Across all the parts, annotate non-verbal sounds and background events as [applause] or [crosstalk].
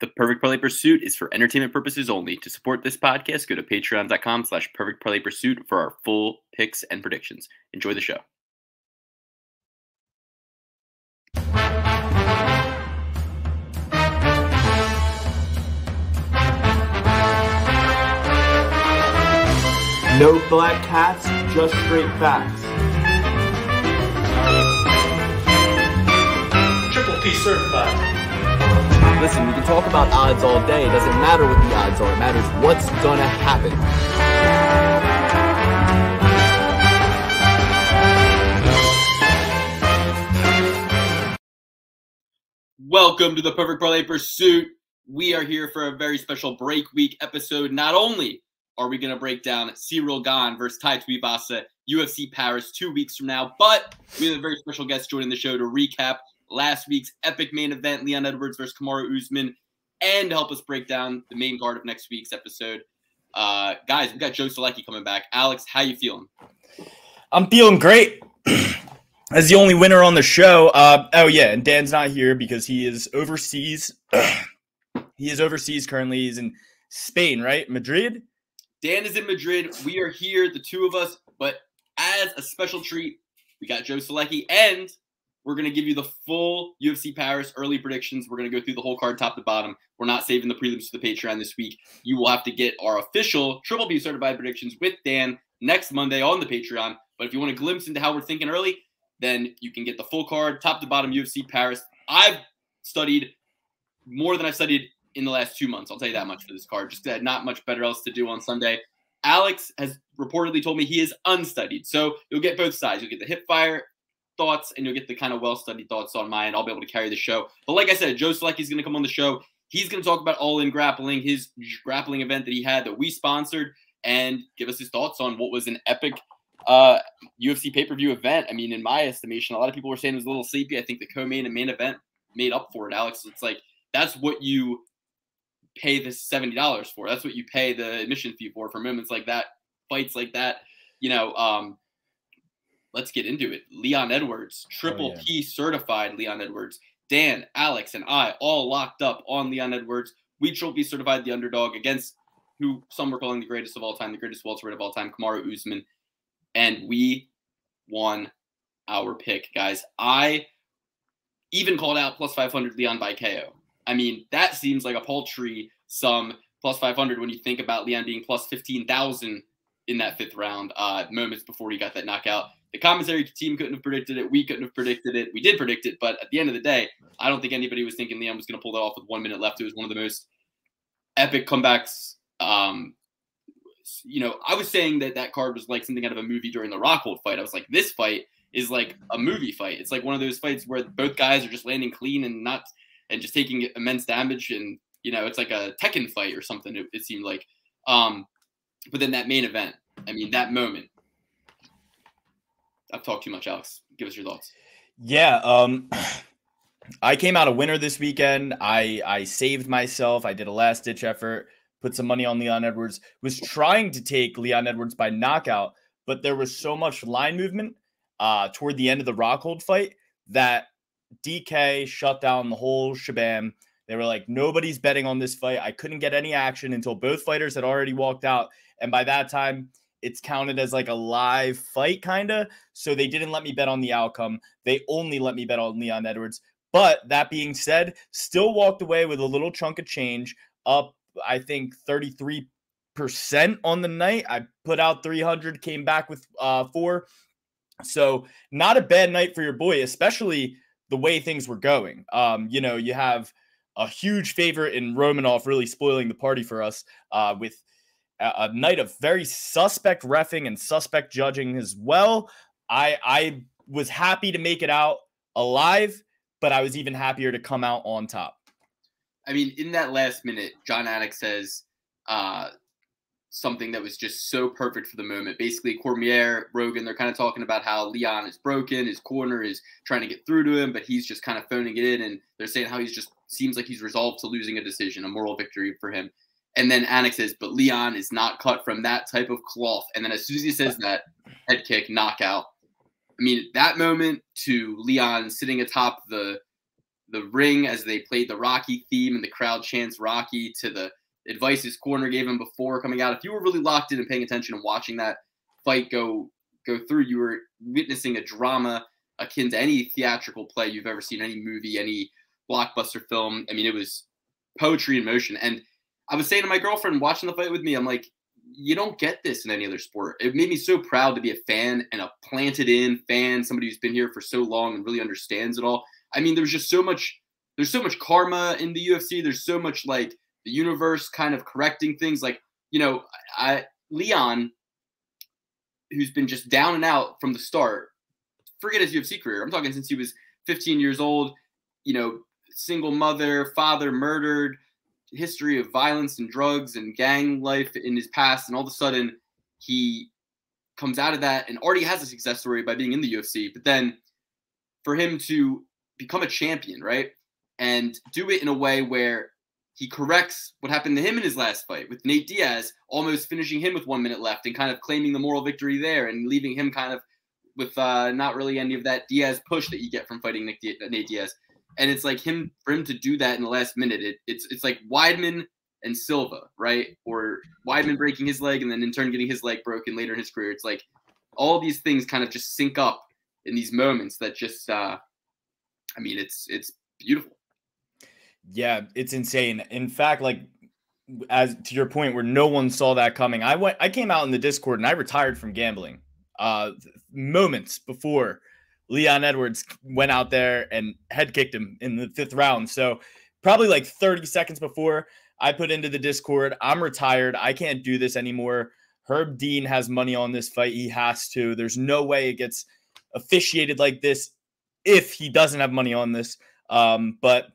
The Perfect Parlay Pursuit is for entertainment purposes only. To support this podcast, go to patreon.com slash perfect parlay pursuit for our full picks and predictions. Enjoy the show. No black cats, just straight facts. Triple P certified. Listen, we can talk about odds all day. It doesn't matter what the odds are. It matters what's gonna happen. Welcome to the Perfect Parlay Pursuit. We are here for a very special break week episode. Not only are we going to break down Ciryl Gane versus Tai Tuivasa UFC Paris two weeks from now, but we have a very special guest joining the show to recap last week's epic main event, Leon Edwards versus Kamaru Usman, and help us break down the main card of next week's episode. Uh, guys, we got Joe Solecki coming back. Alex, how you feeling? I'm feeling great. [clears throat] As the only winner on the show. Uh, oh yeah, and Dan's not here because he is overseas. [clears throat] he is overseas currently. He's in Spain, right? Madrid. Dan is in Madrid. We are here, the two of us. But as a special treat, we got Joe Solecki and we're going to give you the full UFC Paris early predictions. We're going to go through the whole card top to bottom. We're not saving the prelims for the Patreon this week. You will have to get our official Triple P certified predictions with Dan next Monday on the Patreon. But if you want a glimpse into how we're thinking early, then you can get the full card, top to bottom UFC Paris. I've studied more than I've studied in the last two months. I'll tell you that much for this card. Just had not much better else to do on Sunday. Alex has reportedly told me he is unstudied. So you'll get both sides. You'll get the hip fire thoughts and you'll get the kind of well studied thoughts on mine. I'll be able to carry the show. But like I said, Joe Solecki is going to come on the show. He's going to talk about All In Grappling, his grappling event that he had that we sponsored, and give us his thoughts on what was an epic uh, UFC pay per view event. I mean, in my estimation, a lot of people were saying it was a little sleepy. I think the co main and main event made up for it, Alex. It's like that's what you pay the seventy dollars for. That's what you pay the admission fee for for moments like that, fights like that. You know, um, let's get into it. Leon Edwards, triple Oh, yeah. P certified Leon Edwards. Dan, Alex, and I all locked up on Leon Edwards. We triple P certified the underdog against who some were calling the greatest of all time, the greatest welterweight of all time, Kamaru Usman, and we won our pick, guys. I even called out plus 500 Leon by KO. I mean, that seems like a paltry sum plus 500 when you think about Leon being plus 15,000 in that fifth round, uh, moments before he got that knockout. The commentary team couldn't have predicted it. We couldn't have predicted it. We did predict it, but at the end of the day, I don't think anybody was thinking Liam was going to pull that off with one minute left. It was one of the most epic comebacks. Um, you know, I was saying that that card was like something out of a movie during the Rockhold fight. I was like, this fight is like a movie fight. It's like one of those fights where both guys are just landing clean and not and just taking immense damage. And you know, it's like a Tekken fight or something. It, it seemed like. Um, but then that main event, I mean, that moment. I've talked too much, Alex. Give us your thoughts. Yeah, um [clears throat] I came out a winner this weekend. I I saved myself. I did a last ditch effort, put some money on Leon Edwards. Was trying to take Leon Edwards by knockout, but there was so much line movement uh toward the end of the Rockhold fight that DK shut down the whole shabam. They were like, nobody's betting on this fight. I couldn't get any action until both fighters had already walked out. And by that time, it's counted as like a live fight, kind of. So they didn't let me bet on the outcome. They only let me bet on Leon Edwards. But that being said, still walked away with a little chunk of change, up, I think, 33% on the night. I put out 300, came back with uh, four. So not a bad night for your boy, especially the way things were going. Um, you know, you have a huge favorite in Romanov really spoiling the party for us uh, with a, a night of very suspect refing and suspect judging as well. I I was happy to make it out alive, but I was even happier to come out on top. I mean, in that last minute, Jon Anik says uh, something that was just so perfect for the moment. Basically, Cormier, Rogan, they're kind of talking about how Leon is broken, his corner is trying to get through to him, but he's just kind of phoning it in, and they're saying how he's just seems like he's resolved to losing a decision, a moral victory for him. And then Anik says, but Leon is not cut from that type of cloth. And then as soon as he says that, head kick, knockout. I mean, that moment to Leon sitting atop the the ring as they played the Rocky theme and the crowd chants Rocky to the advice his corner gave him before coming out. If you were really locked in and paying attention and watching that fight go go through, you were witnessing a drama akin to any theatrical play you've ever seen, any movie, any blockbuster film. I mean, it was poetry in motion. And I was saying to my girlfriend watching the fight with me, I'm like, you don't get this in any other sport. It made me so proud to be a fan and a planted in fan, somebody who's been here for so long and really understands it all. I mean, there's just so much, there's so much karma in the UFC. There's so much like the universe kind of correcting things. Like, you know, I Leon, who's been just down and out from the start, forget his UFC career. I'm talking since he was 15 years old, you know, single mother, father murdered, history of violence and drugs and gang life in his past, and all of a sudden he comes out of that and already has a success story by being in the UFC. But then for him to become a champion, right, and do it in a way where he corrects what happened to him in his last fight with Nate Diaz, almost finishing him with one minute left and kind of claiming the moral victory there and leaving him kind of with uh, not really any of that Diaz push that you get from fighting Nick Nate Diaz and it's like him for him to do that in the last minute. It, it's it's like Weidman and Silva, right? Or Weidman breaking his leg and then in turn getting his leg broken later in his career. It's like all these things kind of just sync up in these moments that just uh I mean it's it's beautiful. Yeah, it's insane. In fact, like as to your point where no one saw that coming, I went I came out in the Discord and I retired from gambling uh moments before Leon Edwards went out there and head kicked him in the fifth round. So probably like 30 seconds before I put into the Discord, I'm retired. I can't do this anymore. Herb Dean has money on this fight. He has to. There's no way it gets officiated like this if he doesn't have money on this. Um, but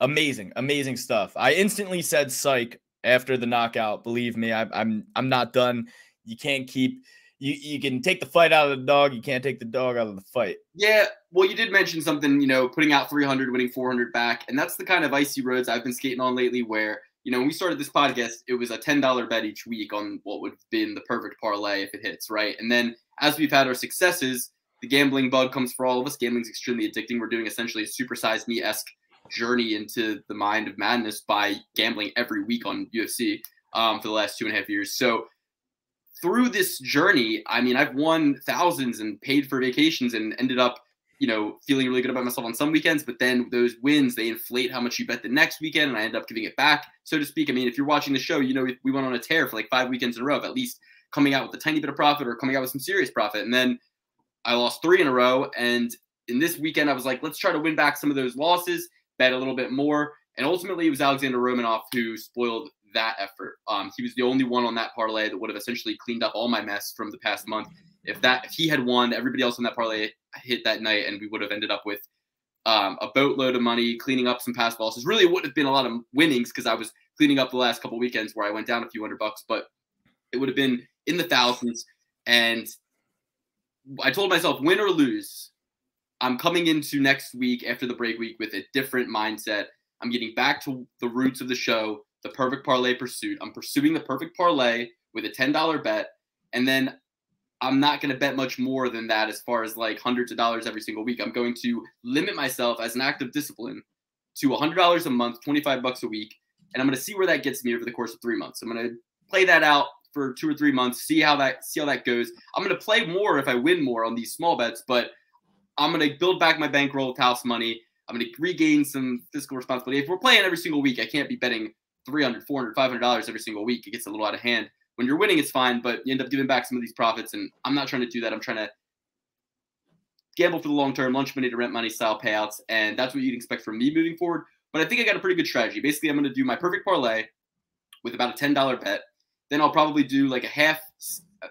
amazing, amazing stuff. I instantly said psych after the knockout. Believe me, I, I'm I'm not done. You can't keep you you can take the fight out of the dog, you can't take the dog out of the fight. Yeah, well, you did mention something, you know, putting out 300, winning 400 back, and that's the kind of icy roads I've been skating on lately. Where you know, when we started this podcast, it was a ten dollar bet each week on what would have been the perfect parlay if it hits, right? And then as we've had our successes, the gambling bug comes for all of us. Gambling's extremely addicting. We're doing essentially a supersized me esque journey into the mind of madness by gambling every week on UFC um, for the last two and a half years. So through this journey, I mean, I've won thousands and paid for vacations and ended up, you know, feeling really good about myself on some weekends. But then those wins, they inflate how much you bet the next weekend, and I end up giving it back, so to speak. I mean, if you're watching the show, you know, we went on a tear for like five weekends in a row at least coming out with a tiny bit of profit or coming out with some serious profit. And then I lost three in a row. And in this weekend, I was like, let's try to win back some of those losses, bet a little bit more. And ultimately, it was Alexander Romanov who spoiled that effort. Um, he was the only one on that parlay that would have essentially cleaned up all my mess from the past month. If that if he had won, everybody else on that parlay hit that night, and we would have ended up with um, a boatload of money, cleaning up some past losses. Really, would have been a lot of winnings because I was cleaning up the last couple weekends where I went down a few hundred bucks, but it would have been in the thousands. And I told myself, win or lose, I'm coming into next week after the break week with a different mindset. I'm getting back to the roots of the show the perfect parlay pursuit. I'm pursuing the perfect parlay with a $10 bet. And then I'm not going to bet much more than that as far as like hundreds of dollars every single week. I'm going to limit myself as an act of discipline to $100 a month, 25 bucks a week. And I'm going to see where that gets me over the course of three months. I'm going to play that out for two or three months, see how that see how that goes. I'm going to play more if I win more on these small bets, but I'm going to build back my bankroll with house money. I'm going to regain some fiscal responsibility. If we're playing every single week, I can't be betting 300 400 500 dollars every single week. It gets a little out of hand. When you're winning it's fine but you end up giving back some of these profits and i'm not trying to do that. I'm trying to gamble for the long term lunch money to rent money style payouts and that's what you'd expect from me moving forward. But i think i got a pretty good strategy. Basically i'm going to do my perfect parlay with about a $10 bet. Then i'll probably do like a half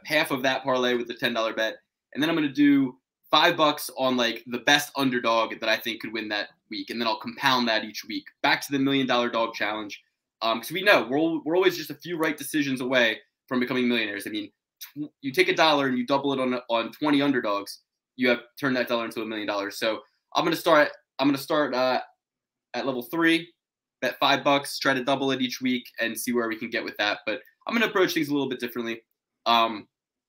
half of that parlay with the $10 bet. And then i'm going to do five bucks on like the best underdog that i think could win that week and then i'll compound that each week back to the million dollar dog challenge because um, we know we're, we're always just a few right decisions away from becoming millionaires. I mean, tw- you take a dollar and you double it on on 20 underdogs, you have turned that dollar into a million dollars. So I'm gonna start. I'm gonna start uh, at level three, bet five bucks, try to double it each week, and see where we can get with that. But I'm gonna approach things a little bit differently. Um,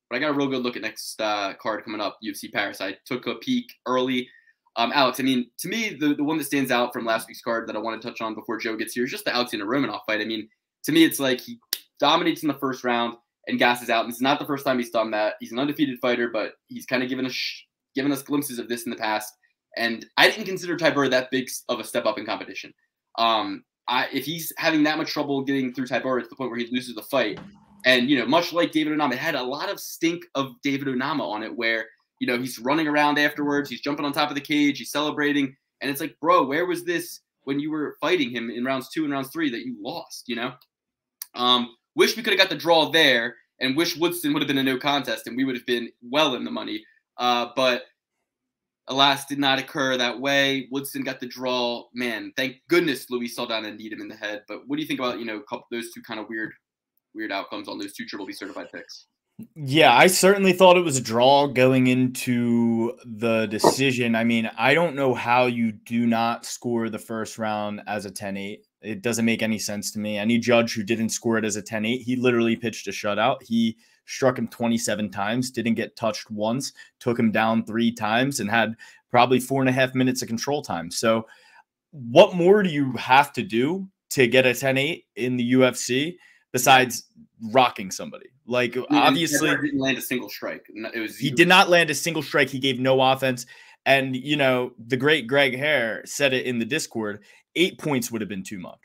but I got a real good look at next uh, card coming up, UFC Paris. I took a peek early. Um, Alex, I mean, to me, the, the one that stands out from last week's card that I want to touch on before Joe gets here is just the Alexander Romanov fight. I mean, to me, it's like he dominates in the first round and gasses out. And it's not the first time he's done that. He's an undefeated fighter, but he's kind of given us given us glimpses of this in the past. And I didn't consider Tybura that big of a step up in competition. Um, I, if he's having that much trouble getting through Tybura to the point where he loses the fight, and you know, much like David Onama, it had a lot of stink of David Onama on it, where you know he's running around afterwards, he's jumping on top of the cage, he's celebrating, and it's like, bro, where was this when you were fighting him in rounds two and rounds three that you lost? You know, um, wish we could have got the draw there, and wish Woodson would have been a no contest, and we would have been well in the money. Uh, but alas, did not occur that way. Woodson got the draw. Man, thank goodness Luis Saraiva and him in the head. But what do you think about you know those two kind of weird, weird outcomes on those two Triple P certified picks? Yeah, I certainly thought it was a draw going into the decision. I mean, I don't know how you do not score the first round as a 10 8. It doesn't make any sense to me. Any judge who didn't score it as a 10 8, he literally pitched a shutout. He struck him 27 times, didn't get touched once, took him down three times, and had probably four and a half minutes of control time. So, what more do you have to do to get a 10 8 in the UFC besides rocking somebody? Like, obviously, he didn't land a single strike. It was he did not land a single strike. He gave no offense. And, you know, the great Greg Hare said it in the Discord eight points would have been too much.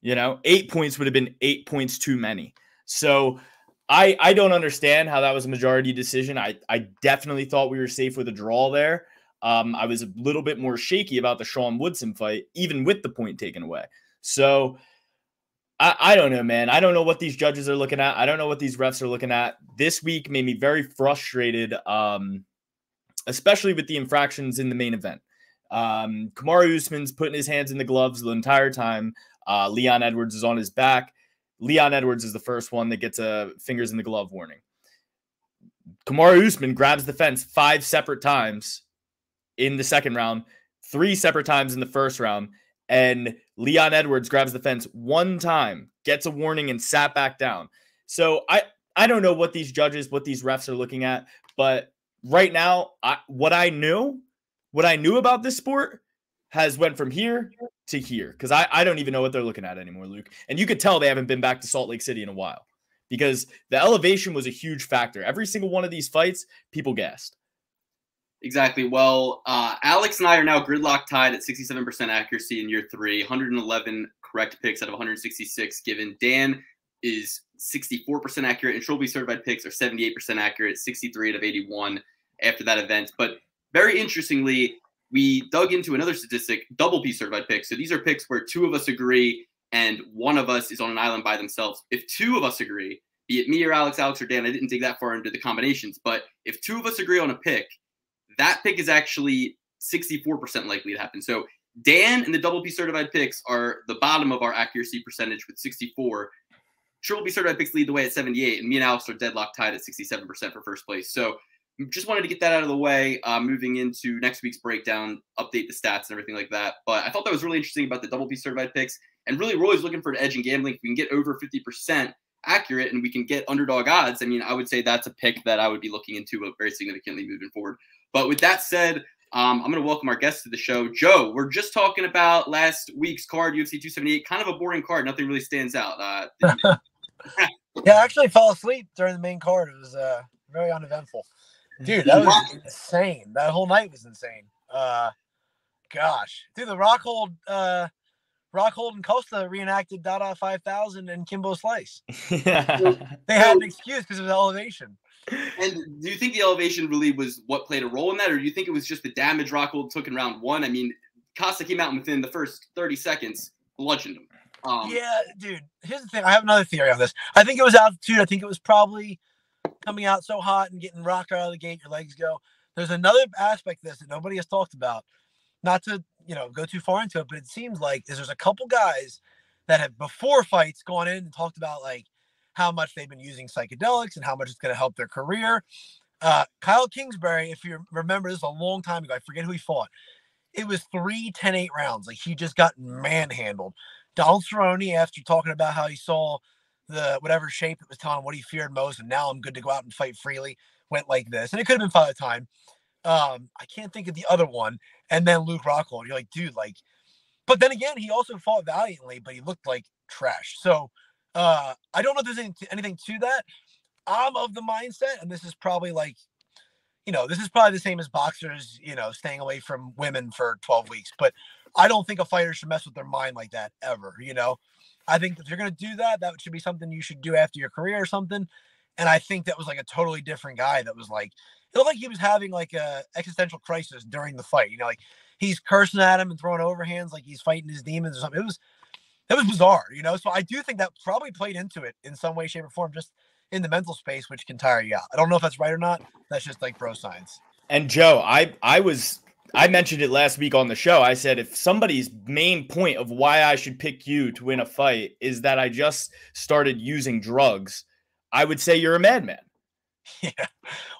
You know, eight points would have been eight points too many. So, I I don't understand how that was a majority decision. I I definitely thought we were safe with a draw there. Um, I was a little bit more shaky about the Sean Woodson fight, even with the point taken away. So I, I don't know, man. I don't know what these judges are looking at. I don't know what these refs are looking at. This week made me very frustrated, um, especially with the infractions in the main event. Um, Kamaru Usman's putting his hands in the gloves the entire time. Uh, Leon Edwards is on his back. Leon Edwards is the first one that gets a fingers in the glove warning. Kamaru Usman grabs the fence five separate times in the second round, three separate times in the first round, and Leon Edwards grabs the fence one time, gets a warning, and sat back down. So I I don't know what these judges, what these refs are looking at, but right now, I, what I knew, what I knew about this sport has went from here to here because I, I don't even know what they're looking at anymore, Luke. And you could tell they haven't been back to Salt Lake City in a while because the elevation was a huge factor. Every single one of these fights, people gassed. Exactly. Well, uh, Alex and I are now gridlock tied at 67% accuracy in year three, 111 correct picks out of 166 given. Dan is 64% accurate, and Trophy certified picks are 78% accurate, 63 out of 81 after that event. But very interestingly, we dug into another statistic, double P certified picks. So these are picks where two of us agree and one of us is on an island by themselves. If two of us agree, be it me or Alex, Alex or Dan, I didn't dig that far into the combinations, but if two of us agree on a pick, that pick is actually 64% likely to happen. So Dan and the double P certified picks are the bottom of our accuracy percentage with 64. Triple P certified picks lead the way at 78, and me and Alex are deadlocked tied at 67% for first place. So just wanted to get that out of the way, uh, moving into next week's breakdown, update the stats and everything like that. But I thought that was really interesting about the double P certified picks. And really, Roy's looking for an edge in gambling. If we can get over 50% accurate and we can get underdog odds, I mean, I would say that's a pick that I would be looking into very significantly moving forward. But with that said, um, I'm going to welcome our guest to the show. Joe, we're just talking about last week's card, UFC 278. Kind of a boring card. Nothing really stands out. Uh, [laughs] [laughs] yeah, I actually fell asleep during the main card. It was uh, very uneventful. Dude, that was [laughs] insane. That whole night was insane. Uh, gosh, dude, the Rockhold, uh, Rockhold and Costa reenacted Dada 5000 and Kimbo Slice. they had an excuse because of the elevation. And do you think the elevation really was what played a role in that, or do you think it was just the damage Rockhold took in round one? I mean, Costa came out within the first 30 seconds, bludgeoned him. Um, yeah, dude. Here's the thing. I have another theory on this. I think it was altitude. I think it was probably coming out so hot and getting rocked out of the gate, your legs go. There's another aspect of this that nobody has talked about. Not to, you know, go too far into it, but it seems like is there's a couple guys that have before fights gone in and talked about like how much they've been using psychedelics and how much it's going to help their career. Uh, Kyle Kingsbury, if you remember this a long time ago, I forget who he fought. It was three 10 8 rounds. Like he just got manhandled. Donald Cerrone, after talking about how he saw the whatever shape it was telling what he feared most, and now I'm good to go out and fight freely. Went like this, and it could have been Father Time. Um, I can't think of the other one. And then Luke Rockhold. You're like, dude, like, but then again, he also fought valiantly, but he looked like trash. So uh, I don't know if there's anything to that. I'm of the mindset, and this is probably like, you know, this is probably the same as boxers, you know, staying away from women for 12 weeks. But I don't think a fighter should mess with their mind like that ever. You know, I think if you're going to do that, that should be something you should do after your career or something. And I think that was like a totally different guy that was like, it looked like he was having like a existential crisis during the fight. You know, like he's cursing at him and throwing overhands like he's fighting his demons or something. It was, it was bizarre, you know. So I do think that probably played into it in some way, shape, or form, just in the mental space, which can tire you out. I don't know if that's right or not. That's just like bro science. And Joe, I I was I mentioned it last week on the show. I said if somebody's main point of why I should pick you to win a fight is that I just started using drugs, I would say you're a madman. [laughs] Yeah.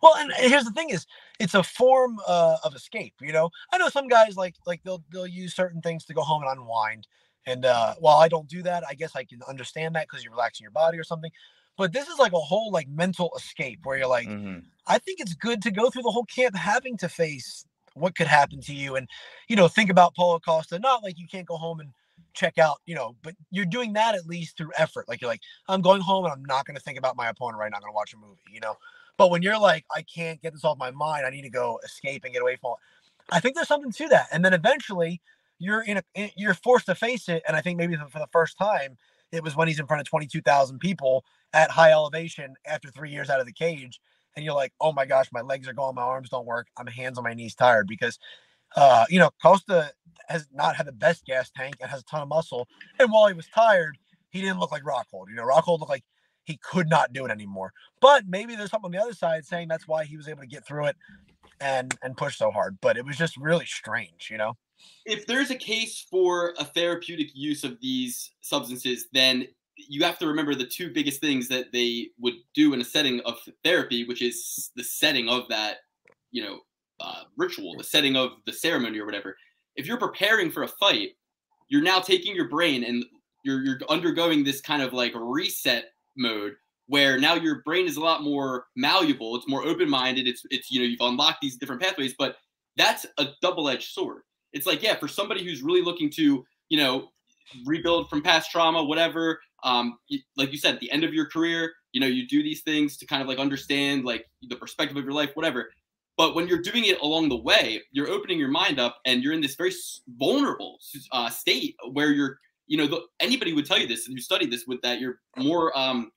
Well, and here's the thing: is it's a form uh, of escape. You know, I know some guys like like they'll they'll use certain things to go home and unwind. And uh, while I don't do that, I guess I can understand that because you're relaxing your body or something. But this is like a whole like mental escape where you're like, Mm-hmm. I think it's good to go through the whole camp having to face what could happen to you and you know think about Paulo Costa. Not like you can't go home and check out, you know, but you're doing that at least through effort. Like you're like, I'm going home and I'm not going to think about my opponent right now. I'm going to watch a movie, you know. But when you're like, I can't get this off my mind, I need to go escape and get away from it. I think there's something to that. And then eventually you're in a you're forced to face it. And I think maybe for the first time, it was when he's in front of 22,000 people at high elevation after three years out of the cage. And you're like, oh my gosh, my legs are going, my arms don't work. I'm hands on my knees tired because, uh, you know, Costa has not had the best gas tank and has a ton of muscle. And while he was tired, he didn't look like Rockhold. You know, Rockhold looked like he could not do it anymore. But maybe there's something on the other side saying that's why he was able to get through it and and push so hard. But it was just really strange, you know. If there's a case for a therapeutic use of these substances, then you have to remember the two biggest things that they would do in a setting of therapy, which is the setting of that, you know, uh, ritual, the setting of the ceremony or whatever. If you're preparing for a fight, you're now taking your brain and you're you're undergoing this kind of like reset mode where now your brain is a lot more malleable, it's more open-minded, it's it's you know, you've unlocked these different pathways, but that's a double-edged sword. It's like, yeah, for somebody who's really looking to, you know, rebuild from past trauma, whatever, um, like you said, at the end of your career, you know, you do these things to kind of like understand like the perspective of your life, whatever. But when you're doing it along the way, you're opening your mind up and you're in this very vulnerable uh, state where you're, you know, the, anybody would tell you this, and you study this with that, you're more, um,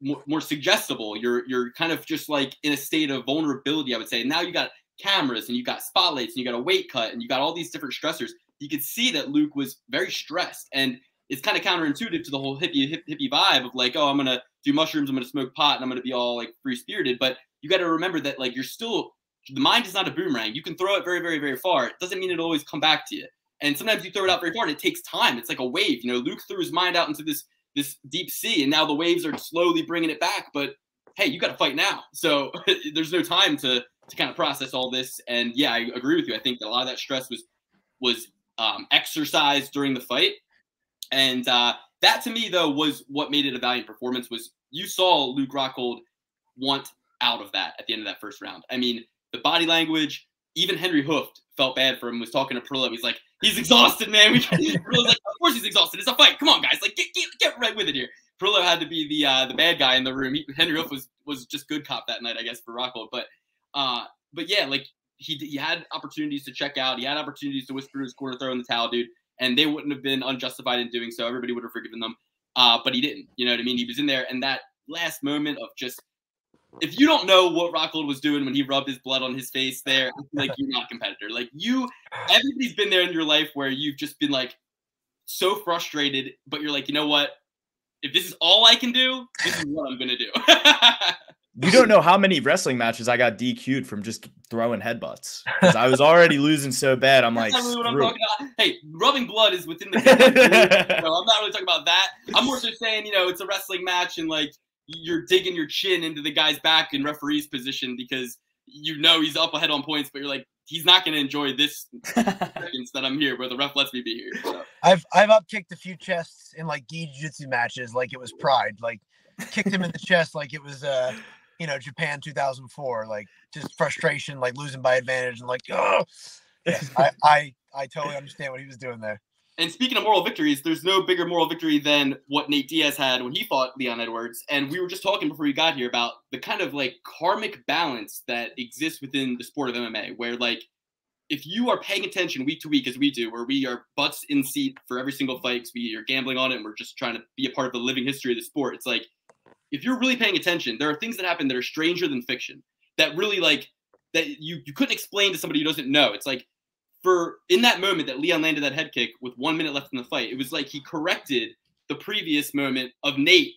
more, more suggestible. You're, you're kind of just like in a state of vulnerability, I would say. And now you got cameras and you got spotlights and you got a weight cut and you got all these different stressors. You could see that Luke was very stressed and it's kind of counterintuitive to the whole hippie hip, hippie vibe of like, oh, I'm gonna do mushrooms, I'm gonna smoke pot, and I'm gonna be all like free spirited. But you got to remember that like you're still the mind is not a boomerang. You can throw it very, very, very far. It doesn't mean it'll always come back to you. And sometimes you throw it out very far and it takes time. It's like a wave. You know, Luke threw his mind out into this this deep sea, and now the waves are slowly bringing it back. But hey, you got to fight now. So [laughs] there's no time to to kind of process all this. And yeah, I agree with you. I think that a lot of that stress was was um, exercised during the fight, and uh, that to me though was what made it a valiant performance. Was you saw Luke Rockhold want out of that at the end of that first round. I mean, the body language. Even Henry Hooft felt bad for him. Was talking to Parillo. He's like, he's exhausted, man. We [laughs] Parillo's like, of course he's exhausted. It's a fight. Come on, guys. Like, get get, get right with it here. Parillo had to be the uh, the bad guy in the room. He, Henry Hooft was was just good cop that night, I guess, for Rockhold. But uh, but yeah, like he he had opportunities to check out. He had opportunities to whisper to his corner, throw in the towel, dude, and they wouldn't have been unjustified in doing so. Everybody would have forgiven them. Uh, but he didn't. You know what I mean? He was in there, and that last moment of just if you don't know what Rockhold was doing when he rubbed his blood on his face there, like you're not a competitor. Like you, everybody's been there in your life where you've just been like so frustrated, but you're like, you know what? If this is all I can do, this is what I'm gonna do. [laughs] You don't know how many wrestling matches I got DQ'd from just throwing headbutts because I was already losing so bad. I'm like, That's not really what I'm talking about. Hey, rubbing blood is within the. so [laughs] I'm not really talking about that. I'm more just saying, you know, it's a wrestling match and like you're digging your chin into the guy's back in referee's position because you know he's up ahead on points, but you're like, he's not going to enjoy this [laughs] seconds that I'm here where the ref lets me be here. So. I've I've up kicked a few chests in like gi jiu-jitsu matches like it was pride. Like kicked him in the chest like it was uh you know, Japan 2004, like just frustration, like losing by advantage, and like, oh, yes, I, I, I totally understand what he was doing there. And speaking of moral victories, there's no bigger moral victory than what Nate Diaz had when he fought Leon Edwards. And we were just talking before we got here about the kind of like karmic balance that exists within the sport of MMA, where like if you are paying attention week to week as we do, where we are butts in seat for every single fight, because we are gambling on it and we're just trying to be a part of the living history of the sport, it's like if you're really paying attention, there are things that happen that are stranger than fiction that really like that you you couldn't explain to somebody who doesn't know. It's like for in that moment that Leon landed that head kick with one minute left in the fight, it was like he corrected the previous moment of Nate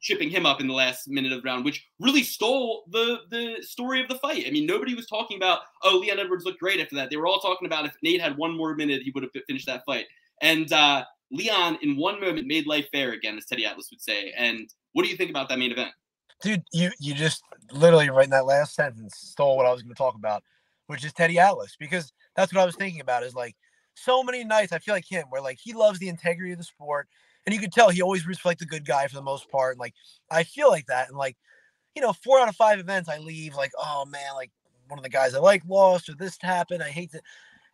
chipping him up in the last minute of the round, which really stole the the story of the fight. I mean, nobody was talking about, oh, Leon Edwards looked great after that. They were all talking about if Nate had one more minute, he would have finished that fight. And uh, Leon, in one moment, made life fair again, as Teddy Atlas would say. And what do you think about that main event? Dude, you you just literally right in that last sentence stole what I was going to talk about, which is Teddy Atlas, because that's what I was thinking about. Is like so many nights I feel like him, where like he loves the integrity of the sport, and you can tell he always roots for like the good guy for the most part. And like I feel like that, and like you know, four out of five events I leave like, oh man, like one of the guys I like lost or this happened. I hate to.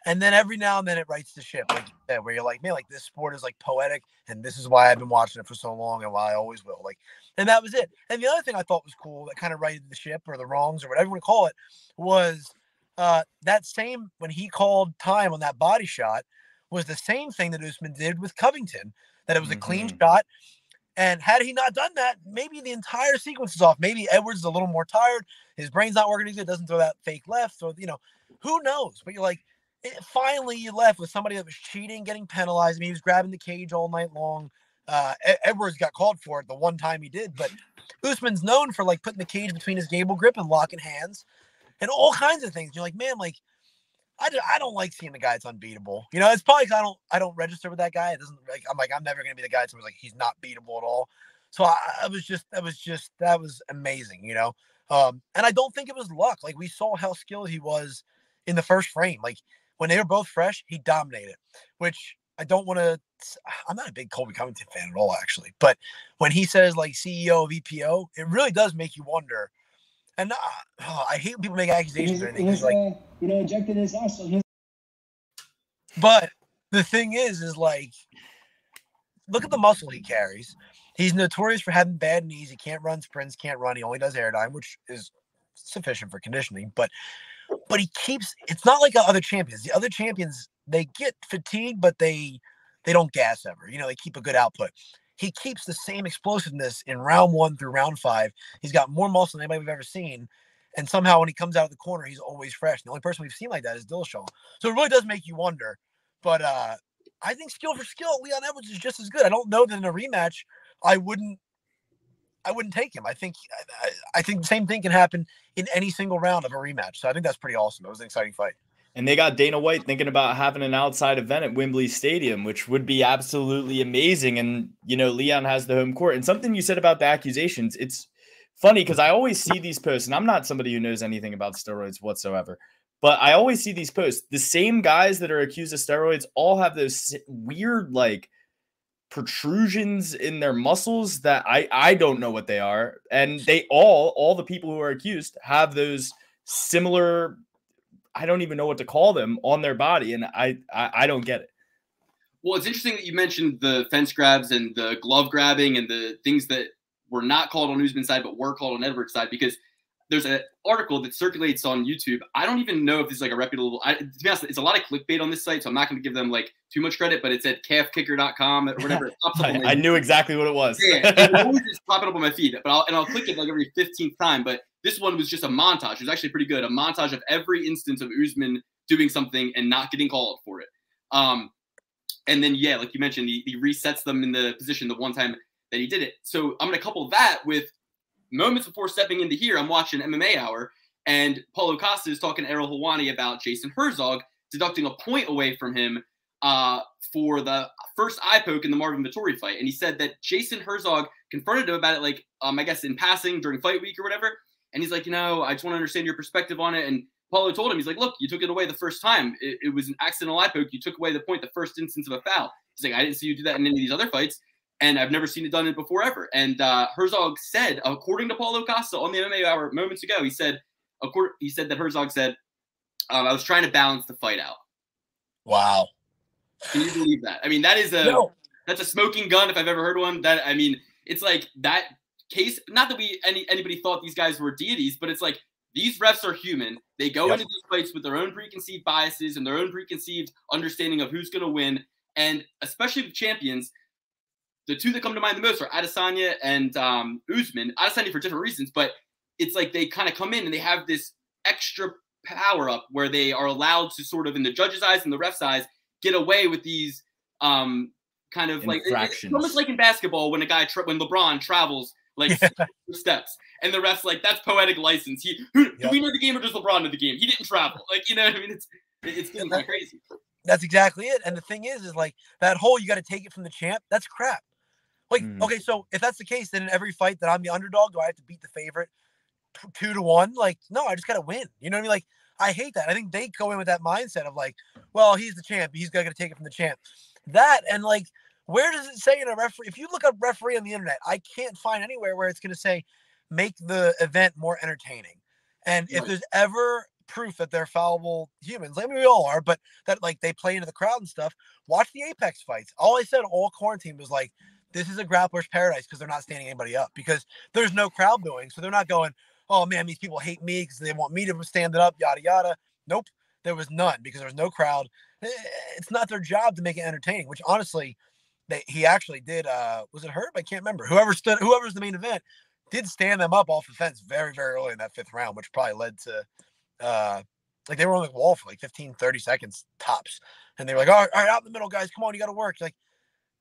And then every now and then it rights the ship, like said, where you're like, man, like this sport is like poetic, and this is why I've been watching it for so long, and why I always will. Like, and that was it. And the other thing I thought was cool that kind of righted the ship or the wrongs or whatever you want to call it was uh, that same when he called time on that body shot was the same thing that Usman did with Covington. That it was a mm-hmm. clean shot, and had he not done that, maybe the entire sequence is off. Maybe Edwards is a little more tired. His brain's not working as good. Doesn't throw that fake left. So you know, who knows? But you're like, it, finally you left with somebody that was cheating, getting penalized. I mean, he was grabbing the cage all night long. Uh, Edwards got called for it the one time he did, but Usman's known for like putting the cage between his gable grip and locking hands and all kinds of things. You're like, man, like I, do, I don't like seeing the guy that's unbeatable. You know, it's probably because I don't I don't register with that guy. It doesn't like I'm like I'm never gonna be the guy that's like he's not beatable at all. So I, I was just that was just that was amazing, you know. Um, and I don't think it was luck. Like we saw how skilled he was in the first frame. Like when they were both fresh, he dominated, which I don't want to. I'm not a big Colby Covington fan at all, actually. But when he says like CEO of EPO, it really does make you wonder. And uh, oh, I hate when people make accusations or anything. like, uh, you know, injected his also. But the thing is, is like, look at the muscle he carries. He's notorious for having bad knees. He can't run sprints, can't run. He only does Airdyne, which is sufficient for conditioning. But but he keeps it's not like other champions. The other champions they get fatigued, but they they don't gas ever. You know, they keep a good output. He keeps the same explosiveness in round one through round five. He's got more muscle than anybody we've ever seen. And somehow when he comes out of the corner, he's always fresh. The only person we've seen like that is Dillashaw. So it really does make you wonder. But uh I think skill for skill, Leon Edwards is just as good. I don't know that in a rematch, I wouldn't I wouldn't take him. I think I, I, think the same thing can happen in any single round of a rematch. So I think that's pretty awesome. It was an exciting fight. And they got Dana White thinking about having an outside event at Wembley Stadium, which would be absolutely amazing. And you know, Leon has the home court. And something you said about the accusations, it's funny because I always see these posts, and I'm not somebody who knows anything about steroids whatsoever. But I always see these posts. The same guys that are accused of steroids all have those weird, like, protrusions in their muscles that I I don't know what they are, and they all all the people who are accused have those similar. I don't even know what to call them on their body, and I I, I don't get it. Well, it's interesting that you mentioned the fence grabs and the glove grabbing and the things that were not called on Usman's side but were called on Edwards' side because there's an article that circulates on YouTube. I don't even know if this is like a reputable. I, to be honest, it's a lot of clickbait on this site, so I'm not going to give them like too much credit. But it's at calfkicker.com or whatever. [laughs] I, I knew exactly what it was. yeah, it always just popping up on my feed, but I'll and I'll click it like every 15th time. But this one was just a montage. It was actually pretty good. A montage of every instance of Usman doing something and not getting called for it. Um, and then yeah, like you mentioned, he, he resets them in the position the one time that he did it. So I'm going to couple that with moments before stepping into here, I'm watching MMA Hour, and Paulo Costa is talking to Ariel Helwani about Jason Herzog deducting a point away from him uh, for the first eye poke in the Marvin Vettori fight. And he said that Jason Herzog confronted him about it, like, um, I guess in passing during fight week or whatever. And he's like, you know, I just want to understand your perspective on it. And Paulo told him, he's like, look, you took it away the first time. It, it was an accidental eye poke. You took away the point the first instance of a foul. He's like, I didn't see you do that in any of these other fights. and I've never seen it done it before ever. And uh, Herzog said, according to Paulo Costa on the MMA Hour moments ago, he said, according, he said that Herzog said, um, I was trying to balance the fight out. Wow. Can you believe that? I mean, that is a No. that's a smoking gun if I've ever heard one. That I mean, it's like that case. Not that we any anybody thought these guys were deities, but it's like these refs are human. They go Yep. into these fights with their own preconceived biases and their own preconceived understanding of who's going to win. And especially with champions, the two that come to mind the most are Adesanya and um, Usman. Adesanya for different reasons, but it's like they kind of come in and they have this extra power up where they are allowed to sort of, in the judge's eyes and the ref's eyes, get away with these um, kind of like it's almost like in basketball when a guy tra- when LeBron travels like steps and the ref's like that's poetic license. He who, do Yep. we know the game or does LeBron know the game? He didn't travel. Like you know what I mean? It's it's getting kind of crazy. That's exactly it. And the thing is, is like that whole you got to take it from the champ. That's crap. Like, Mhm. okay, so if that's the case, then in every fight that I'm the underdog, do I have to beat the favorite t- two to one? Like, no, I just got to win. You know what I mean? Like, I hate that. I think they go in with that mindset of like, well, he's the champ. He's got to take it from the champ. That and like, where does it say in a referee? If you look up referee on the internet, I can't find anywhere where it's going to say make the event more entertaining. And if there's ever proof that they're fallible humans, like I mean, we all are, but that like they play into the crowd and stuff. Watch the Apex fights. All I said all quarantine was like, this is a grappler's paradise because they're not standing anybody up because there's no crowd booing. So they're not going, oh man, these people hate me because they want me to stand it up, yada yada. Nope, there was none because there was no crowd. Eh, It's not their job to make it entertaining, which honestly, they he actually did. Uh, was it Herb? I can't remember. Whoever stood, whoever's the main event, did stand them up off the fence very, very early in that fifth round, which probably led to uh like they were on the wall for like 15, 30 seconds tops. And they were like, all right, all right, out in the middle, guys. Come on, you gotta work. Like,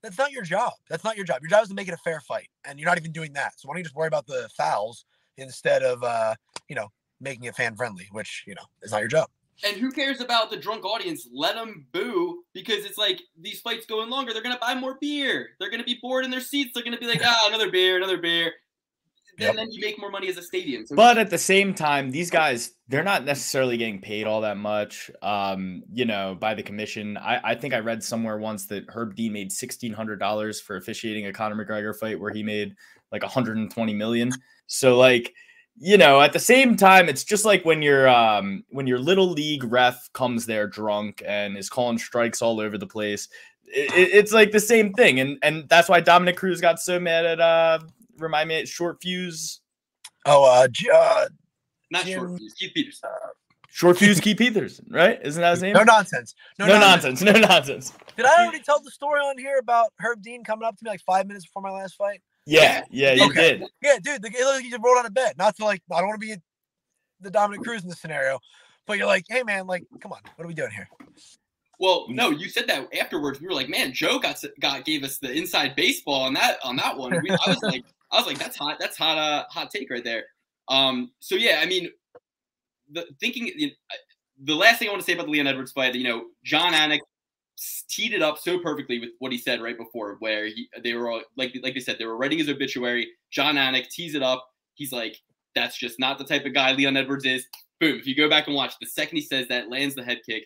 that's not your job. That's not your job. Your job is to make it a fair fight. And you're not even doing that. So why don't you just worry about the fouls instead of uh, you know, making it fan friendly, which, you know, is not your job. And who cares about the drunk audience? Let them boo because it's like these fights going longer. They're gonna buy more beer. They're gonna be bored in their seats. They're gonna be like, ah, another beer, another beer. Then, Yep. then you make more money as a stadium. So But at the same time, these guys, they're not necessarily getting paid all that much, um, you know, by the commission. I, I think I read somewhere once that Herb Dean made $1,600 for officiating a Conor McGregor fight where he made like 120 million. So like, you know, at the same time, it's just like when your um when your little league ref comes there drunk and is calling strikes all over the place. It, it- it's like the same thing, and and that's why Dominic Cruz got so mad at uh remind me short fuse Oh, uh, uh not Jim- short fuse. Keith Peterson. Short fuse Keith Peterson, right? Isn't that his name? no nonsense. No, no nonsense. nonsense. No nonsense. Did I already tell the story on here about Herb Dean coming up to me like five minutes before my last fight? Yeah, yeah, you Okay. did. Yeah, dude, the, it looked like he just rolled out of bed. Not to like, I don't want to be the Dominick Cruz in this scenario, but you're like, hey man, like, come on, what are we doing here? Well, no, you said that afterwards. We were like, man, Joe got got gave us the inside baseball on that on that one. We, I was like, I was like, that's hot. That's hot. Uh, hot take right there. Um. So yeah, I mean, the thinking. you know, The last thing I want to say about the Leon Edwards fight, you know, Jon Anik s- teed it up so perfectly with what he said right before, where he they were all like like they said they were writing his obituary. Jon Anik tees it up. He's like, that's just not the type of guy Leon Edwards is. Boom. If you go back and watch, the second he says that, lands the head kick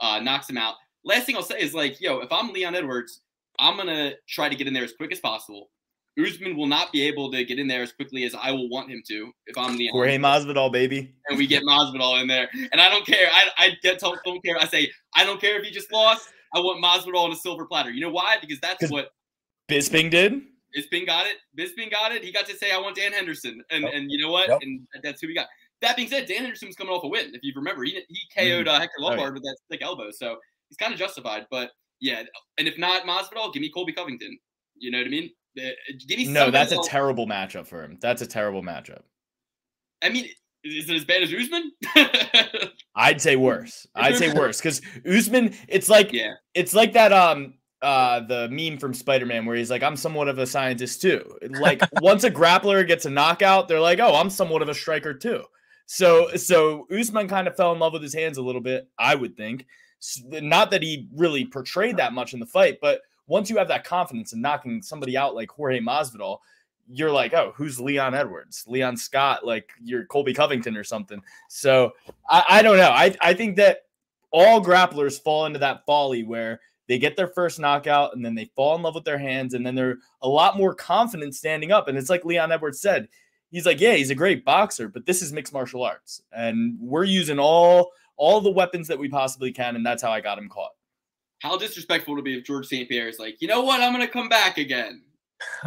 uh, knocks him out. Last thing I'll say is like, yo, if I'm Leon Edwards, I'm gonna try to get in there as quick as possible. Usman will not be able to get in there as quickly as I will want him to if I'm Leon. Jorge Masvidal, baby. and we get Masvidal in there, and I don't care. I I get told don't care. I say I don't care if he just lost. I want Masvidal on a silver platter. You know why? Because that's what Bisping did. Bisping got it. Bisping got it. He got to say, "I want Dan Henderson," and Yep. and you know what? Yep. And that's who we got. That being said, Dan Henderson was coming off a win. If you remember, he he KO'd uh, Hector Oh, yeah. Lombard with that thick elbow, so he's kind of justified. But yeah, and if not Masvidal, give me Colby Covington. You know what I mean? Uh, Give me No, that's a terrible matchup for him. That's a terrible matchup. I mean, is it as bad as Usman? [laughs] I'd say worse. I'd say worse because Usman. It's like yeah, it's like that um uh the meme from Spider-Man where he's like, I'm somewhat of a scientist too. Like [laughs] once a grappler gets a knockout, they're like, Oh, I'm somewhat of a striker too. So so Usman kind of fell in love with his hands a little bit, I would think. Not that he really portrayed that much in the fight, but once you have that confidence in knocking somebody out like Jorge Masvidal, you're like, oh, who's Leon Edwards? Leon Scott, like you're Colby Covington or something. So I, I don't know. I, I think that all grapplers fall into that folly where they get their first knockout and then they fall in love with their hands and then they're a lot more confident standing up. And it's like Leon Edwards said, he's like, yeah, he's a great boxer, but this is mixed martial arts. And we're using all all the weapons that we possibly can, and that's how I got him caught. How disrespectful to be if George St. Pierre is like, you know what, I'm gonna come back again. [laughs]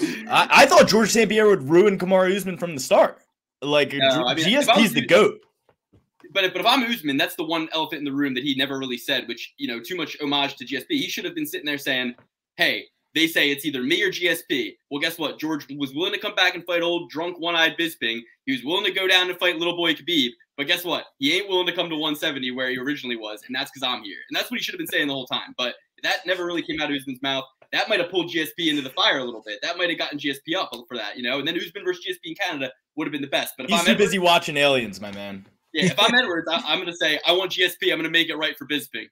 I, I thought George St. Pierre would ruin Kamaru Usman from the start. Like No, I mean, GSP's the goat. But if, but if I'm Usman, that's the one elephant in the room that he never really said, which you know, too much homage to GSP. He should have been sitting there saying, "Hey, they say it's either me or GSP." Well, guess what? George was willing to come back and fight old drunk one-eyed Bisping. He was willing to go down and fight little boy Khabib. But guess what? He ain't willing to come to 170 where he originally was, and that's because I'm here. And that's what he should have been saying the whole time. But that never really came out of Usman's mouth. That might have pulled GSP into the fire a little bit. That might have gotten GSP up for that, you know. And then Usman versus GSP in Canada would have been the best. But if He's I'm too Edwards- busy watching aliens, my man. [laughs] yeah, if I'm Edwards, I, I'm going to say I want GSP. I'm going to make it right for Bisping.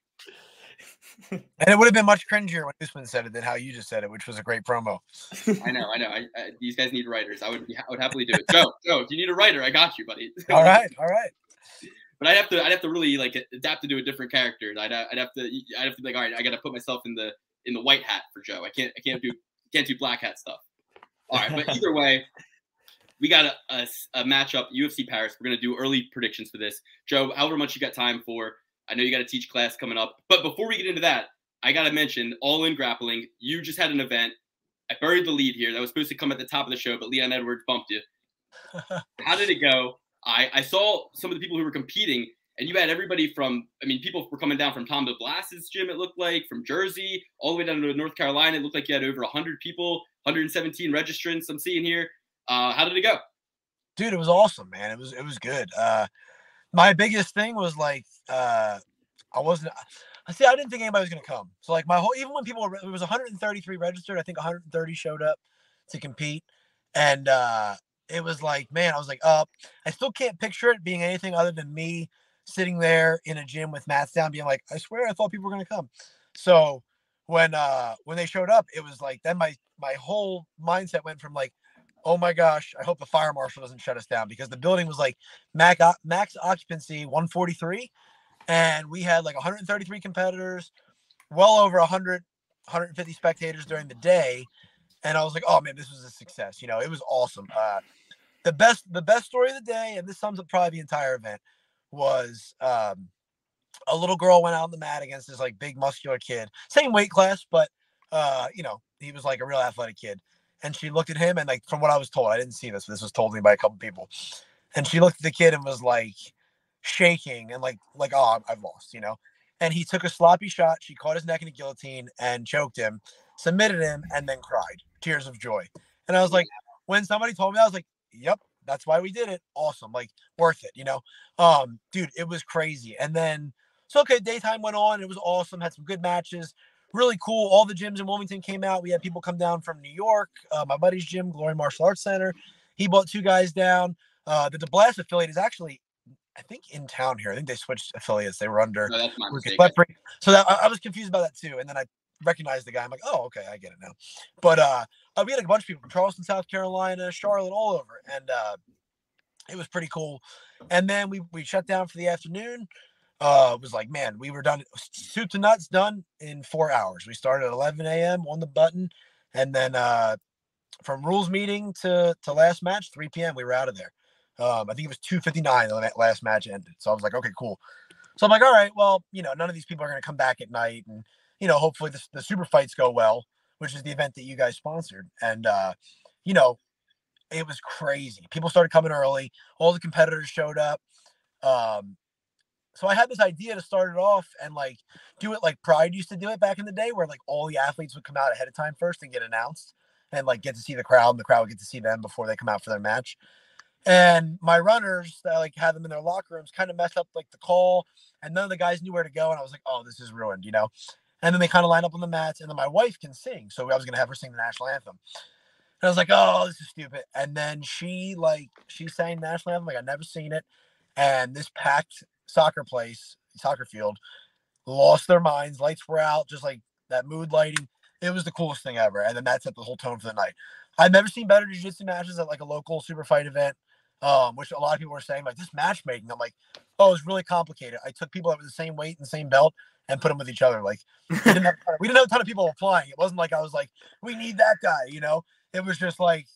And it would have been much cringier when Usman said it than how you just said it, which was a great promo. [laughs] I know, I know. I, I, these guys need writers. I would, I would happily do it. Joe, Joe, if you need a writer, I got you, buddy. All right, all right. [laughs] But I'd have to, I'd have to really like adapt to do a different character. I'd, I'd have to, I'd have to be like, all right, I got to put myself in the, in the white hat for Joe. I can't, I can't do, can't do black hat stuff. All right, but either way, we got a, a, a matchup, UFC Paris. We're gonna do early predictions for this. Joe, however much you got time for, I know you got to teach class coming up. But before we get into that, I gotta mention All In Grappling. You just had an event. I buried the lead here. That was supposed to come at the top of the show, but Leon Edwards bumped you. [laughs] How did it go? I, I saw some of the people who were competing, and you had everybody from, I mean, people were coming down from Tom DeBlass's gym, it looked like, from Jersey, all the way down to North Carolina. It looked like you had over 100 people, 117 registrants I'm seeing here. Uh, how did it go? dude it was awesome man it was it was good uh my biggest thing was like uh i wasn't i see i didn't think anybody was gonna come so like my whole even when people were it was 133 registered i think 130 showed up to compete and uh it was like man i was like up i still can't picture it being anything other than me sitting there in a gym with mats down being like i swear i thought people were gonna come so when uh when they showed up it was like then my my whole mindset went from like oh my gosh, I hope the fire marshal doesn't shut us down because the building was like max, max occupancy 143 and we had like 133 competitors, well over 100 150 spectators during the day and I was like, "Oh man, this was a success." You know, it was awesome. Uh the best the best story of the day and this sums up probably the entire event was um a little girl went out on the mat against this like big muscular kid. Same weight class, but uh, you know, he was like a real athletic kid and she looked at him and like from what I was told, I didn't see this. This was told to me by a couple people, and she looked at the kid and was like shaking and like like oh I've- I've lost, you know. And he took a sloppy shot. She caught his neck in a guillotine and choked him, submitted him, and then cried tears of joy. And I was like, when somebody told me, I was like, yep, that's why we did it. Awesome, like worth it, you know. Um, dude, it was crazy. And then so okay, daytime went on. It was awesome. Had some good matches really cool. All the gyms in Wilmington came out. We had people come down from New York. Uh, my buddy's gym, Glory Martial Arts Center, he brought two guys down. Uh, the DeBlass affiliate is actually, I think, in town here. I think they switched affiliates. They were under No, that's my Lucas mistake. Lepri. So that I, I was confused about that too. And then I recognized the guy. I'm like, oh, okay, I get it now. But uh, uh, we had a bunch of people from Charleston, South Carolina, Charlotte, all over, and uh, it was pretty cool. And then we we shut down for the afternoon. Uh, it was like, man, we were done soup to nuts done in four hours. We started at 11 a.m. on the button, and then uh, from rules meeting to to last match 3 p.m. we were out of there. Um, I think it was 2:59 the la- last match ended. So I was like, okay, cool. So I'm like, all right, well, you know, none of these people are going to come back at night, and you know, hopefully the, the super fights go well, which is the event that you guys sponsored, and uh, you know, it was crazy. People started coming early. All the competitors showed up. Um, so I had this idea to start it off and like do it like Pride used to do it back in the day, where like all the athletes would come out ahead of time first and get announced, and like get to see the crowd, and the crowd would get to see them before they come out for their match. And my runners that like had them in their locker rooms kind of messed up like the call, and none of the guys knew where to go. And I was like, oh, this is ruined, you know. And then they kind of line up on the mats, and then my wife can sing, so I was gonna have her sing the national anthem. And I was like, oh, this is stupid. And then she like she sang national anthem like I'd never seen it, and this packed soccer place, soccer field, lost their minds. Lights were out, just like that mood lighting. It was the coolest thing ever. And then that set the whole tone for the night. I've never seen better jiu-jitsu matches at like a local super fight event. um, which a lot of people were saying like this matchmaking. I'm like, oh, it's really complicated. I took people that were the same weight and same belt and put them with each other. Like [laughs] we didn't, have, we didn't have a ton of people applying. It wasn't like I was like, we need that guy. You know, it was just like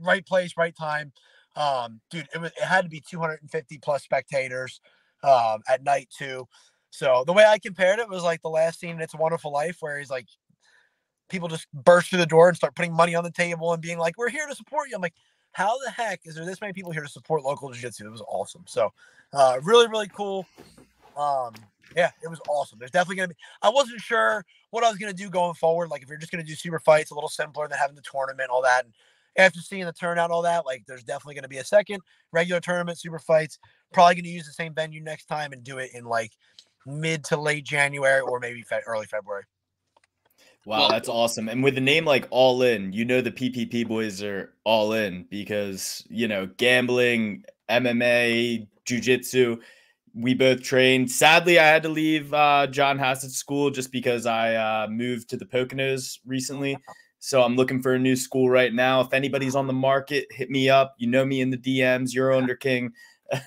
right place, right time. Um, dude, it was it had to be 250 plus spectators um, at night too. So the way I compared it was like the last scene in It's a Wonderful Life, where he's like, people just burst through the door and start putting money on the table and being like, "We're here to support you." I'm like, how the heck is there this many people here to support local jiu-jitsu? It was awesome. So, uh, really, really cool. Um, yeah, it was awesome. There's definitely gonna be. I wasn't sure what I was gonna do going forward. Like if you're just gonna do super fights, a little simpler than having the tournament, all that. And after seeing the turnout, all that, like there's definitely gonna be a second regular tournament, super fights. Probably gonna use the same venue next time and do it in like mid to late January or maybe fe- early February. Wow, that's awesome. And with a name like All In, you know the PPP boys are all in because, you know, gambling, MMA, jujitsu, we both trained. Sadly, I had to leave uh, John Hassett's school just because I uh, moved to the Poconos recently. So I'm looking for a new school right now. If anybody's on the market, hit me up. You know me in the DMs, Euro Under King. [laughs]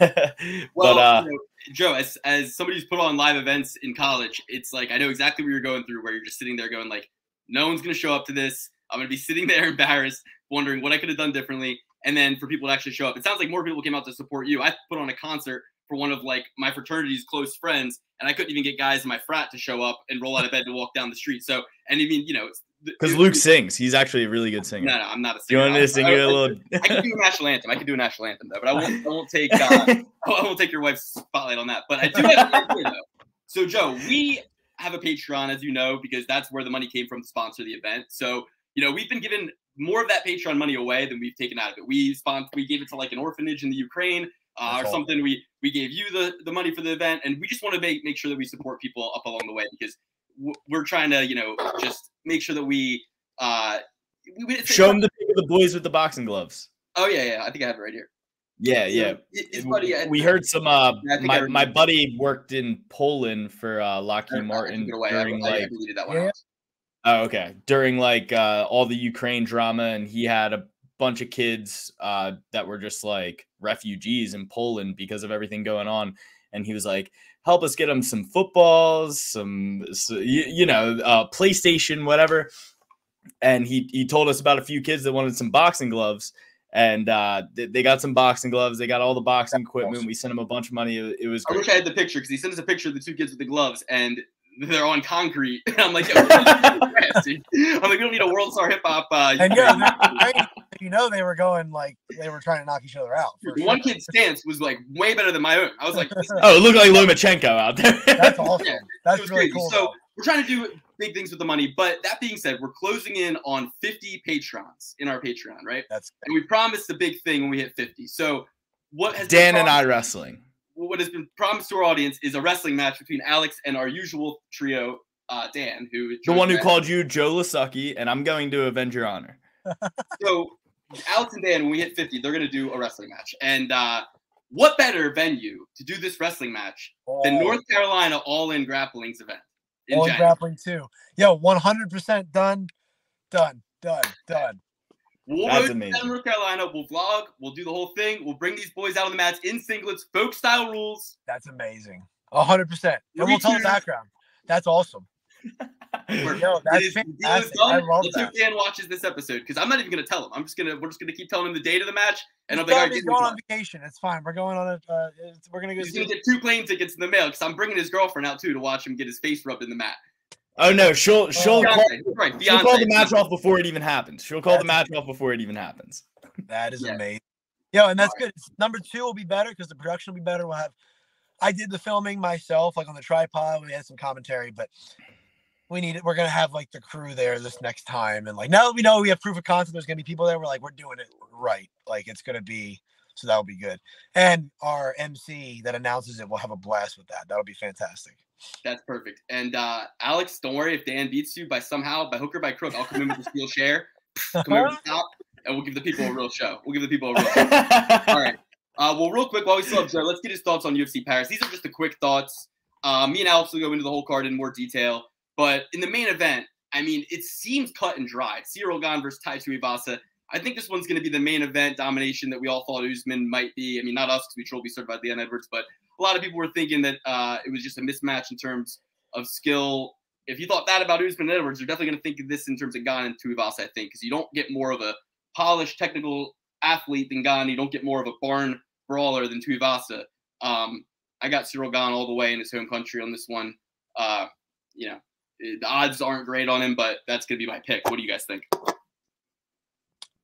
Well, but uh, you know, Joe, as as somebody who's put on live events in college, it's like I know exactly what you're going through, where you're just sitting there going like, no one's gonna show up to this. I'm gonna be sitting [laughs] there embarrassed, wondering what I could have done differently. And then for people to actually show up, it sounds like more people came out to support you. I put on a concert for one of like my fraternity's close friends, and I couldn't even get guys in my frat to show up and roll out of bed to walk down the street. So, and I mean, you know, because Luke sings, he's actually a really good singer. No, no, I'm not a singer. you want me to sing I- you a I- little? I can do a national anthem. I can do a national anthem though, but I won't. I won't take. Uh, [laughs] I won't take your wife's spotlight on that. But I do have an idea though. So Joe, we have a Patreon, as you know, because that's where the money came from to sponsor the event. So you know, we've been given more of that Patreon money away than we've taken out of it. We spon- we gave it to like an orphanage in the Ukraine. Uh, or awesome. something we we gave you the the money for the event and we just want to make make sure that we support people up along the way because w- we're trying to you know just make sure that we uh we, we- Show them the the boys with the boxing gloves. oh yeah yeah i think i have it right here Yeah, yeah. his- buddy we heard some. Uh, Yeah, I think I my my buddy worked in Poland for uh, Lockheed Martin. During like. deleted that one Yeah. Oh, okay. During like uh, all the Ukraine drama, and he had a bunch of kids uh, that were just like refugees in Poland because of everything going on, and he was like, "Help us get them some footballs, some, so, you, you know, uh, PlayStation, whatever." And he he told us about a few kids that wanted some boxing gloves, and uh, they, they got some boxing gloves. They got all the boxing equipment. We sent them a bunch of money. It, it was I wish I had the picture because he sent us a picture of the two kids with the gloves and they're on concrete. [laughs] I'm like, "Yo, [laughs] grass, dude." I'm like, we don't need a world star hip hop. Uh, And [laughs] yeah, they're great. You know they were going like they were trying to knock each other out. for The one kid's stance was like way better than my own. I was like, Oh, it looked like Lomachenko out there. That's awesome. Yeah, That's really crazy. cool. So though. we're trying to do big things with the money. But that being said, we're closing in on 50 patrons in our Patreon, right? That's And we promised the big thing when we hit 50. So what has Dan and I wrestling. what has been promised to our audience is a wrestling match between Alex and our usual trio, uh, Dan, who The one who called you Joe Lasaki, and I'm going to avenge your honor. So Alex and Dan, when we hit 50, they're going to do a wrestling match. And uh, what better venue to do this wrestling match than Oh, North Carolina All In Grappling's event in all in grappling too. Yo, one hundred percent done, done, done, done. We'll That's road to amazing. North Carolina. We'll vlog. We'll do the whole thing. We'll bring these boys out on the mats in singlets, folk style rules. That's amazing. hundred percent. And we'll tell the background. That's awesome. [laughs] We're- that's is- the deal is fantastic. done. I love Let's that. hope Dan watches this episode because I'm not even gonna tell him. I'm just gonna we're just gonna keep telling him the date of the match, and I'll be like, going- "All right, he's going on vacation. It's fine. We're going on a. Uh, we're gonna go He's see. gonna get two plane tickets in the mail because I'm bringing his girlfriend out too to watch him get his face rubbed in the mat. Oh no, she'll she'll call, Beyonce, right? she'll call the match off before it even happens. She'll call the That's- match off before it even happens. That is Yeah. amazing. Yo, and that's good. It's- Number two will be better because the production will be better. We'll have. I did the filming myself, like on the tripod. We had some commentary, but we need it. We're gonna have like the crew there this next time, and like now that we know we have proof of concept, there's gonna be people there. We're like, we're doing it right. Like it's gonna be. So that'll be good. And our MC that announces it will have a blast with that. That'll be fantastic. That's perfect. And uh, Alex, don't worry if Dan beats you by somehow, by hook or by crook, I'll come in with a steel share, [laughs] come over the top, and we'll give the people a real show. We'll give the people a real show. [laughs] All right. Uh, well, real quick, while we still have Joe, let's get his thoughts on UFC Paris. These are just the quick thoughts. Uh, me and Alex will go into the whole card in more detail. But in the main event, I mean, it seems cut and dry. Cyril Gane versus Tai Tuivasa. I think this one's going to be the main event domination that we all thought Usman might be. I mean, not us because we troll be by Leon Edwards, but a lot of people were thinking that uh, it was just a mismatch in terms of skill. If you thought that about Usman and Edwards, you're definitely going to think of this in terms of Gane and Tuivasa, I think, because you don't get more of a polished technical athlete than Gane. You don't get more of a barn brawler than Tuivasa. Um, I got Cyril Gane all the way in his home country on this one. Uh, you know, the odds aren't great on him, but that's going to be my pick. What do you guys think?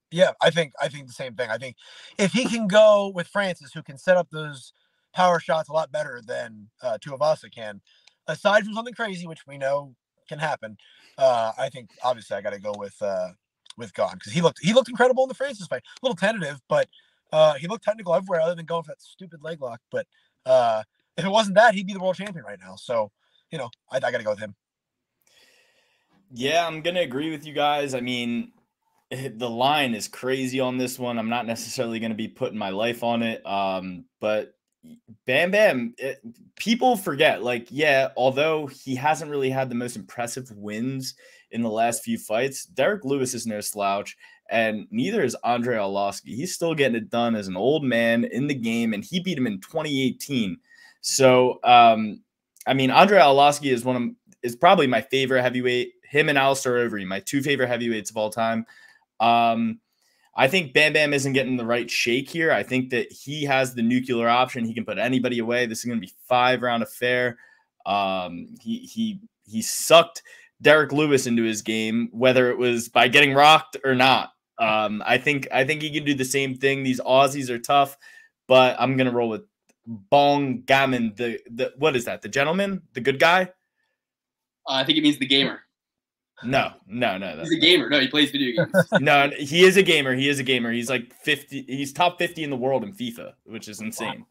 Yeah, I think I think the same thing. I think if he can go with Francis, who can set up those power shots a lot better than uh, Tuivasa can, aside from something crazy, which we know can happen, uh, I think obviously I got to go with uh, with Gane because he looked he looked incredible in the Francis fight. A little tentative, but uh, he looked technical everywhere other than going for that stupid leg lock. But uh, if it wasn't that, he'd be the world champion right now. So you know, I, I got to go with him. Yeah, I'm gonna agree with you guys. I mean, the line is crazy on this one. I'm not necessarily going to be putting my life on it. Um, but Bam Bam, it, people forget, like, yeah, although he hasn't really had the most impressive wins in the last few fights, Derrick Lewis is no slouch, and neither is Andre Arlovski. He's still getting it done as an old man in the game, and he beat him in 2018. So, um, I mean, Andre Arlovski is one of is probably my favorite heavyweight. Him and Alistair Overeem, my two favorite heavyweights of all time. Um, I think Bam Bam isn't getting the right shake here. I think that he has the nuclear option. He can put anybody away. This is going to be five round affair. Um, he he he sucked Derrick Lewis into his game, whether it was by getting rocked or not. Um, I think I think he can do the same thing. These Aussies are tough, but I'm gonna roll with Bong Gammon. The the what is that? The gentleman, the good guy. Uh, I think it means the gamer. No, no, no. He's a gamer. No, he plays video games. [laughs] no, he is a gamer. He is a gamer. He's like 50. He's top 50 in the world in FIFA, which is insane.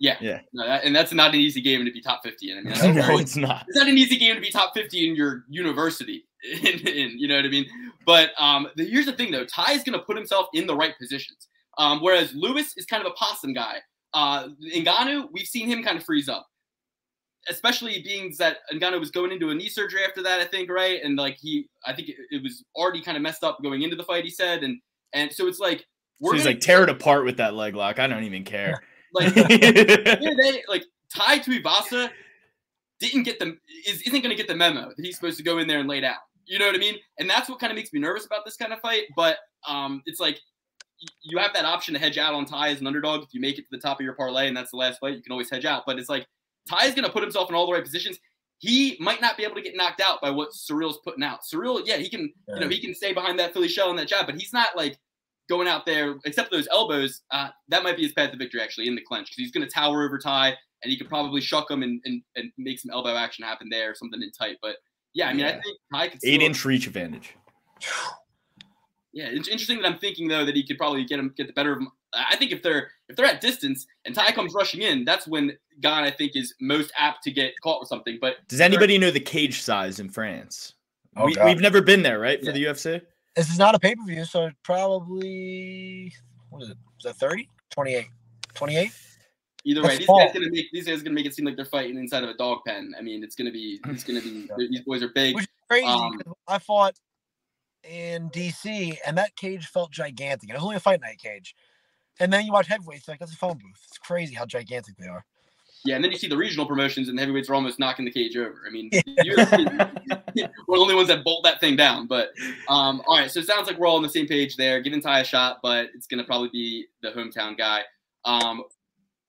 Yeah. Yeah. No, that, and that's not an easy game to be top 50 in. I mean, [laughs] no, it's not. it's not an easy game to be top 50 in your university. [laughs] In, in, you know what I mean? But um, the, here's the thing, though. Ty is going to put himself in the right positions. Um, whereas Lewis is kind of a possum guy. Uh, Ngannou, we've seen him kind of freeze up. Especially being that Ngannou was going into a knee surgery after that, I think, right? And like he, I think it, it was already kind of messed up going into the fight. He said, and and so it's like So he's gonna- like tear it apart with that leg lock. I don't even care. [laughs] like [laughs] they like Ty Tuivasa didn't get the is isn't going to get the memo that he's supposed to go in there and lay down. You know what I mean? And that's what kind of makes me nervous about this kind of fight. But um, it's like you have that option to hedge out on Ty as an underdog if you make it to the top of your parlay and that's the last fight. You can always hedge out. But it's like Ty is going to put himself in all the right positions. He might not be able to get knocked out by what Surreal's putting out. Surreal, yeah, he can, you know, he can stay behind that Philly shell and that jab, but he's not like going out there, except for those elbows, uh, that might be his path to victory actually in the clinch because he's going to tower over Ty and he could probably shuck him and, and, and make some elbow action happen there or something in tight. But yeah, I mean, I think Ty could eight inch reach advantage. [sighs] [sighs] [sighs] Yeah, it's interesting that I'm thinking though that he could probably get him get the better of him. I think if they're if they're at distance and Ty comes rushing in, that's when Gon I think is most apt to get caught with something. But Does anybody know the cage size in France? Oh, we, we've never been there, right? For the UFC? This is not a pay per view, so probably what is it? Is that 30? 28. 28? either way, these guys gonna make these guys gonna make it seem like they're fighting inside of a dog pen. I mean, it's gonna be it's gonna be [laughs] these boys are big. Which is crazy. Um, 'cause I fought in DC and that cage felt gigantic. It was only a fight night cage. And then you watch heavyweights, like that's a phone booth. It's crazy how gigantic they are. Yeah, and then you see the regional promotions and the heavyweights are almost knocking the cage over. I mean. [laughs] UFC, [laughs] we're the only ones that bolt that thing down. But um, all right, so it sounds like we're all on the same page there. Giving Ty a shot, but it's gonna probably be the hometown guy. Um,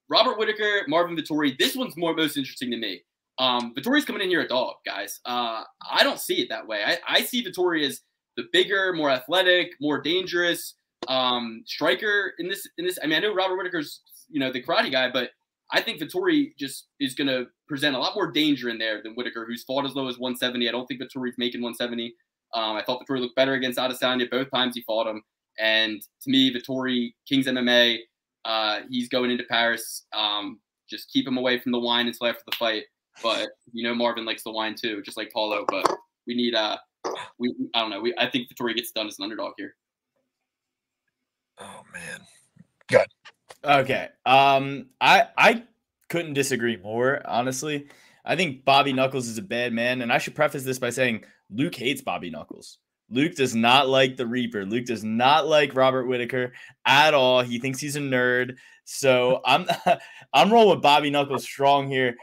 Robert Whittaker, Marvin Vettori. This one's more most interesting to me. Um, Vettori's coming in here a dog, guys. Uh, I don't see it that way. I, I see Vettori as the bigger, more athletic, more dangerous um, striker in this. In this, I mean, I know Robert Whittaker's you know the karate guy, but I think Vettori just is going to present a lot more danger in there than Whittaker, who's fought as low as 170. I don't think Vettori's making 170. Um, I thought Vettori looked better against Adesanya both times he fought him. And to me, Vettori, King's MMA, uh, he's going into Paris. Um, just keep him away from the wine until after the fight. But you know, Marvin likes the wine too, just like Paulo. But we need, uh, we I don't know. We I think Vettori gets done as an underdog here. Oh man. Good. Okay. Um, I I couldn't disagree more. Honestly, I think Bobby Knuckles is a bad man, and I should preface this by saying Luke hates Bobby Knuckles. Luke does not like the Reaper. Luke does not like Robert Whittaker at all. He thinks he's a nerd. So I'm [laughs] I'm rolling with Bobby Knuckles strong here.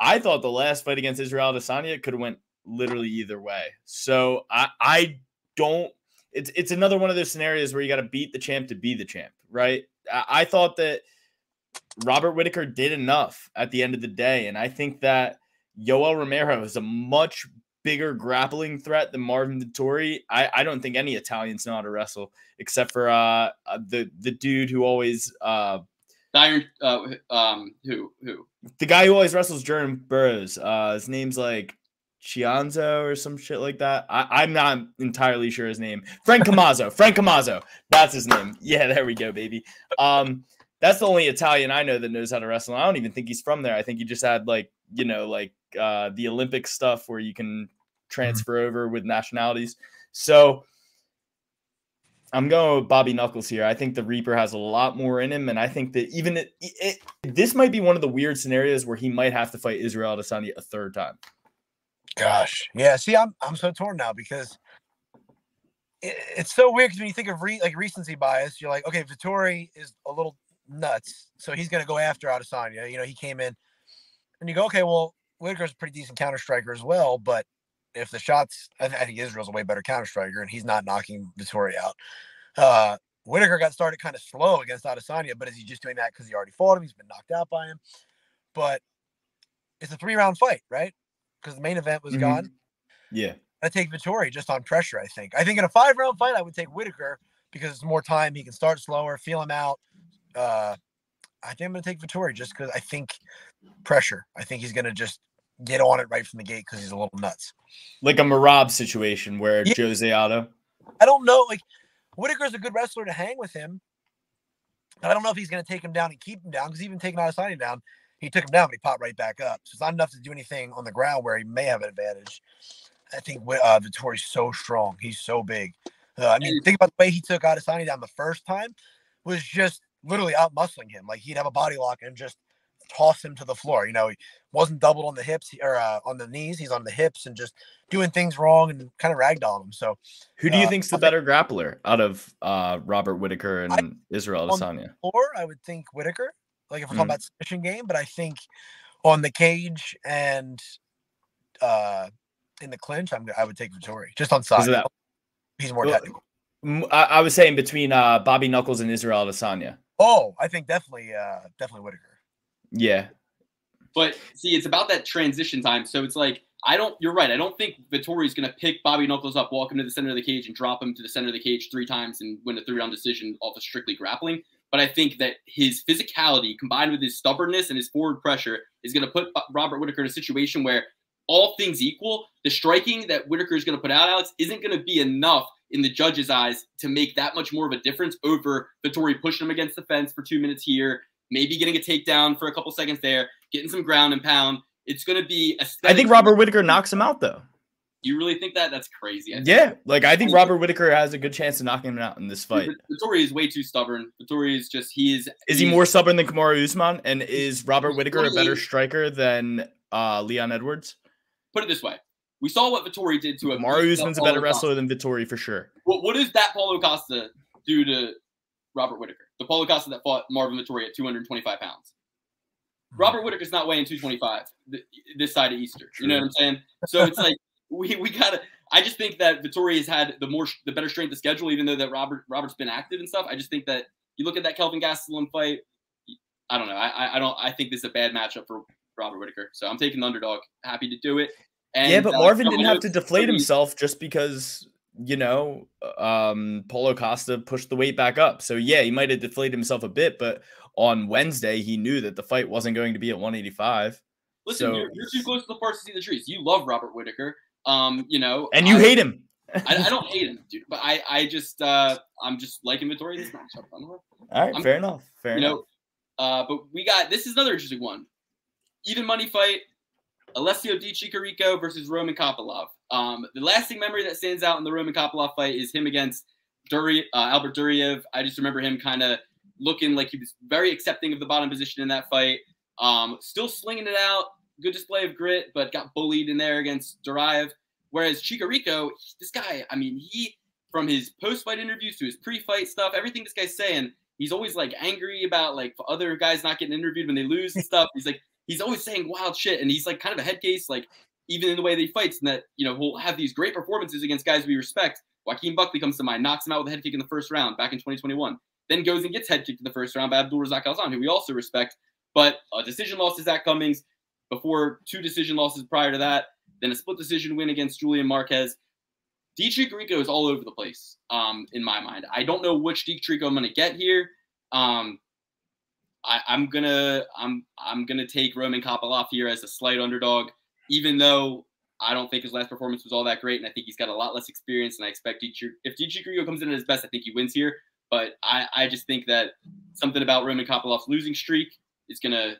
I thought the last fight against Israel Adesanya could have went literally either way. So I I don't. It's it's another one of those scenarios where you got to beat the champ to be the champ, right? I, I thought that Robert Whittaker did enough at the end of the day, and I think that Yoel Romero is a much bigger grappling threat than Marvin Vettori. I, I don't think any Italians know how to wrestle except for uh, uh the the dude who always uh Iron, uh, um, who, who? The guy who always wrestles Jordan Burroughs. Uh, his name's like Chianzo or some shit like that. I, am not entirely sure his name. Frank Chamizo. Frank Chamizo. That's his name. Yeah, there we go, baby. Um, that's the only Italian I know that knows how to wrestle. I don't even think he's from there. I think he just had like you know like uh, the Olympic stuff where you can mm-hmm. transfer mm-hmm. over with nationalities. So I'm going with Bobby Knuckles here. I think the Reaper has a lot more in him, and I think that even it, it, this might be one of the weird scenarios where he might have to fight Israel Adesanya a third time. Gosh, yeah. See, I'm I'm so torn now because it, it's so weird because when you think of re, like recency bias, you're like, okay, Vettori is a little nuts, so he's going to go after Adesanya. You know, he came in, and you go, okay, well, Whittaker's a pretty decent counter striker as well, but if the shots, I, th- I think Israel's a way better counter striker, and he's not knocking Vettori out. Uh, Whittaker got started kind of slow against Adesanya, but is he just doing that because he already fought him? He's been knocked out by him. But it's a three round fight, right? Because the main event was mm-hmm. gone. Yeah. I take Vettori just on pressure, I think. I think in a five round fight, I would take Whittaker because it's more time. He can start slower, feel him out. Uh, I think I'm going to take Vettori just because I think pressure. I think he's going to just get on it right from the gate because he's a little nuts. Like a Merab situation where yeah. Jose Aldo. I don't know. Like Whittaker's a good wrestler to hang with him. But I don't know if he's going to take him down and keep him down because even taking Adesanya down, he took him down, but he popped right back up. So it's not enough to do anything on the ground where he may have an advantage. I think uh, Vettori's so strong. He's so big. Uh, I mean, think about the way he took Adesanya down the first time was just literally out muscling him. Like he'd have a body lock and just toss him to the floor. You know, he wasn't doubled on the hips or uh, on the knees. He's on the hips and just doing things wrong and kind of ragdoll him. So, who do you uh, think's the better grappler out of uh, Robert Whittaker and I, Israel Adesanya? Or I would think Whittaker. Like if we're mm-hmm. talking about submission game, but I think on the cage and uh in the clinch, I'm I would take Vettori just on size. He's more well, technical. I, I, was saying between uh Bobby Knuckles and Israel Adesanya. Oh, I think definitely, uh definitely Whittaker. Yeah. But see, it's about that transition time. So it's like I don't. You're right. I don't think Vettori is going to pick Bobby Knuckles up, walk him to the center of the cage, and drop him to the center of the cage three times and win a three round decision off of strictly grappling. But I think that his physicality combined with his stubbornness and his forward pressure is going to put uh, Robert Whittaker in a situation where all things equal, the striking that Whittaker is going to put out, Alex, isn't going to be enough in the judge's eyes to make that much more of a difference over Vettori pushing him against the fence for two minutes here, maybe getting a takedown for a couple seconds there, getting some ground and pound. It's going to be. I think Robert Whittaker knocks him out though. You really think that? That's crazy. Yeah, like I think Robert Whittaker has a good chance of knocking him out in this fight. Vettori is way too stubborn. Vettori is just he is. Is he more stubborn than Kamaru Usman? And is Robert Whittaker a better striker than uh, Leon Edwards? Put it this way: we saw what Vettori did to him. Usman's a better wrestler than Vettori for sure. What, what does that Paulo Costa do to Robert Whittaker? The Paulo Costa that fought Marvin Vettori at 225 pounds. Hmm. Robert Whittaker's not weighing 225 this side of Easter. True. You know what I'm saying? So it's like we we gotta. I just think that Vettori has had the more the better strength of schedule, even though that Robert Robert's been active and stuff. I just think that you look at that Kelvin Gastelum fight. I don't know. I I don't. I think this is a bad matchup for Robert Whittaker. So I'm taking the underdog. Happy to do it. And, yeah, but uh, Marvin didn't have to deflate himself just because you know um Paulo Costa pushed the weight back up. So yeah, he might have deflated himself a bit, but on Wednesday he knew that the fight wasn't going to be at 185. Listen, so, you're, you're, too close to the forest to see the trees. You love Robert Whittaker, um, you know, and you I, hate him. I, I, don't hate him, dude, but I, I just, uh, I'm just like inventory this matchup. All right, I'm, fair enough. Fair you enough. Know, uh, but we got this is another interesting one. Even money fight. Alessio Di Chirico versus Roman Kopylov. Um, the lasting memory that stands out in the Roman Kopylov fight is him against Duri, uh, Albert Duraev. I just remember him kind of looking like he was very accepting of the bottom position in that fight. Um, still slinging it out. Good display of grit, but got bullied in there against Duraev. Whereas Chicarico, this guy, I mean, he from his post-fight interviews to his pre-fight stuff, everything this guy's saying, he's always like angry about like other guys not getting interviewed when they lose and stuff. He's like he's always saying wild shit, and he's like kind of a head case, like even in the way that he fights, and that you know he'll have these great performances against guys we respect. Joaquin Buckley comes to mind, knocks him out with a head kick in the first round back in 2021. Then goes and gets head kicked in the first round by Abdul Razak Alhassan, who we also respect. But a decision loss to Zak Cummings before two decision losses prior to that, then a split decision win against Julian Marquez. D Chicarico is all over the place um, in my mind. I don't know which D Trico I'm going to get here. Um, I, am gonna I'm I'm gonna take Roman Kopylov here as a slight underdog, even though I don't think his last performance was all that great, and I think he's got a lot less experience. And I expect D if D Chicarico comes in at his best, I think he wins here. But I, I just think that something about Roman Kopylov's losing streak is gonna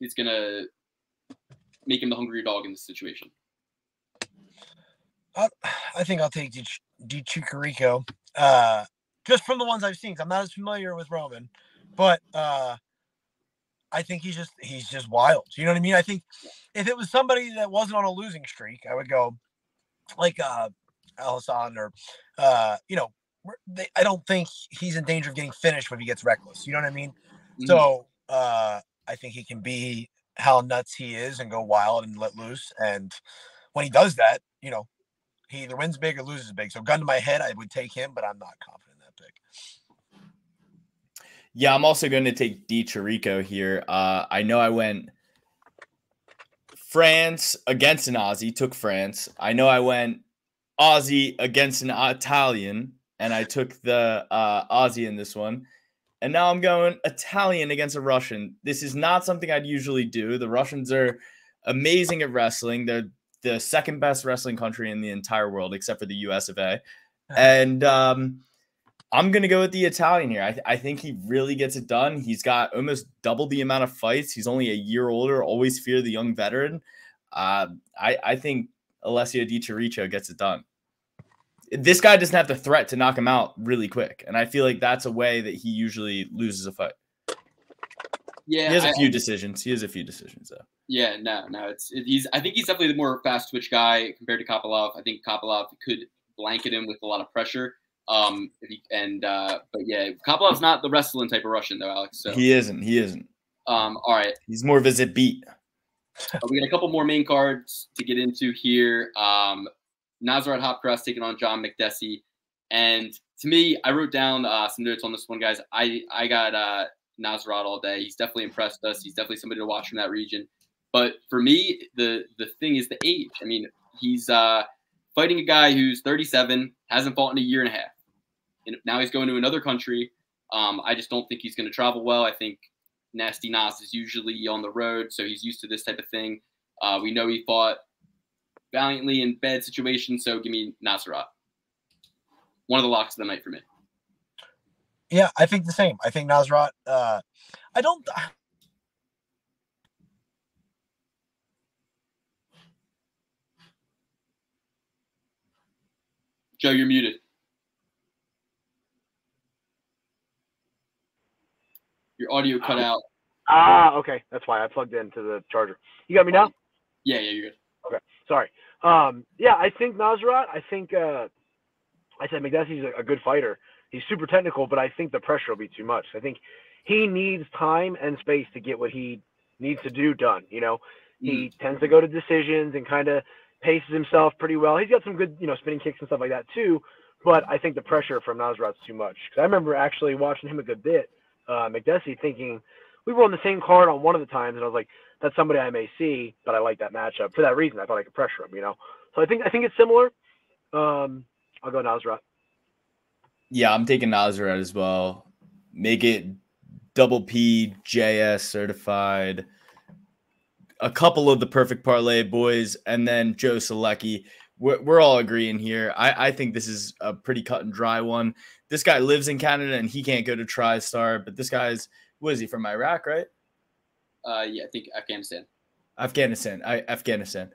is gonna make him the hungrier dog in this situation. I, I think I'll take D, D Chicarico. Uh, just from the ones I've seen. I'm not as familiar with Roman, but uh, I think he's just he's just wild. You know what I mean? I think if it was somebody that wasn't on a losing streak, I would go like uh Alhassan or uh, you know, they, I don't think he's in danger of getting finished when he gets reckless. You know what I mean? Mm-hmm. So uh, I think he can be how nuts he is and go wild and let loose. And when he does that, you know, he either wins big or loses big. So gun to my head, I would take him, but I'm not confident in that pick. Yeah, I'm also going to take D Chirico here. Uh, I know I went France against an Aussie, took France. I know I went Aussie against an Italian, and I took the uh, Aussie in this one. And now I'm going Italian against a Russian. This is not something I'd usually do. The Russians are amazing at wrestling. They're the second best wrestling country in the entire world, except for the US of A. [laughs] And um, I'm going to go with the Italian here. I, th- I, think he really gets it done. He's got almost double the amount of fights. He's only a year older. Always fear the young veteran. Uh, I, I think Alessio Di Chirico gets it done this guy doesn't have the threat to knock him out really quick, and I feel like that's a way that he usually loses a fight. Yeah, he has a I, few decisions. He has a few decisions though. Yeah, no, no, it's it, he's. I think he's definitely the more fast twitch guy compared to Kopylov. I think Kopylov could blanket him with a lot of pressure. Um, he, and uh, but yeah, Kopylov's not the wrestling type of Russian though, Alex. So he isn't. He isn't. Um, all right. He's more of a beat. uh, we got a couple more main cards to get into here. Um, Nasrat Haqparast taking on John Makdessi. And to me, I wrote down uh, some notes on this one, guys. I, I got uh, Nasrat all day. He's definitely impressed us. He's definitely somebody to watch from that region. But for me, the the thing is the age. I mean, he's uh, fighting a guy who's 37, hasn't fought in a year and a half. And now he's going to another country. Um, I just don't think he's going to travel well. I think Nasty Nas is usually on the road, so he's used to this type of thing. Uh, we know he fought valiantly in bad situations. So give me Nasrat. One of the locks of the night for me. Yeah, I think the same. I think Nasrat. Uh, I don't. Joe, you're muted. Your audio cut out. Ah, okay. That's why I plugged into the charger. You got me now? Yeah, yeah, you're good. Okay. Sorry. Um, yeah, I think Nasrat. I think uh, I said Makdessi's a, a good fighter. He's super technical, but I think the pressure will be too much. I think he needs time and space to get what he needs to do done. You know, he mm. tends to go to decisions and kind of paces himself pretty well. He's got some good, you know, spinning kicks and stuff like that too. But I think the pressure from Nasrat's too much. Because I remember actually watching him a good bit, uh, Makdessi, thinking we were on the same card on one of the times, and I was like, that's somebody I may see, but I like that matchup for that reason. I thought I could pressure him, you know. So I think I think it's similar. Um, I'll go Nasrat. Yeah, I'm taking Nasrat as well. Make it double P JS certified. A couple of the perfect parlay boys, and then Joe Solecki. We're, we're all agreeing here. I, I think this is a pretty cut and dry one. This guy lives in Canada and he can't go to TriStar, but this guy's what is he from Iraq, right? Uh, yeah, I think Afghanistan. Afghanistan. I, Afghanistan.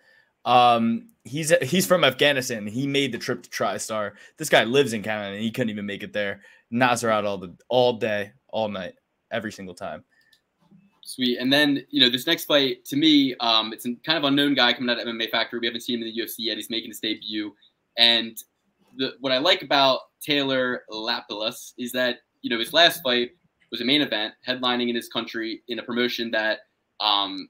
Um, he's he's from Afghanistan. He made the trip to TriStar. This guy lives in Canada and he couldn't even make it there. Nasrat all the all day, all night, every single time. Sweet. And then, you know, this next fight, to me, um, it's a kind of unknown guy coming out of MMA Factory. We haven't seen him in the UFC yet. He's making his debut. And the, what I like about Taylor Lapilus is that, you know, his last fight was a main event, headlining in his country in a promotion that, um,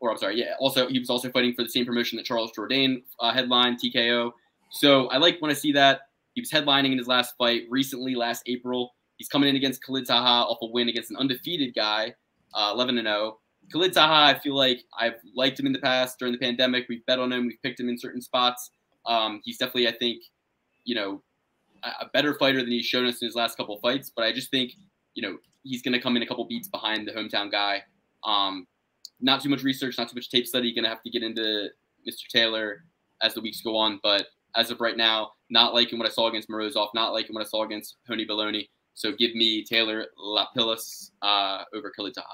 or I'm sorry, yeah, also, he was also fighting for the same promotion that Charles Jourdain uh, headlined, TKO. So I like when I see that. He was headlining in his last fight recently, last April. He's coming in against Khalid Taha off a win against an undefeated guy, uh, 11 and 0. Khalid Taha, I feel like I've liked him in the past during the pandemic. We've bet on him. We've picked him in certain spots. Um, he's definitely, I think, you know, a, a better fighter than he's shown us in his last couple fights. But I just think, you know, he's going to come in a couple beats behind the hometown guy. Um, not too much research, not too much tape study. Going to have to get into Mr. Taylor as the weeks go on. But as of right now, not liking what I saw against Morozov, not liking what I saw against Tony Baloney. So give me Taylor Lapilus uh, over Khalid Taha.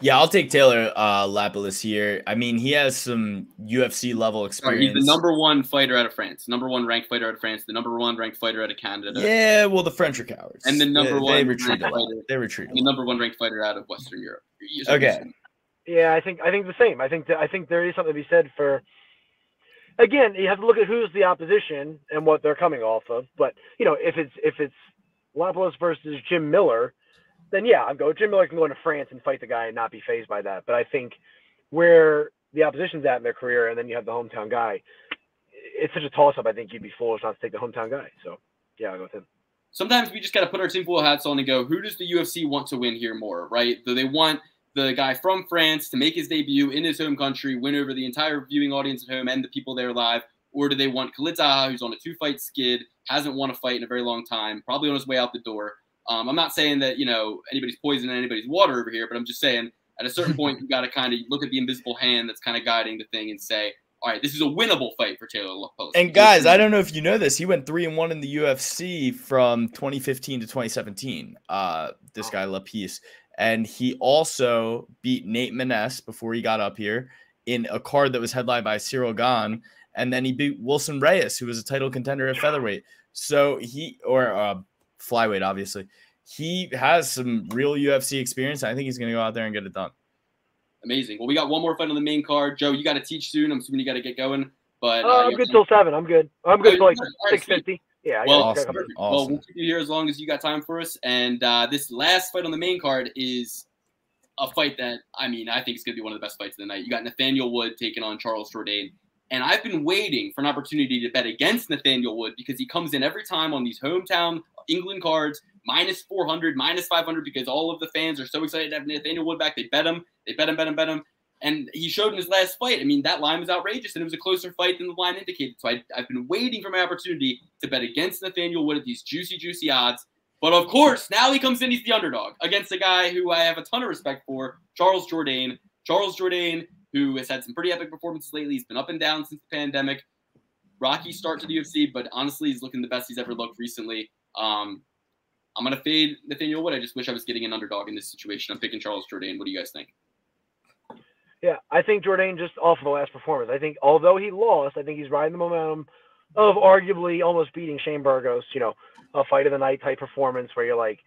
Yeah, I'll take Taylor uh, Lapilus here. I mean, he has some UFC level experience. Right, he's the number one fighter out of France, number one ranked fighter out of France, the number one ranked fighter out of Canada. Yeah, well, the French are cowards. And the number they, one they retreat fighter- They retreat. The number one ranked fighter out of Western Europe. Okay. Yeah, I think I think the same. I think that, I think there is something to be said for. Again, you have to look at who's the opposition and what they're coming off of. But you know, if it's if it's Lapilus versus Jim Miller, then yeah, I'd go. Jim Miller can go into France and fight the guy and not be phased by that. But I think where the opposition's at in their career, and then you have the hometown guy, it's such a toss up. I think you'd be foolish not to take the hometown guy. So yeah, I'll go with him. sometimes we just got to put our tinfoil hats on and go, who does the UFC want to win here more, right? Do they want the guy from France to make his debut in his home country, win over the entire viewing audience at home and the people there live? Or do they want Khalid who's on a two fight skid, hasn't won a fight in a very long time, probably on his way out the door? Um, I'm not saying that, you know, anybody's poisoning anybody's water over here, but I'm just saying at a certain point, you got to kind of look at the invisible hand that's kind of guiding the thing and say, all right, this is a winnable fight for Taylor Lapilus. And guys, I don't know if you know this. He went three and one in the UFC from 2015 to 2017. Uh, this guy Lapis, and he also beat Nate Maness before he got up here in a card that was headlined by Cyril Gane, and then he beat Wilson Reis, who was a title contender at featherweight. So he or uh, flyweight, obviously. He has some real UFC experience. I think he's going to go out there and get it done. Amazing. Well, we got one more fight on the main card. Joe, you got to teach soon. I'm assuming you got to get going. But uh, Oh, I'm good got- till seven. I'm good. I'm good Oh, till like all right, six fifty. Yeah. Well, got- awesome. Well, we'll keep you here as long as you got time for us. And uh, this last fight on the main card is a fight that I mean I think is going to be one of the best fights of the night. You got Nathaniel Wood taking on Charles Jourdain, and I've been waiting for an opportunity to bet against Nathaniel Wood because he comes in every time on these hometown England cards minus 400, minus 500 because all of the fans are so excited to have Nathaniel Wood back. They bet him, they bet him, bet him, bet him. And he showed in his last fight. I mean, that line was outrageous, and it was a closer fight than the line indicated. So I, I've been waiting for my opportunity to bet against Nathaniel Wood at these juicy, juicy odds. But of course, now he comes in, he's the underdog against a guy who I have a ton of respect for, Charles Jourdain. Charles Jourdain, who has had some pretty epic performances lately. He's been up and down since the pandemic. Rocky start to the UFC, but honestly, he's looking the best he's ever looked recently. Um, I'm gonna fade Nathaniel Wood. I just wish I was getting an underdog in this situation. I'm picking Charles Jourdain. What do you guys think? Yeah, I think Jourdain just off of the last performance. I think although he lost, I think he's riding the momentum of arguably almost beating Shane Burgos. You know, a fight of the night type performance where you're like,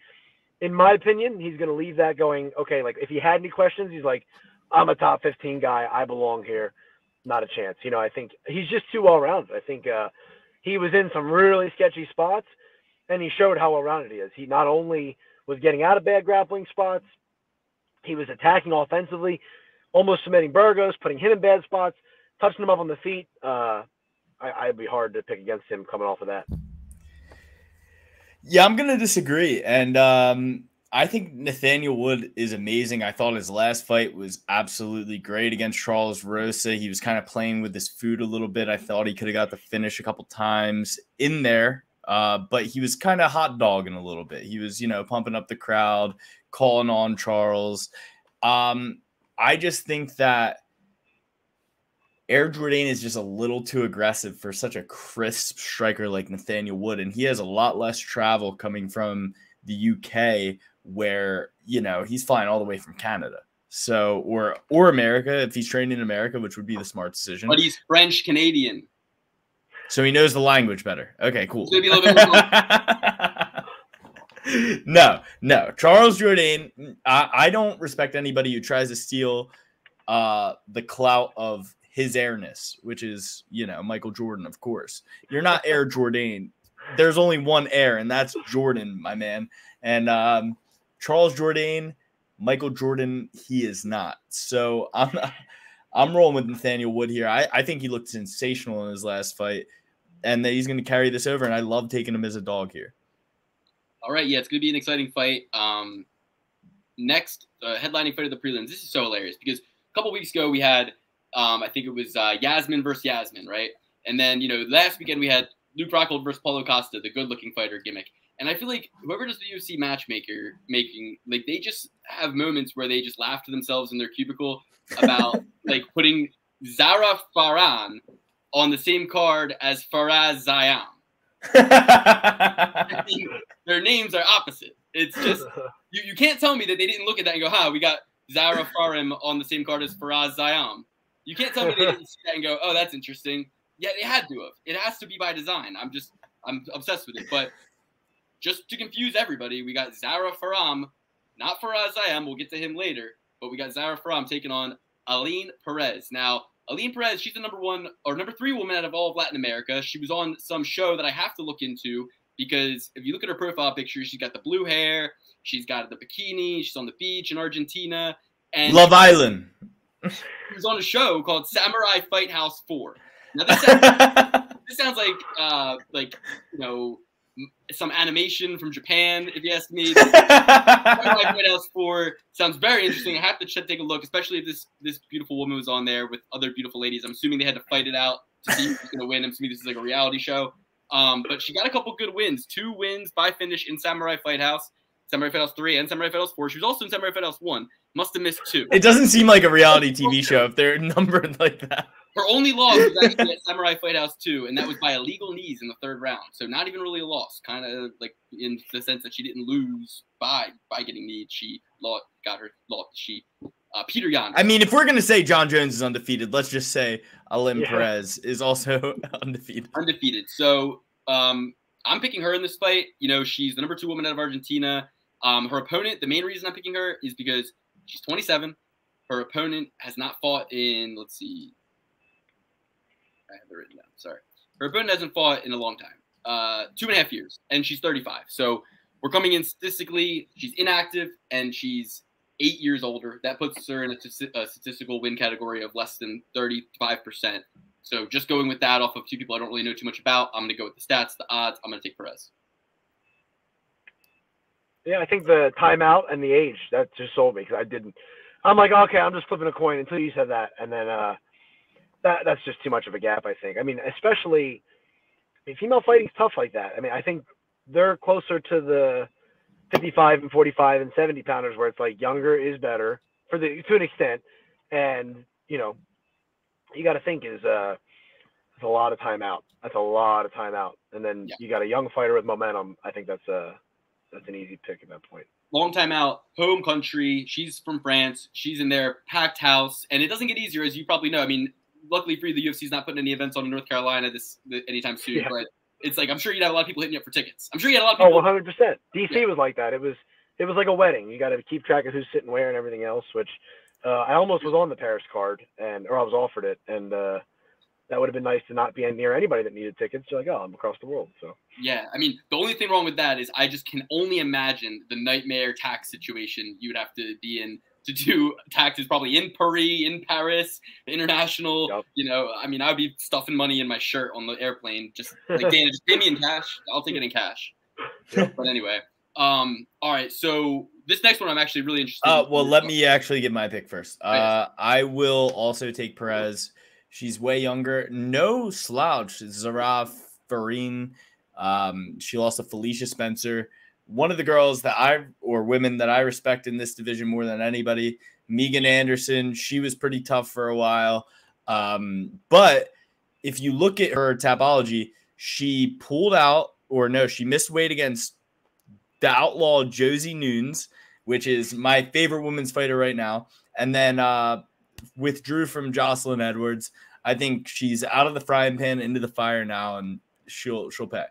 in my opinion, he's going to leave that going. Okay, like if he had any questions, he's like, I'm a top 15 guy. I belong here. Not a chance. You know, I think he's just too well rounded. I think uh, he was in some really sketchy spots, and he showed how well rounded he is. He not only was getting out of bad grappling spots, he was attacking offensively almost submitting Burgos, putting him in bad spots, touching him up on the feet. Uh, I, I'd be hard to pick against him coming off of that. Yeah, I'm gonna disagree, and um, I think Nathaniel Wood is amazing. I thought his last fight was absolutely great against Charles Rosa. He was kind of playing with his food a little bit. I thought he could have got the finish a couple times in there, uh, but he was kind of hot dogging a little bit. He was, you know, pumping up the crowd, calling on Charles. Um, I just think that Air Jordan is just a little too aggressive for such a crisp striker like Nathaniel Wood, and he has a lot less travel coming from the UK, where you know he's flying all the way from Canada, so or or America if he's training in America, which would be the smart decision. But he's French Canadian. So he knows the language better. Okay, cool. So a little bit more- [laughs] no, no. Charles Jourdain, I, I don't respect anybody who tries to steal uh, the clout of his airness, which is, you know, Michael Jordan, of course. You're not Air Jourdain. There's only one air, and that's Jordan, my man. And um, Charles Jourdain, Michael Jordan, he is not. So I'm I'm rolling with Nathaniel Wood here. I, I think he looked sensational in his last fight, and that he's going to carry this over. And I love taking him as a dog here. All right, yeah, it's going to be an exciting fight. Um, next, uh, headlining fight of the prelims. This is so hilarious because a couple weeks ago we had, um, I think it was uh, Yasmin versus Yasmin, right? And then you know last weekend we had Luke Rockhold versus Paulo Costa, the good-looking fighter gimmick. And I feel like whoever does the UFC matchmaker making, like they just have moments where they just laugh to themselves in their cubicle about [laughs] like putting Zarah Fairn on the same card as Fares Ziam. I mean, their names are opposite. It's just [laughs] you, you can't tell me that they didn't look at that and go, "Ha, we got Zarah Fairn on the same card as Fares Ziam." You can't tell me they didn't see that and go, "Oh, that's interesting." Yeah, they had to have. It has to be by design. I'm just I'm obsessed with it. But just to confuse everybody, we got Zarah Fairn, not Fares Ziam. We'll get to him later, but we got Zarah Fairn taking on Ailin Perez. Now, Ailin Perez, she's the number one or number three woman out of all of Latin America. She was on some show that I have to look into because if you look at her profile picture, she's got the blue hair, she's got the bikini, she's on the beach in Argentina, and Love Island. she was on a show called Samurai Fight House Four. Now this [laughs] sounds, this sounds like uh, like you know some animation from Japan, if you ask me. Fight House Four sounds very interesting. I have to check, take a look, especially if this this beautiful woman was on there with other beautiful ladies. I'm assuming they had to fight it out to see who's going to win. I'm assuming this is like a reality show. Um, but she got a couple good wins, two wins by finish in Samurai Fight House, Samurai Fight House three, and Samurai Fight House four. She was also in Samurai Fight House one. Must have missed two. it doesn't seem like a reality TV show if they're [laughs] numbered like that. Her only loss was actually at Samurai Fight House 2, and that was by illegal knees in the third round. So not even really a loss, kind of like in the sense that she didn't lose by by getting kneed. She lost, got her lost. She uh, Petr Yan. I mean, if we're gonna say Jon Jones is undefeated, let's just say Ailin Yeah. Perez is also [laughs] undefeated. undefeated. So um, I'm picking her in this fight. You know, she's the number two woman out of Argentina. Um, her opponent, the main reason I'm picking her is because she's 27. Her opponent has not fought in, let's see, I have it written down. Sorry. Her opponent hasn't fought in a long time, uh, two and a half years, and she's 35. So we're coming in statistically, she's inactive and she's eight years older. That puts her in a, statistical win category of less than 35%. So just going with that off of two people I don't really know too much about, I'm going to go with the stats, the odds. I'm going to take Perez. Yeah, I think the timeout and the age that just sold me because I didn't. I'm like, okay, I'm just flipping a coin until you said that, and then uh, that that's just too much of a gap. I think. I mean, especially I mean, female fighting's tough like that. I mean, I think they're closer to the 55 and 45 and 70 pounders where it's like younger is better for the to an extent, and you know, you got to think is uh, it's a lot of time out. That's a lot of time out, and then Yeah. you got a young fighter with momentum. I think that's a that's an easy pick at that point. Long time out, home country. She's from France. She's in their packed house, and it doesn't get easier, as you probably know. I mean, luckily for you, the UFC's not putting any events on in North Carolina this anytime soon. Yeah. But it's like I'm sure you'd have a lot of people hitting you up for tickets. I'm sure you had a lot of people. Oh, people. 100 percent. DC Yeah. was like that. It was it was like a wedding. You got to keep track of who's sitting where and everything else. Which uh, I almost was on the Paris card, and or I was offered it, and uh, that would have been nice to not be near anybody that needed tickets. You're like, oh, I'm across the world. So Yeah, I mean, the only thing wrong with that is I just can only imagine the nightmare tax situation you would have to be in to do taxes, probably in Paris, in Paris, international. Yep. You know, I mean, I would be stuffing money in my shirt on the airplane. Just [laughs] like Dana, just pay me in cash. I'll take it in cash. But anyway, um, all right. So this next one, I'm actually really interested. Uh, in. well, let me actually get my pick first. Uh, I will also take Perez. She's way younger. No slouch. Zarah Fairn. Um, she lost to Felicia Spencer. One of the girls that I or women that I respect in this division more than anybody. Megan Anderson. She was pretty tough for a while. Um, but if you look at her Tapology, she pulled out, or no, she missed weight against the outlaw Josie Nunes which is my favorite women's fighter right now. And then uh, withdrew from Jocelyn Edwards. I think she's out of the frying pan into the fire now, and she'll she'll pay.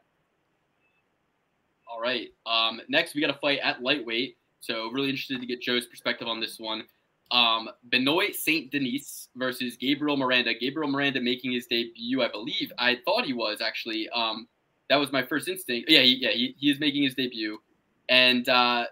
All right. Um, next, we got a fight at lightweight. So really interested to get Joe's perspective on this one. Um, Benoit Saint Denis versus Gabriel Miranda. Gabriel Miranda making his debut, I believe. I thought he was actually. Um, that was my first instinct. Yeah, he, yeah, he, he is making his debut, and uh,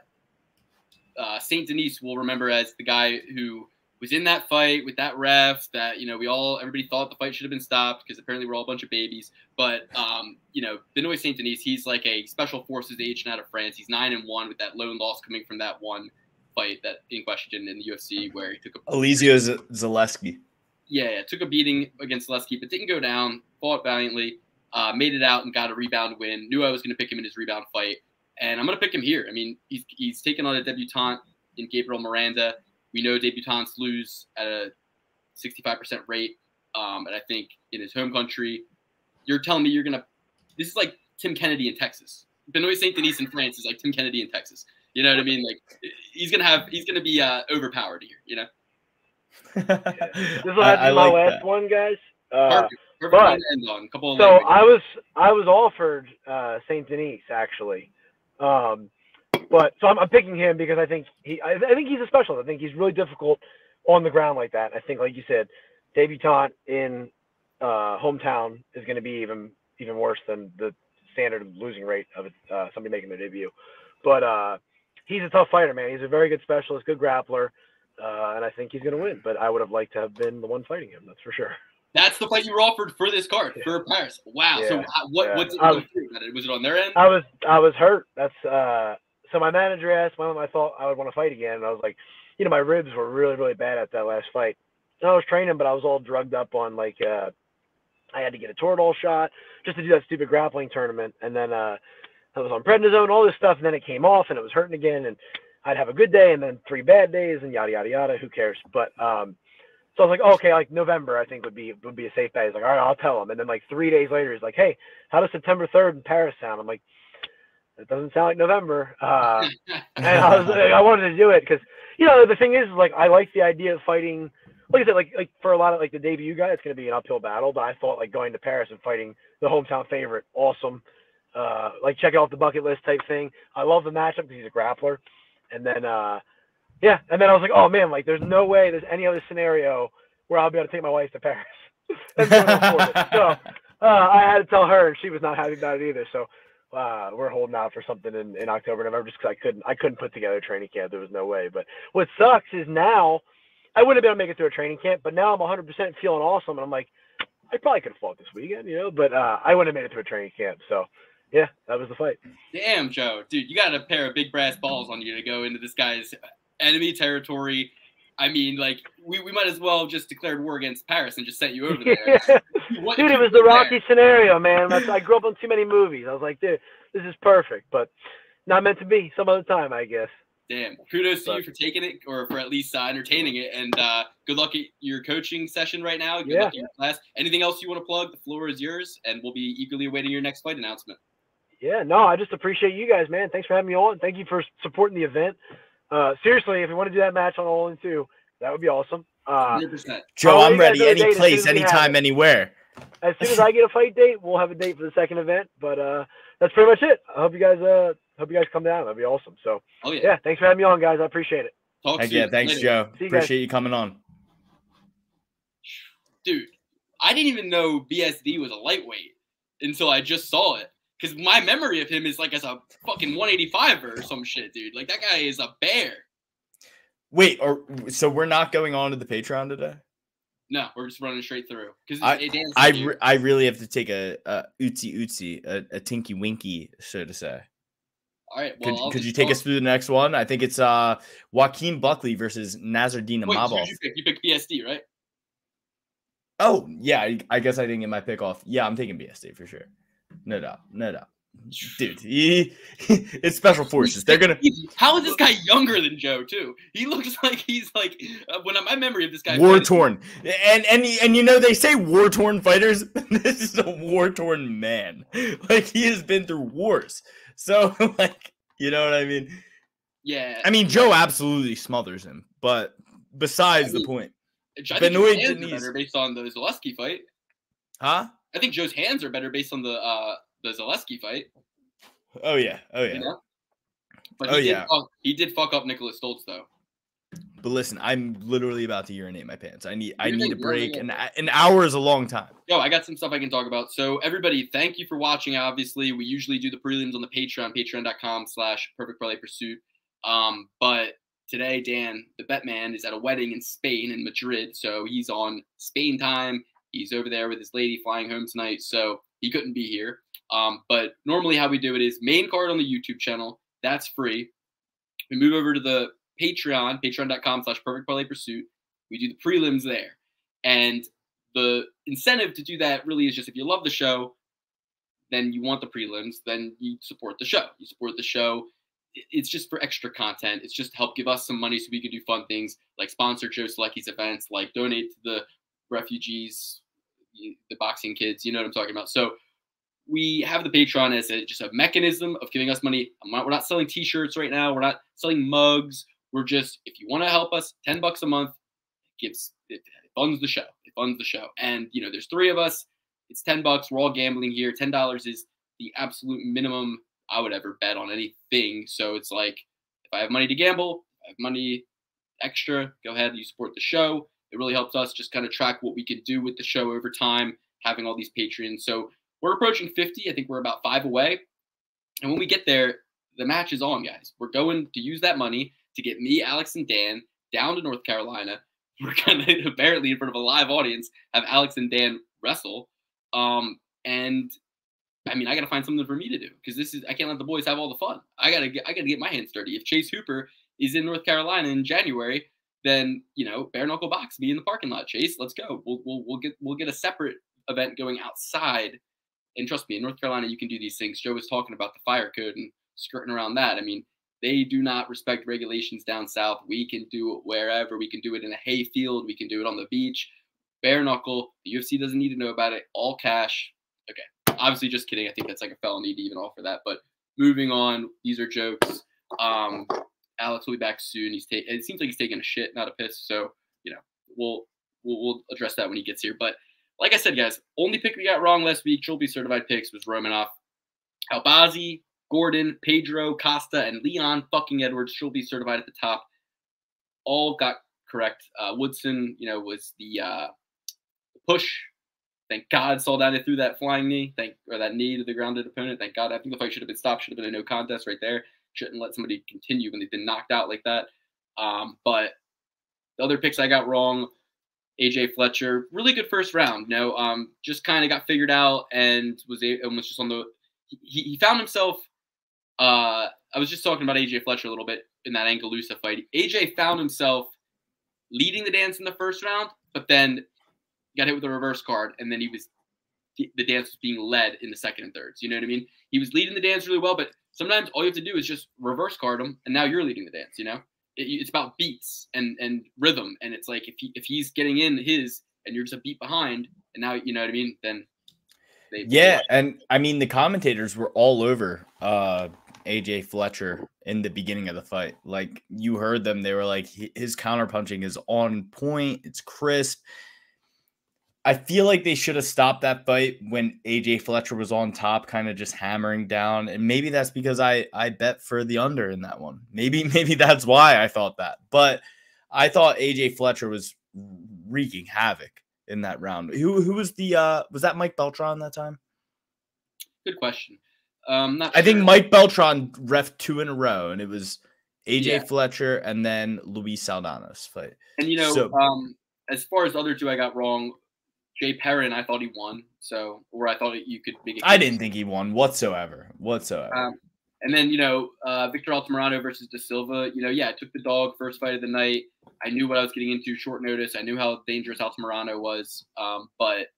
uh, Saint Denis will remember as the guy who was in that fight with that ref. That you know, we all everybody thought the fight should have been stopped because apparently we're all a bunch of babies. But um, you know, Benoit Saint Denis, he's like a special forces agent out of France. He's nine and one with that lone loss coming from that one fight that in question in the UFC where he took a Elizeu Z- Zaleski. yeah, yeah, took a beating against Lesky, but didn't go down. Fought valiantly, uh, made it out, and got a rebound win. Knew I was going to pick him in his rebound fight, and I'm going to pick him here. I mean, he's he's taken on a debutante in Gabriel Miranda. We know debutantes lose at a 65% rate, um, and I think in his home country, you're telling me you're going to. This is like Tim Kennedy in Texas. Benoit Saint Denis in France is like Tim Kennedy in Texas. You know what I mean? Like he's gonna have he's gonna be uh, overpowered here. You know. [laughs] This will have to I- I be my like last that. one, guys. Uh, Perfect. Perfect but- end on. Couple of so like, I was I was offered uh, Saint Denis actually, um, but so I'm, I'm picking him because I think he I, I think he's a specialist. I think he's really difficult on the ground like that. I think, like you said, debutante in uh, hometown is going to be even even worse than the standard losing rate of uh, somebody making their debut. But uh, he's a tough fighter, man. He's a very good specialist, good grappler, uh, and I think he's going to win. But I would have liked to have been the one fighting him. That's for sure. That's the fight you were offered for this card for Paris. Wow. so Yeah, how, what yeah. what's it was- Was it on their end? I was I was hurt. That's uh so my manager asked when I thought I would want to fight again, and I was like, you know, my ribs were really really bad at that last fight. And I was training, but I was all drugged up on like uh I had to get a Toradol shot just to do that stupid grappling tournament, and then uh I was on prednisone, all this stuff, and then it came off, and it was hurting again, and I'd have a good day, and then three bad days, and yada yada yada. Who cares? But um. So I was like, okay, like November, I think would be would be a safe bet. He's like, all right, I'll tell him. And then like three days later, he's like, hey, how does September third in Paris sound? I'm like, it doesn't sound like November. Uh, [laughs] and I was like, I wanted to do it because you know the thing is like I like the idea of fighting. Like I said, like like for a lot of like the debut guy, it's going to be an uphill battle. But I thought like going to Paris and fighting the hometown favorite, awesome. Uh, like check it off the bucket list type thing. I love the matchup because he's a grappler. And then uh, yeah, and then I was like, oh man, like there's no way there's any other scenario where I'll be able to take my wife to Paris. and go to Florida. so uh, I had to tell her, and she was not happy about it either. So uh, we're holding out for something in, in October, November, just because I couldn't I couldn't put together a training camp. There was no way. But what sucks is now I wouldn't have been able to make it through a training camp, but now I'm 100% feeling awesome, and I'm like, I probably could have fought this weekend, you know, but uh, I wouldn't have made it through a training camp. So yeah, that was the fight. Damn, Joe, dude, you got a pair of big brass balls on you to go into this guy's enemy territory. I mean, like we, we might as well have just declared war against Paris and just sent you over there. [laughs] What- dude, it was the Rocky scenario, man. I grew up on too many movies. I was like, dude, this is perfect, but not meant to be. Some other time, I guess. Damn. Kudos to you for taking it or for at least uh, entertaining it. And uh, good luck at your coaching session right now. Good Yeah. luck in your class. Anything else you want to plug? The floor is yours, and we'll be eagerly awaiting your next fight announcement. Yeah, no, I just appreciate you guys, man. Thanks for having me on. Thank you for supporting the event. Uh, seriously, if you want to do that match on All In Two, that would be awesome. Uh, 100%. Joe, I'll I'm ready. Any date place, as we have anytime, anywhere. as soon as I get a fight date, we'll have a date for the second event. But uh, that's pretty much it. I hope you guys uh hope you guys come down. That'd be awesome. So Oh, yeah. yeah, thanks for having me on, guys. I appreciate it. Talk Heck soon. yeah, thanks, Later. Joe. See you guys. Appreciate you coming on. Dude, I didn't even know BSD was a lightweight until I just saw it. Because my memory of him is like as a fucking 185 or some shit, dude. Like that guy is a bear. Wait, or so we're not going on to the Patreon today? No, we're just running straight through. Because I- I, re- I really have to take a, a ootsie ootsie, a, a tinky winky, so to say. All right. Well, Could, could you take us through the next one? I think it's uh Joaquin Buckley versus Nassourdine who'd you pick? You picked BSD, right? Oh yeah, I, I guess I didn't get my pick off. Yeah, I'm taking BSD for sure. No doubt, no doubt, dude. He, it's special forces. They're gonna How is this guy younger than Joe too? He looks [laughs] like he's like uh, when I, my memory of this guy. war torn, and and and you know they say war torn fighters. [laughs] this is a war torn man. Like he has been through wars. So [laughs] like you know what I mean. Yeah. I mean Joe absolutely smothers him, but besides I the point, Benoit Denise. better based on the Zaleski fight. huh? I think Joe's hands are better based on the uh the Zaleski fight. Oh yeah. Oh yeah. You know? But Oh, he did yeah. fuck, he did fuck up Niklas Stolze though. But listen, I'm literally about to urinate my pants. I need I need a break. gonna- An an hour is a long time. Yo, I got some stuff I can talk about. So everybody, thank you for watching. Obviously, we usually do the prelims on the Patreon, patreon.com slash perfect parlay pursuit. Um, but today, Dan, the bet man, is at a wedding in Spain in Madrid. So he's on Spain time. He's over there with his lady flying home tonight. So he couldn't be here. Um, but normally how we do it is main card on the YouTube channel. That's free. We move over to the Patreon, patreon.com slash perfect pursuit. We do the prelims there. And the incentive to do that really is just if you love the show, then you want the prelims, then you support the show. You support the show. It's just for extra content. It's just to help give us some money so we can do fun things like sponsor Joe Solecki's events, like donate to the refugees, the boxing kids. You know what I'm talking about. So we have the Patreon as a, just a mechanism of giving us money. Not, we're not selling T-shirts right now. We're not selling mugs. We're just if you want to help us, ten bucks a month gives it, it funds the show. It funds the show. And you know, there's three of us. It's ten bucks. We're all gambling here. Ten dollars is the absolute minimum I would ever bet on anything. So it's like if I have money to gamble, I have money extra, go ahead. You support the show. It really helps us just kind of track what we can do with the show over time, having all these Patreons. So we're approaching 50. I think we're about five away. And when we get there, the match is on, guys. We're going to use that money to get me, Alex, and Dan down to North Carolina. [laughs] We're going to apparently in front of a live audience have Alex and Dan wrestle. Um, and I mean, I got to find something for me to do because this is I can't let the boys have all the fun. I gotta get I gotta get my hands dirty. If Chase Hooper is in North Carolina in January, then you know bare knuckle box me in the parking lot. Chase, let's go. We'll we'll, we'll get we'll get a separate event going outside. And trust me, in North Carolina, you can do these things. Joe was talking about the fire code and skirting around that. I mean, they do not respect regulations down south. We can do it wherever. We can do it in a hay field. We can do it on the beach. Bare knuckle. The UFC doesn't need to know about it. All cash. Okay. Obviously, just kidding. I think that's like a felony to even offer that. But moving on. These are jokes. Um, Alex will be back soon. He's taking. It seems like he's taking a shit, not a piss. So you know, we'll we'll, we'll address that when he gets here. But like I said, guys, only pick we got wrong last week. Trophy certified picks was Romanov, Albazi, Gordon, Pedro, Costa, and Leon fucking Edwards. Be certified at the top. All got correct. Uh, Woodson, you know, was the uh, push. Thank God Saldana threw that flying knee. Thank or that knee to the grounded opponent. Thank God. I think the fight should have been stopped. Should have been a no contest right there. Shouldn't let somebody continue when they've been knocked out like that. Um, but the other picks I got wrong. AJ Fletcher, really good first round. You know, um, just kind of got figured out and was and was just on the. He, he found himself. Uh, I was just talking about AJ Fletcher a little bit in that Angalusa fight. AJ found himself leading the dance in the first round, but then got hit with a reverse card, and then he was the dance was being led in the second and thirds. You know what I mean? He was leading the dance really well, but sometimes all you have to do is just reverse card him, and now you're leading the dance. You know, it, it's about beats and and rhythm, and it's like if he if he's getting in his and you're just a beat behind, and now you know what I mean, then they Yeah, and I mean the commentators were all over uh AJ Fletcher in the beginning of the fight. Like you heard them, they were like "Hi- his counterpunching is on point, it's crisp. I feel like they should have stopped that fight when AJ Fletcher was on top, kind of just hammering down. And maybe that's because I I bet for the under in that one. Maybe [laughs] maybe that's why I thought that. But I thought AJ Fletcher was wreaking havoc in that round. Who who was the uh was that Mike Beltran that time? good question. Um, not I think. Mike Beltran ref two in a row, and it was AJ Yeah. Fletcher and then Luis Saldana's fight. And you know, So- um, as far as other two, I got wrong. Jay Perrin, I thought he won. So, or I thought you could make. I didn't think he won whatsoever. Whatsoever. Um, and then you know, uh, Victor Altamirano versus Da Silva. You know, yeah, I took the dog first fight of the night. I knew what I was getting into, short notice. I knew how dangerous Altamirano was, um, but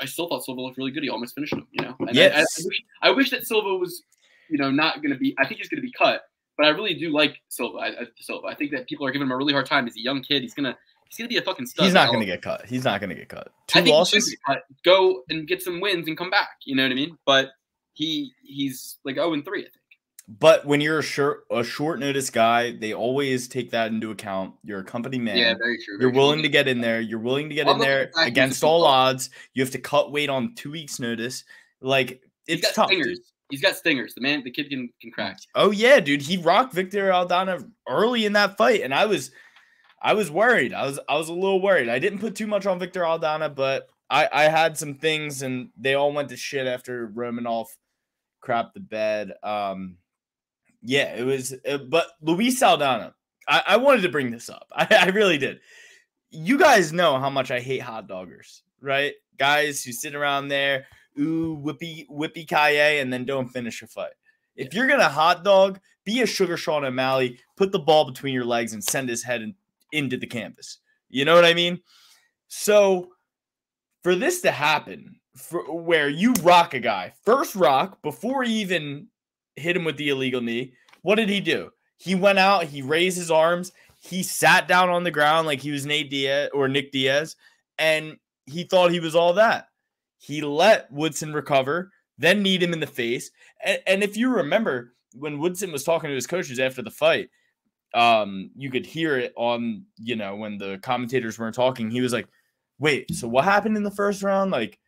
I still thought Silva looked really good. He almost finished him. You know, and I- I, I, Yes. wish, I wish that Silva was, you know, not going to be. I think he's going to be cut, but I really do like Silva. I, I, Silva. I think that people are giving him a really hard time. He's a young kid. He's gonna. He's gonna be a fucking stud. He's not Oh, going to get cut. He's not going to get cut. Two think he should losses. cut. Go and get some wins and come back. You know what I mean? But he he's like 0 and 3, I think. But when you're a short a short notice guy, they always take that into account. You're a company man. Yeah, very true. You're very true. willing to get in there. You're willing to get I'm in there at the fact he's against all odds. You have to cut weight on two weeks' notice. Like He's it's got tough. dude. He's got stingers. The man, the kid can can crack. Oh yeah, dude, he rocked Victor Aldana early in that fight, and I was, I was worried. I was, I was a little worried. I didn't put too much on Victor Aldana, but I, I had some things, and they all went to shit after Romanov crapped the bed. Um, yeah, it was. Uh, but Luis Aldana, I, I wanted to bring this up. [laughs] I, I really did. You guys know how much I hate hot doggers, right? Guys who sit around there, ooh, whippy whippy kaye, and then don't finish a fight. If you're gonna hot dog, be a Sugar Sean O'Malley, put the ball between your legs and send his head in, into the canvas. You know what I mean? So for this to happen, for, where you rock a guy first rock before he even hit him with the illegal knee, what did he do? He went out, he raised his arms, he sat down on the ground like he was Nate Diaz or Nick Diaz, and he thought he was all that. He let Woodson recover, then need him in the face. And, and if you remember, when Woodson was talking to his coaches after the fight, um, you could hear it on, you know, when the commentators weren't talking. He was like, Wait, so what happened in the first round? Like,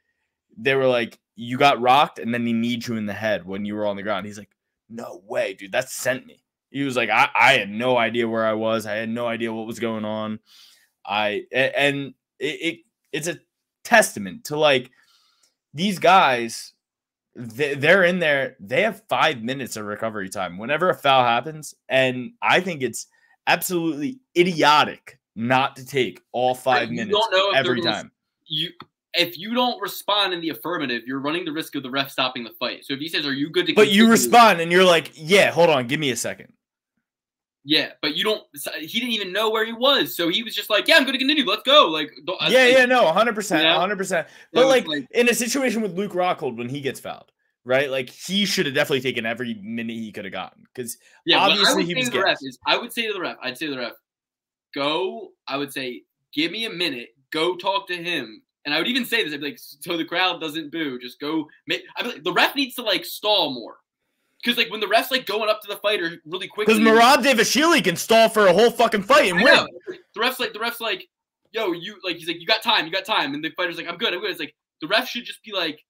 they were like, You got rocked, and then he needs you in the head when you were on the ground. He's like, No way, dude, that sent me. He was like, I, I had no idea where I was. I had no idea what was going on. I and it, it it's a testament to like these guys they're in there they have five minutes of recovery time whenever a foul happens and i think it's absolutely idiotic not to take all five You minutes every time You, if you don't respond in the affirmative, you're running the risk of the ref stopping the fight. So if he says, "Are you good to?" but you respond and you're like yeah hold on give me a second Yeah, but you don't. He didn't even know where he was, so he was just like, "Yeah, I'm going to continue. Let's go." Like, yeah yeah no 100% 100% but was like in a situation with luke rockhold when he gets fouled right like he should have definitely taken every minute he could have gotten because Yeah, Obviously, he was the ref is I would say to the ref, I'd say to the ref, go. I would say, give me a minute. Go talk to him, and I would even say this. I'd be like, so the crowd doesn't boo. Just go. Make. I'd be like, the ref needs to like stall more, because like when the ref's like going up to the fighter really quickly. because Merab Dvalishvili can stall for a whole fucking fight and I win know. The ref's like the ref's like, yo, you like he's like, you got time, you got time, and the fighter's like, I'm good, I'm good. It's like the ref should just be like,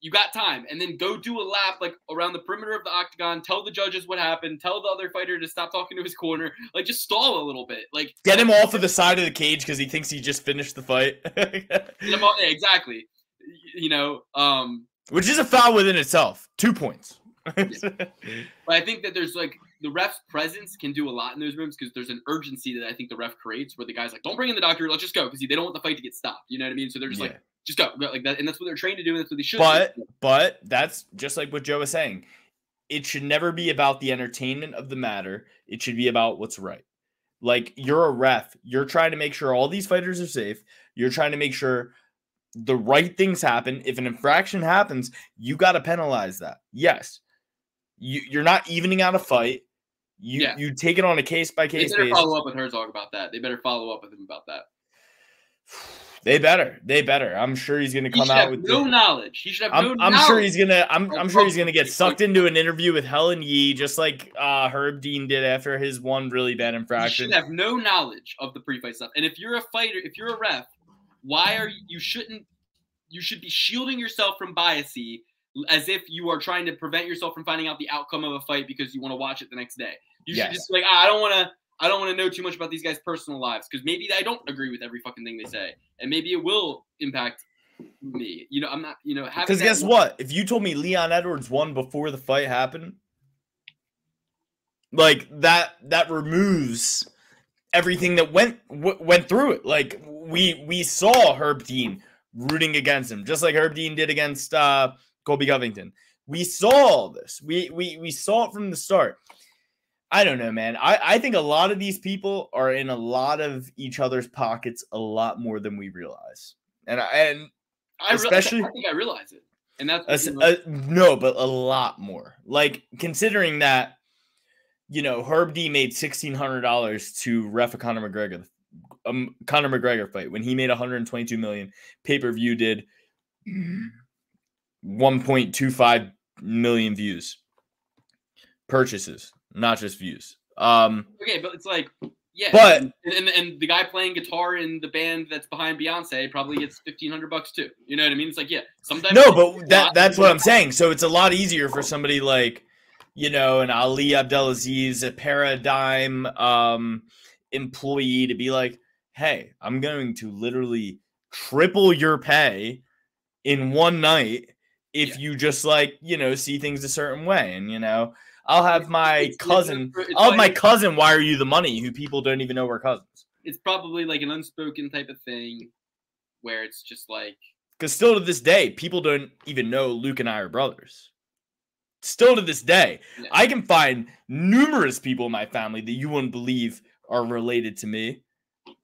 you got time, and then go do a lap like around the perimeter of the octagon, tell the judges what happened, tell the other fighter to stop talking to his corner, like just stall a little bit, like get him off of the side of the cage because he thinks he just finished the fight [laughs] off- yeah, exactly. You know, um, which is a foul within itself two points [laughs] but I think that there's like the ref's presence can do a lot in those rooms because there's an urgency that I think the ref creates where the guy's like, don't bring in the doctor, let's just go because they don't want the fight to get stopped. You know what I mean? So they're just like, just go, go, like that, and that's what they're trained to do, and that's what they should. But do. but that's just like what Joe was saying. It should never be about the entertainment of the matter. It should be about what's right. Like you're a ref, you're trying to make sure all these fighters are safe. You're trying to make sure the right things happen. If an infraction happens, you got to penalize that. Yes. You you're not evening out a fight. You Yeah. you take it on a case by case. they better basis. follow up with Herzog about that. They better follow up with him about that. [sighs] They better. They better. I'm sure he's going to come out have with no the- knowledge. He should have no I'm, I'm knowledge. sure he's gonna. I'm, I'm sure he's gonna get sucked into an interview with Helen Yee, just like uh, Herb Dean did after his one really bad You infraction. should have no knowledge of the pre-fight stuff. And if you're a fighter, if you're a ref, why are you? You shouldn't. You should be shielding yourself from biasy, as if you are trying to prevent yourself from finding out the outcome of a fight because you want to watch it the next day. You should just be like, ah, I don't want to. I don't want to know too much about these guys' personal lives because maybe I don't agree with every fucking thing they say, and maybe it will impact me. You know, I'm not. You know, Because guess what? If you told me Leon Edwards won before the fight happened, like that, that removes everything that went w- went through it. Like we we saw Herb Dean rooting against him, just like Herb Dean did against uh, Colby Covington. We saw all this. We we we saw it from the start. I don't know, man. I, I think a lot of these people are in a lot of each other's pockets a lot more than we realize. And I, and I realize, especially- I think I realize it, and that's a a- no, but a lot more. Like considering that, you know, Herb D made sixteen hundred dollars to ref a Conor McGregor, um, Conor McGregor fight when he made one hundred twenty two million. Pay per view did one point two five million views. Purchases, not just views. Um, okay, but it's like Yeah, But- and, and and the guy playing guitar in the band that's behind Beyonce probably gets fifteen hundred bucks too. You know what I mean? It's like yeah, sometimes No, but that that's what I'm saying. So it's a lot easier for somebody like, you know, an Ali Abdelaziz, a paradigm um employee to be like, hey, I'm going to literally triple your pay in one night if Yeah. you just like, you know, see things a certain way. And you know, I'll have my it's- it's cousin a- it's I'll have my cousin wire you the money who people don't even know we're cousins. It's probably like an unspoken type of thing, where it's just like Because still to this day, people don't even know Luke and I are brothers. Still to this day. I can find numerous people in my family that you wouldn't believe are related to me.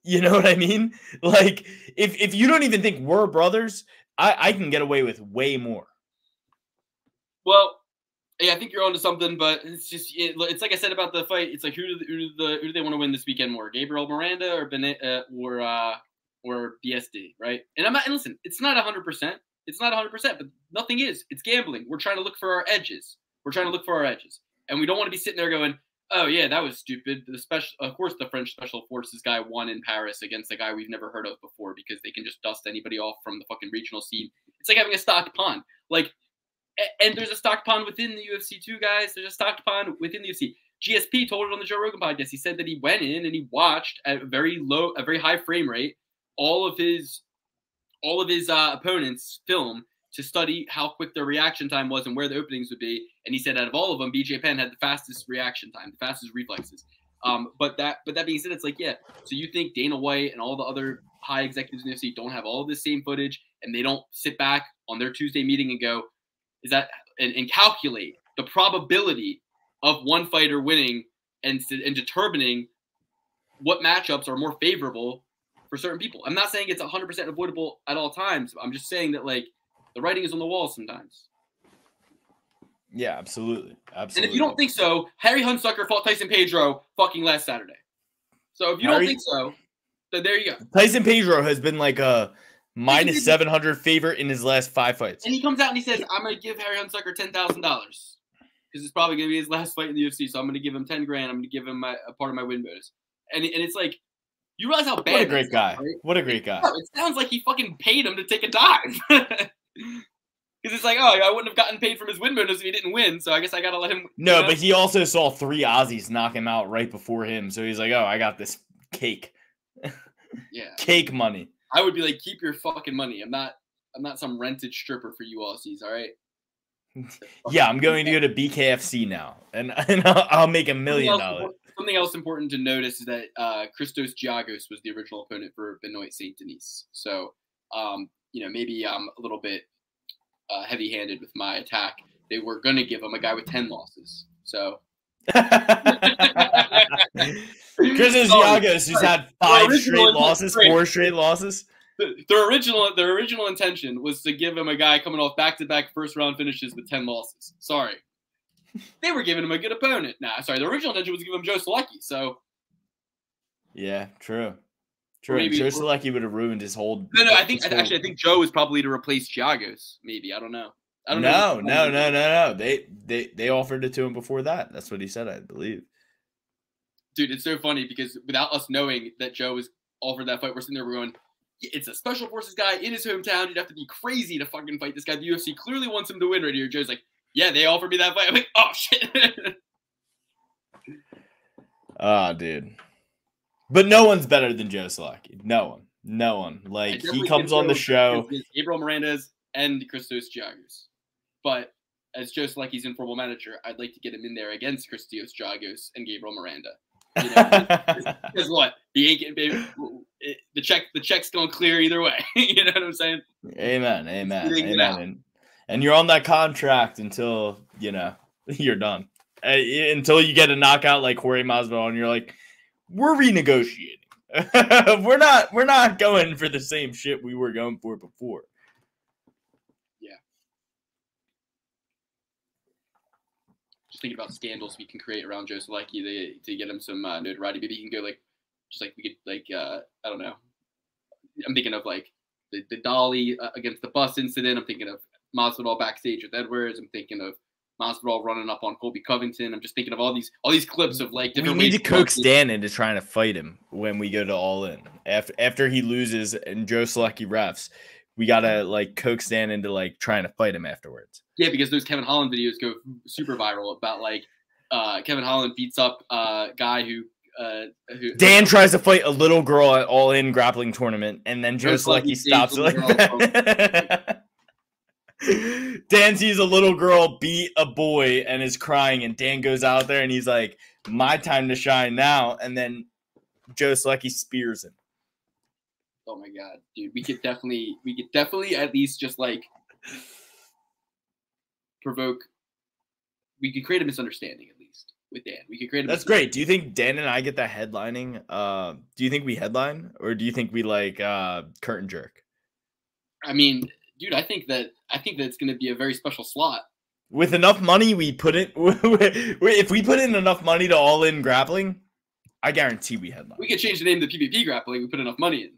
You know what I mean? Like, if if you don't even think we're brothers, I, I can get away with way more. Well, yeah, I think you're onto something, but it's just it, it's like I said about the fight. It's like who do the, who do the who do they want to win this weekend more, Gabriel Miranda or Bene, uh, or uh, or BSD, right? And I'm not. And listen, it's not 100. percent It's not 100, percent but nothing is. It's gambling. We're trying to look for our edges. We're trying to look for our edges, and we don't want to be sitting there going, "Oh yeah, that was stupid." The special, of course, the French special forces guy won in Paris against a guy we've never heard of before because they can just dust anybody off from the fucking regional scene. It's like having a stocked pond. Like and there's a stock pond within the UFC too, guys. There's a stock pond within the UFC. GSP told it on the Joe Rogan podcast. He said that he went in and he watched at a very low, a very high frame rate, all of his, all of his uh, opponents' film to study how quick their reaction time was and where the openings would be. And he said out of all of them, BJ Penn had the fastest reaction time, the fastest reflexes. Um, but that, but that being said, it's like yeah. So you think Dana White and all the other high executives in the UFC don't have all the same footage, and they don't sit back on their Tuesday meeting and go, is that and, and calculate the probability of one fighter winning and and determining what matchups are more favorable for certain people. I'm not saying it's 100% avoidable at all times. I'm just saying that like the writing is on the wall sometimes. Yeah, absolutely, absolutely. And if you don't think so, Harry Hunsucker fought Tyson Pedro fucking last Saturday. So if you Harry- don't think so, then there you go. Tyson Pedro has been like a minus Pedro- seven hundred favorite in his last five fights. And he comes out and he says, "I'm going to give Harry Hunsucker ten thousand dollars because it's probably going to be his last fight in the UFC. So I'm going to give him ten grand. I'm going to give him my, a part of my win bonus." And and it's like, you realize how bad What a great guy! right? What a great guy! It sounds like he fucking paid him to take a dive. [laughs] Because it's like, oh, I wouldn't have gotten paid from his win bonus if he didn't win. So I guess I got to let him. No, you know? but he also saw three Aussies knock him out right before him, so he's like, "Oh, I got this cake, [laughs] yeah, cake money." I would be like, keep your fucking money. I'm not. I'm not some rented stripper for you Aussies. All right. [laughs] Yeah, I'm going to go to BKFC now, and, [laughs] and I'll, I'll make a million dollars. something else important to notice is that uh, Christos Giagos was the original opponent for Benoit Saint Denis. So, um, you know, maybe I'm a little bit uh, heavy-handed with my attack. They were going to give him a guy with ten losses. So, [laughs] Chris Sorry. Giagos, who's had five straight losses, four straight losses. the, their original their original intention was to give him a guy coming off back-to-back first-round finishes with ten losses. Sorry, they were giving him a good opponent. Nah, sorry, the original intention was to give him Joe Solecki. So, Yeah, true. True. Maybe- Joe Solecki would have ruined his whole. no, no, I think whole- actually I think Joe was probably to replace Giagos. Maybe I don't know. I don't no, know. no, no, no, no. They they they offered it to him before that. That's what he said, I believe. dude, it's so funny because without us knowing that Joe was offered that fight, we're sitting there, we're going, it's a special forces guy in his hometown. You'd have to be crazy to fucking fight this guy. The UFC clearly wants him to win right here. Joe's like, yeah, they offered me that fight. [laughs] I'm like, oh shit. [laughs] Ah, dude. But no one's better than Joe Solecki. No one. No one. Like he comes on the show. Gabriel Miranda's and Christos Giagos. But as Joe Solecki's informal manager, I'd like to get him in there against Christos Giagos and Gabriel Miranda. You know, [laughs] Because what? He ain't getting baby. It, the check, the check's going clear either way. [laughs] you know what I'm saying? amen. Amen. Amen. And, and you're on that contract until, you know, [laughs] you're done. Uh, until you get a knockout like Jorge Masvidal and you're like, we're renegotiating. we're not we're not going for the same shit we were going for before. Just thinking about scandals we can create around Joe Solecki to, to get him some uh, notoriety. Maybe he can go like, just like we could like uh, I don't know. I'm thinking of like the, the Dolly uh, against the bus incident. I'm thinking of Masvidal backstage with Edwards. I'm thinking of Masvidal running up on Colby Covington. I'm just thinking of all these all these clips of like different. We need to coax. Dan into trying to fight him when we go to All In. After after he loses and Joe Solecki refs, we gotta like coax Dan into like trying to fight him afterwards. Yeah, because those Kevin Holland videos go super viral about like uh, Kevin Holland beats up a guy who uh, who Dan tries to fight a little girl at All In grappling tournament, and then Joe Joe Solecki Solecki stops like. [laughs] Dan sees a little girl beat a boy and is crying, and Dan goes out there and he's like, "My time to shine now." And then Joe Solecki spears him. Oh my god, dude, we could definitely we could definitely at least just like provoke. We could create a misunderstanding at least with Dan. We could create a That's great. Do you think Dan and I get that headlining? Uh, do you think we headline, or do you think we like uh, curtain jerk? I mean, dude, I think that I think that it's going to be a very special slot. With enough money, we put it. [laughs] if we put in enough money to all in grappling, I guarantee we headline. We could change the name to PvP grappling. We put enough money in.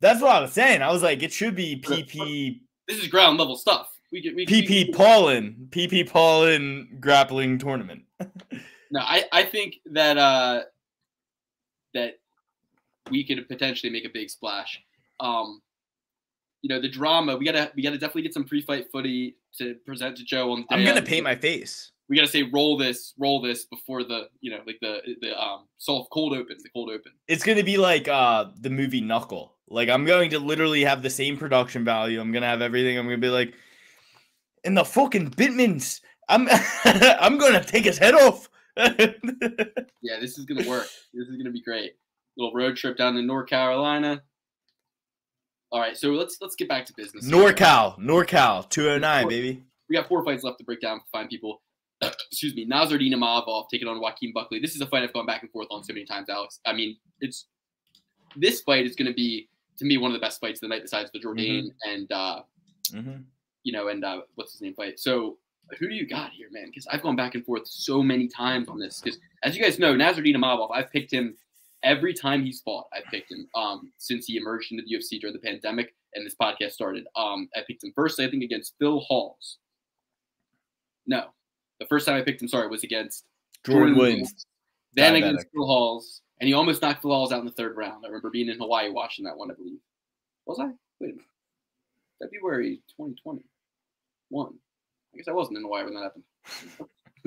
That's what I was saying. I was like, it should be PP This is ground level stuff. We could we could- we PP Paulin PP Paulin grappling tournament. [laughs] No, I I think that uh that we could potentially make a big splash. Um, you know, the drama we gotta we gotta definitely get some pre-fight footy to present to Joe on. The I'm gonna paint my face. We gotta say roll this, roll this before the you know like the the um soft cold open, the cold open. It's gonna be like uh the movie Knuckle. Like I'm going to literally have the same production value. I'm gonna have everything. I'm gonna be like, in the fucking Bitmans, I'm [laughs] I'm gonna take his head off. [laughs] Yeah, this is gonna work. this is gonna be great. Little road trip down to North Carolina. All right, so let's let's get back to business. NorCal, NorCal, 209, baby. we got four fights left to break down for fine people. [clears throat] Excuse me, Nassourdine Imavov taking on Joaquin Buckley. This is a fight I've gone back and forth on so many times, Alex. I mean, it's this fight is going to be to me one of the best fights of the night, besides the Jourdain and uh, Mhm. you know and uh, what's his name fight. So who do you got here, man? Because I've gone back and forth so many times on this. Because as you guys know, Nassourdine Imavov, I've picked him every time he's fought. I've picked him um, since he emerged into the UFC during the pandemic and this podcast started. Um, I picked him first, I think, against Phil Hawes. No, the first time I picked him, sorry, was against Jordan Williams. Then Diabetic. against Phil Hawes, and he almost knocked Phil Hawes out in the third round. I remember being in Hawaii watching that one. I believe was I? Wait a minute, February 2021. I guess I wasn't in Hawaii when that happened.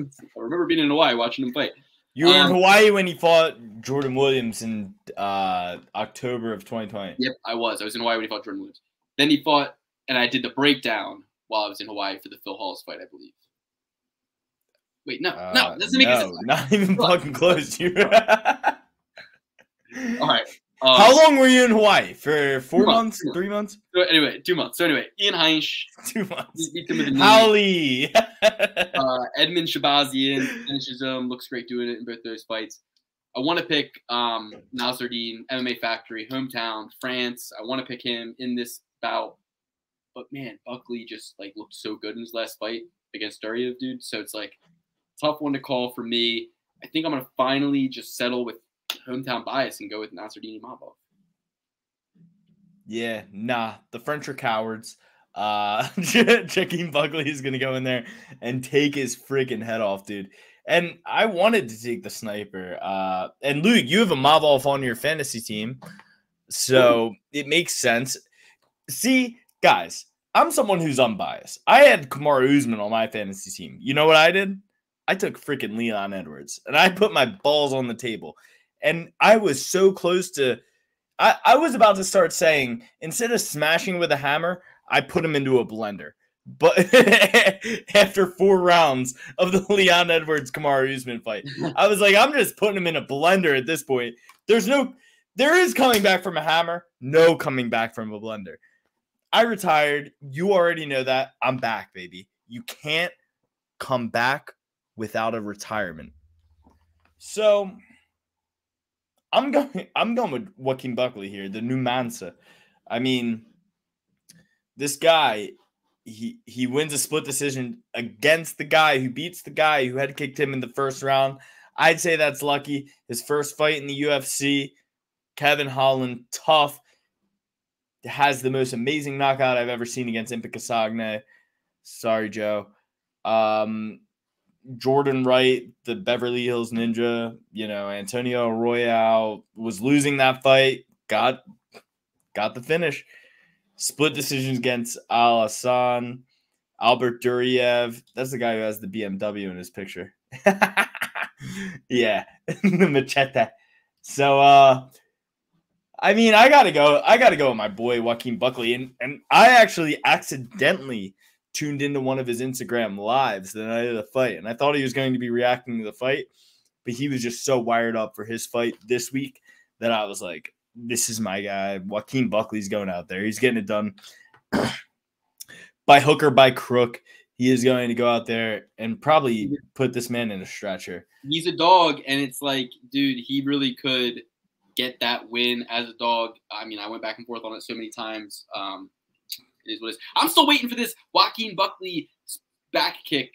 [laughs] I remember being in Hawaii watching him fight. You were in Um, Hawaii when he fought Jordan Williams in uh, October of 2020. Yep, I was. I was in Hawaii when he fought Jordan Williams. Then he fought, and I did the breakdown while I was in Hawaii for the Phil Hawes fight, I believe. Wait, no, no, Uh, that doesn't make no, sense. not even Look. fucking close. To you. [laughs] All right. Um, How long were you in Hawaii? For four months? months, Three months? So anyway, two months. So anyway, Ian Heinz [laughs] Two months. he beat him with a knee. Howley. [laughs] uh, Edmen Shahbazyan finishes him. Looks great doing it in both those fights. I want to pick um, Nassourdine, MMA Factory, hometown, France. I want to pick him in this bout. But man, Buckley just like looked so good in his last fight against Duraev, dude. So it's like tough one to call for me. I think I'm gonna finally just settle with hometown bias and go with Nassourdine Imavov. yeah, nah. The French are cowards. Uh, [laughs] Jakeem Buckley is gonna go in there and take his freaking head off, dude. And I wanted to take the sniper. Uh, and Luke, you have a mob off on your fantasy team, so it makes sense. See, guys, I'm someone who's unbiased. I had Kamaru Usman on my fantasy team. You know what I did? I took freaking Leon Edwards and I put my balls on the table. And I was so close to I, I was about to start saying instead of smashing with a hammer, I put him into a blender. But [laughs] after four rounds of the [laughs] Leon Edwards Kamaru Usman fight, [laughs] I was like, I'm just putting him in a blender at this point. There's no, there is coming back from a hammer, no coming back from a blender. I retired. You already know that. I'm back, baby. You can't come back without a retirement. So I'm going [laughs] I'm going with Joaquin Buckley here, the new Mansa. I mean, this guy, he he wins a split decision against the guy who beats the guy who had kicked him in the first round. I'd say that's lucky. His first fight in the UFC, Kevin Holland, tough, has the most amazing knockout I've ever seen against Impa. Sorry, Joe. Um, Jordan Wright, the Beverly Hills Ninja, you know, Antonio Arroyo was losing that fight, got got the finish. Split decisions against Al Hassan, Albert Duraev. That's the guy who has the BMW in his picture. [laughs] yeah, [laughs] the machete. So uh I mean, I gotta go. I gotta go with my boy Joaquin Buckley, and and I actually accidentally tuned into one of his Instagram lives the night of the fight, and I thought he was going to be reacting to the fight, but he was just so wired up for his fight this week that I was like, "This is my guy." Joaquin Buckley's going out there. He's getting it done [clears throat] by hook or by crook. He is going to go out there and probably put this man in a stretcher. He's a dog, and it's like, dude, he really could get that win as a dog. I mean, I went back and forth on it so many times. Um, is what it is. I'm still waiting for this Joaquin Buckley back kick,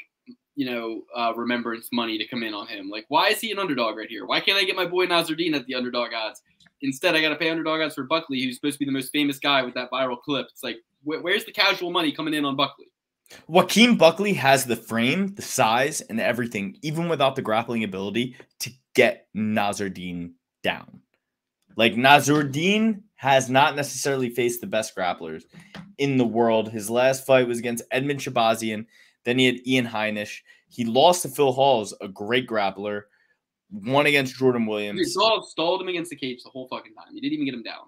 you know, uh, remembrance money to come in on him. Like, why is he an underdog right here? Why can't I get my boy Nassourdine at the underdog odds? Instead, I got to pay underdog odds for Buckley, who's supposed to be the most famous guy with that viral clip. It's like, wh- where's the casual money coming in on Buckley? Joaquin Buckley has the frame, the size, and everything, even without the grappling ability, to get Nassourdine down. Like Nassourdine has not necessarily faced the best grapplers in the world. His last fight was against Edmen Shahbazyan. Then he had Ian Heinisch. He lost to Phil Hawes, a great grappler. Won against Jordan Williams. Saul stalled him against the cage the whole fucking time. He didn't even get him down.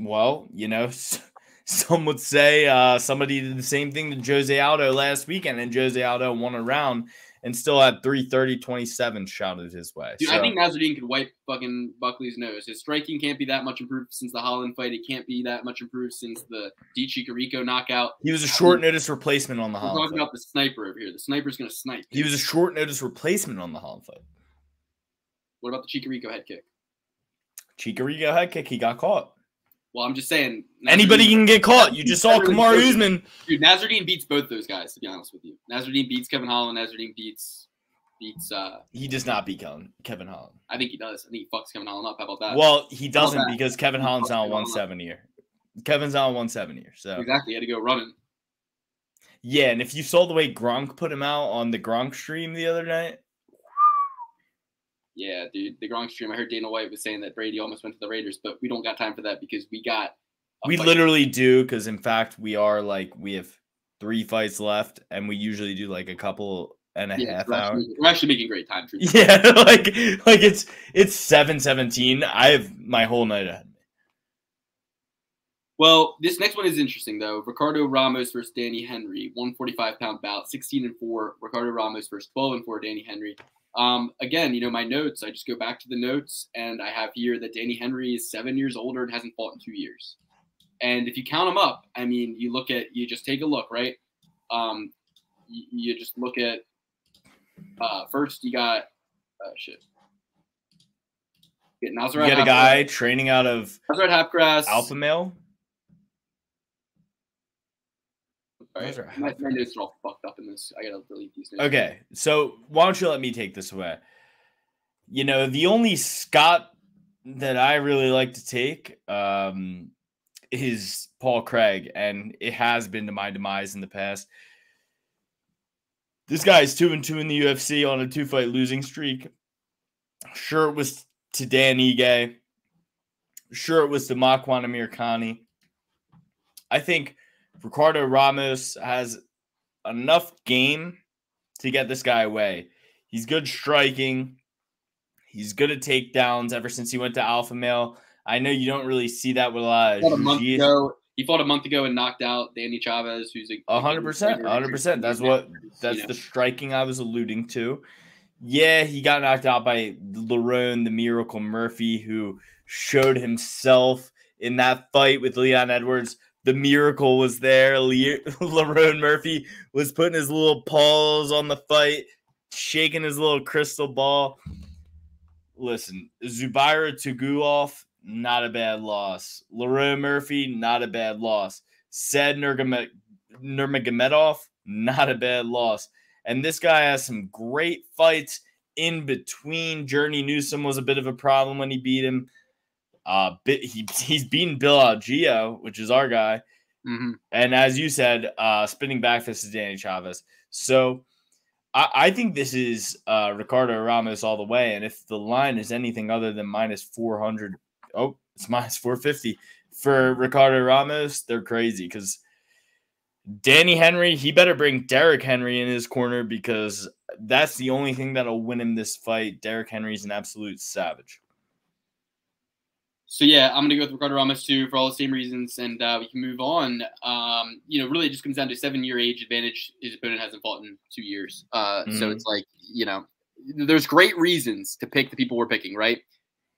Well, you know, [laughs] some would say uh, somebody did the same thing to Jose Aldo last weekend, and Jose Aldo won a round and still had 330 27 shouted his way. Dude, So- I think Nassourdine could wipe fucking Buckley's nose. His striking can't be that much improved since the Holland fight. It can't be that much improved since the D. Chicarico knockout. he was a short notice replacement on the We're Holland talking fight. about the sniper over here. The sniper's gonna snipe. He was a short notice replacement on the Holland fight. What about the Chicarico head kick? Chicarico head kick, he got caught. Well, I'm just saying. Anybody can get caught. You just saw Kamaru Usman. Dude, Nassourdine beats both those guys. To be honest with you, Nassourdine beats Kevin Holland. Nassourdine beats beats. uh He does not beat Kevin, Kevin Holland. I think he does. I think he fucks Kevin Holland up. How about that? Well, he doesn't because Kevin He Holland's fucks now Kevin Holland up. 170 here. Kevin's on 170 here. So exactly. He had to go running. yeah, and if you saw the way Gronk put him out on the Gronk stream the other night, Yeah, dude. The Gronk stream. I heard Dana White was saying that Brady almost went to the Raiders, but we don't got time for that because we got. we fight. literally do because in fact we are like we have three fights left and we usually do like a couple and a Yeah, half we're, hours. actually, we're actually making great time. [laughs] Yeah, [laughs] like like it's it's seven seventeen. I have my whole night ahead. Well, this next one is interesting though. Ricardo Ramos versus Danny Henry, 145 pound bout, 16 and 4. Ricardo Ramos versus 12 and 4 Danny Henry. Um, again, you know, my notes, I just go back to the notes and I have here that Danny Henry is seven years older and hasn't fought in two years. And if you count them up, I mean, you look at, you just take a look, right? Um, you, you just look at, uh, first you got, uh, shit. Get You get a guy training out of Nasrat Haqparast. Alpha Male. All right. Are My, my notes are all fucked up in this. I gotta delete these. Notes. Okay, so why don't you let me take this away? You know, the only Scott that I really like to take um, is Paul Craig, and it has been to my demise in the past. This guy is two and two in the UFC on a two fight losing streak. Sure, it was to Dan Ige. Sure, it was to Makwan Amirkhani. I think Ricardo Ramos has enough game to get this guy away. He's good striking. He's good at takedowns ever since he went to Alpha Male. I know you don't really see that with a lot He fought a month ago. He fought a month ago and knocked out Danny Chavez, who's a hundred percent, hundred percent. That's what that's you know. the striking I was alluding to. Yeah, he got knocked out by Lerone, the Miracle Murphy, who showed himself in that fight with Leon Edwards. The miracle was there. Le- [laughs] Lerone Murphy was putting his little paws on the fight, shaking his little crystal ball. Listen, Zubaira Tukhugov, not a bad loss. Lerone Murphy, not a bad loss. Said Nurmagomedov, not a bad loss. And this guy has some great fights in between. Journey Newson was a bit of a problem when he beat him. Uh, he, he's beaten Bill Algeo, which is our guy. hmm And as you said, uh, spinning back fist is Danny Chavez. So I, I think this is uh, Ricardo Ramos all the way. And if the line is anything other than minus 400, oh, it's minus 450 for Ricardo Ramos, they're crazy because Danny Henry, he better bring Derrick Henry in his corner because that's the only thing that'll win him this fight. Derrick Henry's an absolute savage. So yeah, I'm gonna go with Ricardo Ramos too for all the same reasons, and uh, we can move on. Um, you know, really, it just comes down to seven-year age advantage. His opponent hasn't fought in two years, uh, so Mhm. it's like you know, there's great reasons to pick the people we're picking. Right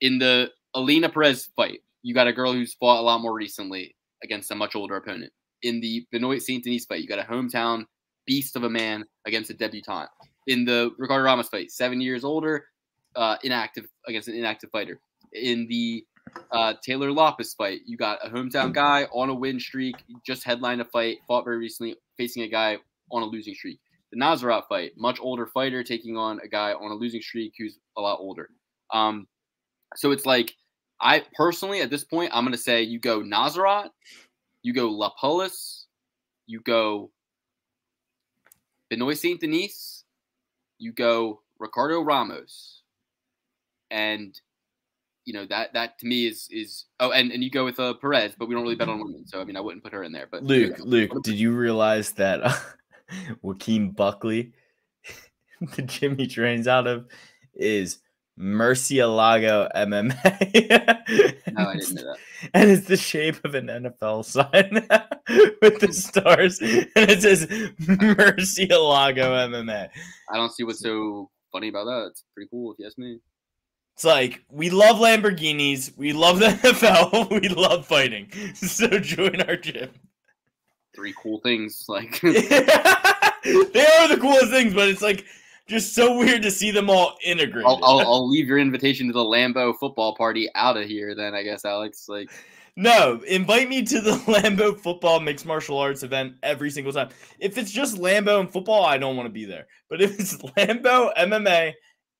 in the Ailin Perez fight, you got a girl who's fought a lot more recently against a much older opponent. In the Benoit Saint Denis fight, you got a hometown beast of a man against a debutante. In the Ricardo Ramos fight, seven years older, uh, inactive against an inactive fighter. In the uh, Taylor Lapilus fight. You got a hometown guy on a win streak, just headlined a fight, fought very recently, facing a guy on a losing streak. The Nazarat fight, much older fighter taking on a guy on a losing streak who's a lot older. Um, so it's like, I personally, at this point, I'm going to say you go Nazarat, you go La Polis, you go Benoit Saint Denis, you go Ricardo Ramos, and you know that that to me is is oh and and you go with uh, Perez, but we don't really bet on women, so I mean I wouldn't put her in there. But Luke, Luke, did you realize that uh, [laughs] Joaquin Buckley, [laughs] the Jimmy trains out of, is Murcielago MMA? no, I didn't know that. [laughs] and it's the shape of an NFL sign with the stars, and it says Murcielago MMA. I don't see what's so funny about that. It's pretty cool if you ask me. It's like we love Lamborghinis, we love the [laughs] NFL, [laughs] we love fighting. [laughs] So join our gym. Three cool things like they are the coolest things, but it's like just so weird to see them all integrated. I'll, I'll I'll leave your invitation to the Lambo football party out of here. Then I guess Alex like no, invite me to the Lambo football mixed martial arts event every single time. If it's just Lambo and football, I don't want to be there. But if it's Lambo, MMA,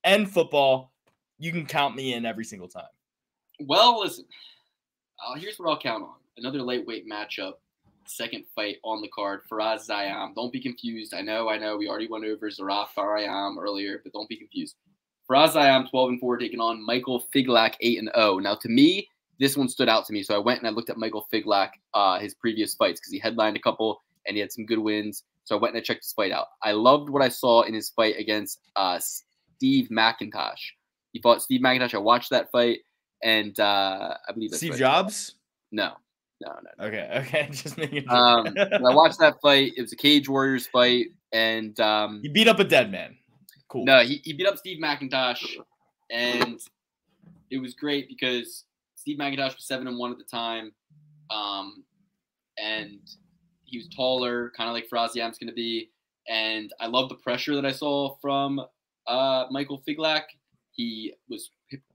and football, you can count me in every single time. Well, listen. Uh, here's what I'll count on: another lightweight matchup, second fight on the card. Fares Ziam. Don't be confused. I know, I know. We already went over Zaraf Farayam earlier, but don't be confused. Fares Ziam, 12 and 4, taking on Michael Figlak, 8 and 0. Now, to me, this one stood out to me, so I went and I looked at Michael Figlak, uh, his previous fights, because he headlined a couple and he had some good wins. So I went and I checked his fight out. I loved what I saw in his fight against uh, Steve McIntosh. He fought Steve McIntosh. I watched that fight, and uh, I believe that's Steve right. Jobs? No, no, no. Okay, okay, [laughs] just making no. Um, [laughs] I watched that fight. It was a Cage Warriors fight, and um, He beat up a dead man. Cool. no, he, he beat up Steve McIntosh, and it was great because Steve McIntosh was seven and one at the time, um, and he was taller, kind of like Fares Ziam's going to be. And I love the pressure that I saw from uh, Michael Figlak. He was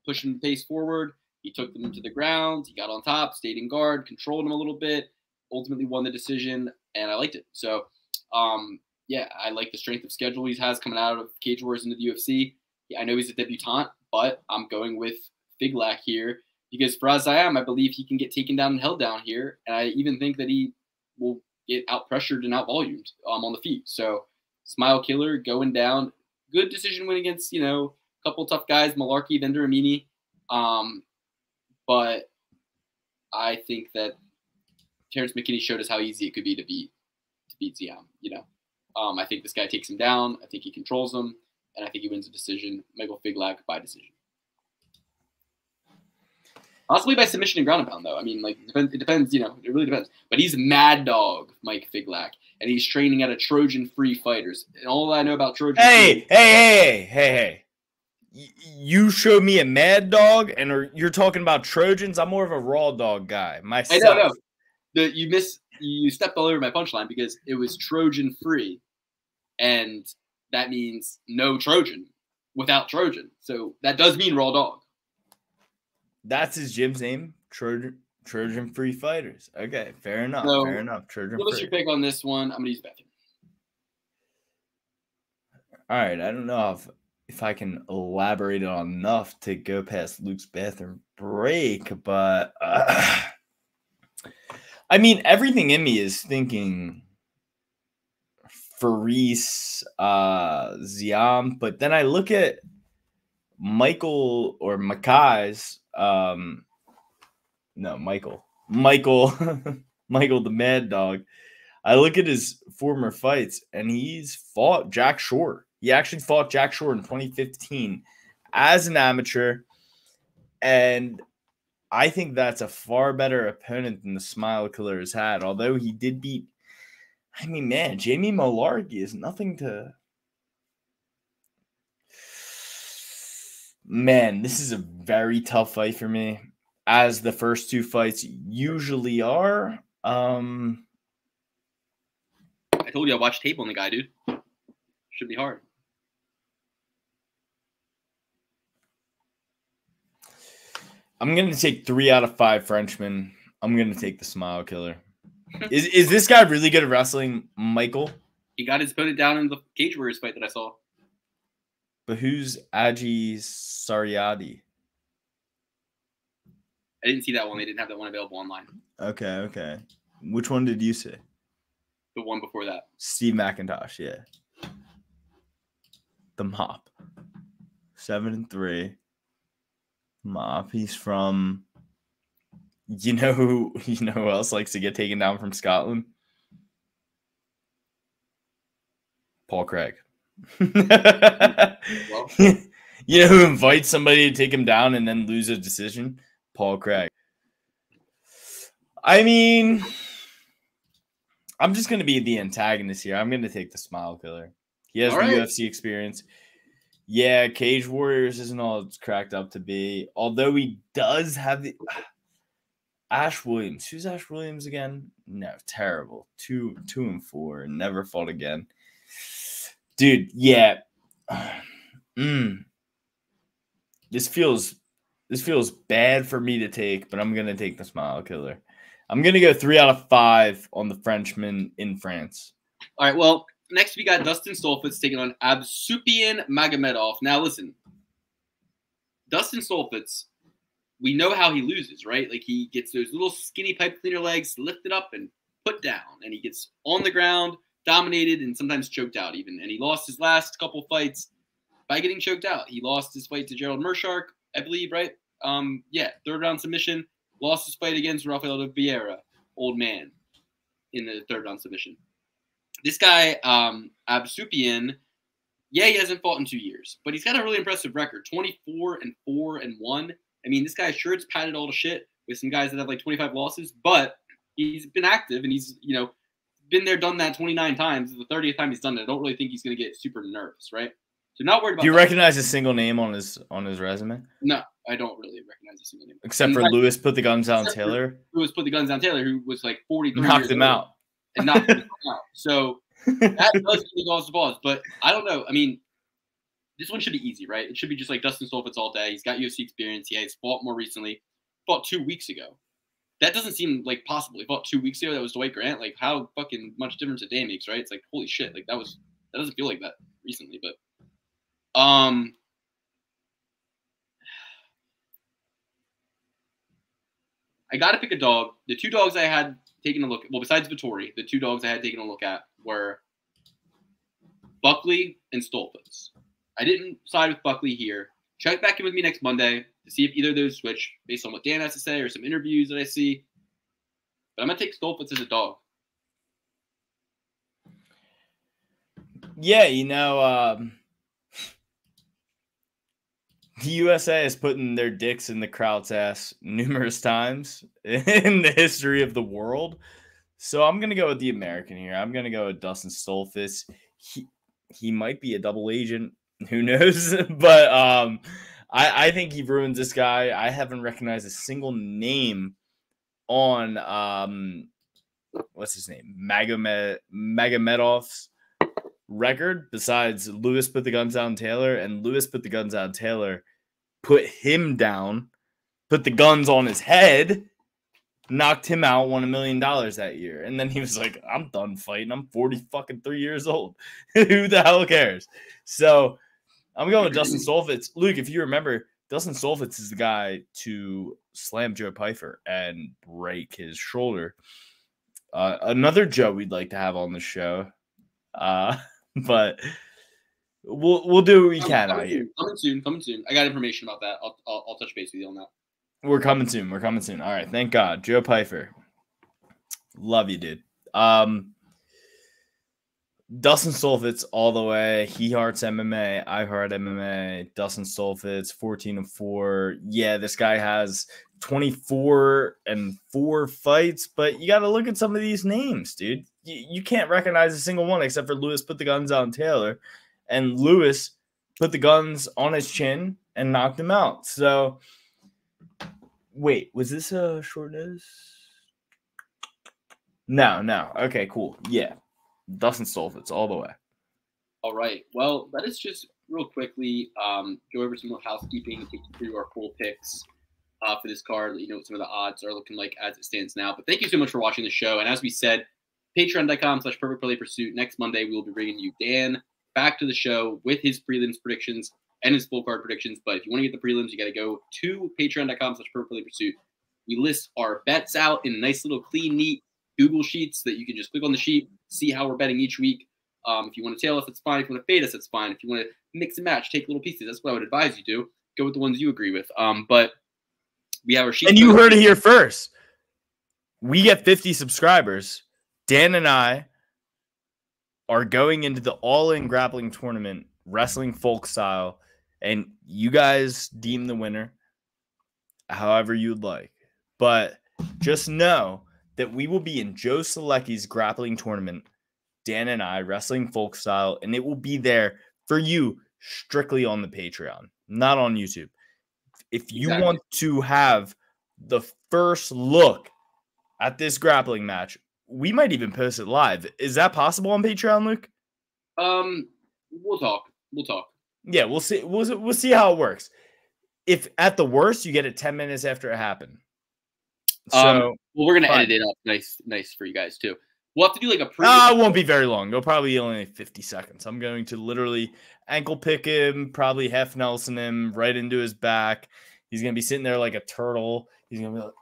pushing the pace forward. He took them to the ground. He got on top, stayed in guard, controlled him a little bit. Ultimately, won the decision, and I liked it. So, um, yeah, I like the strength of schedule he has coming out of Cage Wars into the UFC. I know he's a debutante, but I'm going with Figlak here because for as I am, I believe he can get taken down and held down here, and I even think that he will get out pressured and out volumed um, on the feet. So, Smile Killer going down, good decision win against you know couple tough guys, Mullarkey, Vendor, Amini. Um, but I think that Terrence McKinney showed us how easy it could be to beat to beat Ziam. You know, um, I think this guy takes him down. I think he controls him, and I think he wins a decision. Michael Figlak by decision. Possibly by submission and ground and pound, though. I mean, like, it depends, it depends, you know, it really depends. But he's mad dog, Mike Figlak, and he's training at a Trojan Free Fighters. And all I know about Trojan Hey, Free, hey, hey, hey, hey. You showed me a mad dog, and are, you're talking about Trojans. I'm more of a raw dog guy I myself. know, no. The, you miss, you stepped all over my punchline because it was Trojan Free, and that means no Trojan without Trojan. So that does mean raw dog. That's his gym's name, Trojan Trojan Free Fighters. Okay, fair enough. So, fair enough. Trojan us Free. your pick on this one. I'm gonna use bathroom. All right, I don't know if if I can elaborate on enough to go past Luke's bathroom break, but uh, [sighs] I mean, everything in me is thinking Fares, uh, Ziam, but then I look at Michael or Makai's, um, no, Michael, Michael, [laughs] Michael the Mad Dog. I look at his former fights and he's fought Jack Shore. He actually fought Jack Shore in 2015 as an amateur. And I think that's a far better opponent than the Smile Killer has had. Although he did beat, I mean, man, Jamie Mullarkey is nothing to. Man, this is a very tough fight for me, as the first two fights usually are. Um, I told you I watched tape on the guy, dude. Should be hard. I'm gonna take three out of five Frenchmen. I'm gonna take the Smile Killer. [laughs] is is this guy really good at wrestling, Michael? He got his opponent down in the Cage Warriors fight that I saw. But who's Aji Sariadi? I didn't see that one. They didn't have that one available online. Okay, okay. Which one did you say? The one before that. Steve McIntosh, yeah. The mop. Seven and three. Mop. He's from you know who [laughs] you know who else likes to get taken down from Scotland? Paul Craig. [laughs] you know who invites somebody to take him down and then lose a decision? Paul Craig. I mean, I'm just going to be the antagonist here. I'm going to take the Smile Killer. He has the right. UFC experience. Yeah, Cage Warriors isn't all it's cracked up to be. Although he does have the [sighs] Ash Williams. Who's Ash Williams again? No, terrible. Two, two and four, never fought again. Dude, yeah. [sighs] Mm. This feels this feels bad for me to take, but I'm gonna take the Smile Killer. I'm gonna go three out of five on the Frenchman in France. All right. Well, next we got Dustin Stoltzfus taking on Abusupiyan Magomedov. Now listen, Dustin Stoltzfus, we know how he loses, right? Like he gets those little skinny pipe cleaner legs lifted up and put down, and he gets on the ground, dominated, and sometimes choked out even. And he lost his last couple fights by getting choked out. He lost his fight to Gerald Meerschaert, I believe, right? Um, yeah, third round submission. Lost his fight against Rafael de Vieira, old man, in the third round submission. This guy, um, Abusupiyan, yeah, he hasn't fought in two years, but he's got a really impressive record 24 and 4 and 1. I mean, this guy sure it's padded all to shit with some guys that have like 25 losses, but he's been active and he's, you know, been there, done that 29 times. The 30th time he's done it. I don't really think he's going to get super nervous, right? So not worried about Do you that. recognize a single name on his on his resume? No, I don't really recognize a single name. Except for Unless- Louis put the guns down Taylor. Was put the guns down Taylor, who was like 43 Knocked him old out. And out. So that does me cause to pause. But I don't know. I mean, this one should be easy, right? It should be just like Dustin Stoltzfus all day. He's got UFC experience. He has fought more recently. Fought two weeks ago. That doesn't seem like possible. He fought two weeks ago. That was Dwight Grant. Like how fucking much difference a day makes, right? It's like holy shit. Like that was that doesn't feel like that recently, but um. I got to pick a dog. The two dogs I had taken a look well, besides Vettori, the two dogs I had taken a look at were Buckley and Stoltzfus. I didn't side with Buckley here. Check back in with me next Monday to see if either of those switch based on what Dan has to say or some interviews that I see. But I'm to take Stoltzfus as a dog. Yeah, you know, um, the USA has put in their dicks in the crowd's ass numerous times [laughs] in the history of the world. So I'm gonna go with the American here. I'm gonna go with Dustin Stoltzfus. He he might be a double agent. [laughs] Who knows? [laughs] but um, I I think he ruins this guy. I haven't recognized a single name on um, what's his name? Magomed Magomedov's record besides Louis put the guns down Taylor and Louis put the guns down Taylor, put him down, put the guns on his head, knocked him out, won a million dollars that year. And then he was like, I'm done fighting. I'm 40 fucking three years old. [laughs] Who the hell cares? So I'm going with Dustin Stoltzfus. Luke, if you remember, Dustin Stoltzfus is the guy to slam Joe Pyfer and break his shoulder. uh, another Joe we'd like to have on the show. Uh, [laughs] [laughs] but we'll we'll do what we can out here. coming soon, coming soon. I got information about that. I'll, I'll, I'll touch base with you on that. We're coming soon. We're coming soon. All right. Thank God. Joe Pyfer. Love you, dude. Um Dustin Stoltzfus all the way. He hearts MMA. I heart MMA. Dustin Stoltzfus, 14 and 4. Yeah, this guy has 24 and 4 fights, but you got to look at some of these names, dude. You, can't recognize a single one except for Louis put the guns on Taylor. And Louis put the guns on his chin and knocked him out. So Wait, was this a short notice? No, no. Okay, cool. Yeah. Dustin Stoltzfus all the way. All right. Well, let us just real quickly um, go over some housekeeping, take you through our full picks uh, for this card. Let you know what some of the odds are looking like as it stands now. But thank you so much for watching the show. And as we said, patreon.com slash perfect parlay pursuit. Next Monday, we will be bringing you Dan back to the show with his prelims predictions and his full card predictions. But if you want to get the prelims, you got to go to patreon.com slash perfect parlay pursuit. We list our bets out in nice little clean, neat Google Sheets that you can just click on the sheet, see how we're betting each week. Um, if you want to tail us, that's fine. If you want to fade us, that's fine. If you want to mix and match, take little pieces, that's what I would advise you do. Go with the ones you agree with. Um, but we have our sheet. And you heard it here first. We get 50 subscribers. Dan and I are going into the all in grappling tournament, wrestling folk style, and you guys deem the winner however you'd like. But just know that we will be in Joe Solecki's grappling tournament, Dan and I, wrestling folk style, and it will be there for you strictly on the Patreon, not on YouTube. If you Exactly. want to have the first look at this grappling match, we might even post it live. Is that possible on Patreon, Luke? Um, we'll talk. We'll talk. Yeah, we'll see. We'll, we'll see how it works. If at the worst you get it 10 minutes after it happened. So Um, Well, we're gonna Fine. edit it up nice, nice for you guys too. We'll have to do like a pre. Ah, it won't be very long. It'll probably be only 50 seconds. I'm going to literally ankle pick him, probably half Nelson him right into his back. He's gonna be sitting there like a turtle. He's gonna be like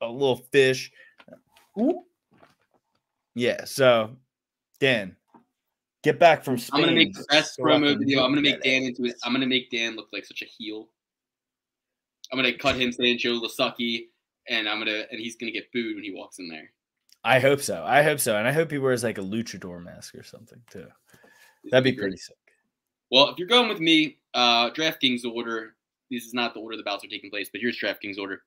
a little fish. Ooh. Yeah, so Dan, get back from I'm gonna make the best so promo video. I'm gonna make Dan into it. I'm gonna make Dan look like such a heel. I'm gonna cut him saying Joe Lasaki, and I'm gonna and he's gonna get booed when he walks in there. I hope so. I hope so. And I hope he wears like a luchador mask or something too. That'd be pretty sick. Well, if you're going with me, uh, DraftKings order. This is not the order the bouts are taking place, but here's DraftKings order.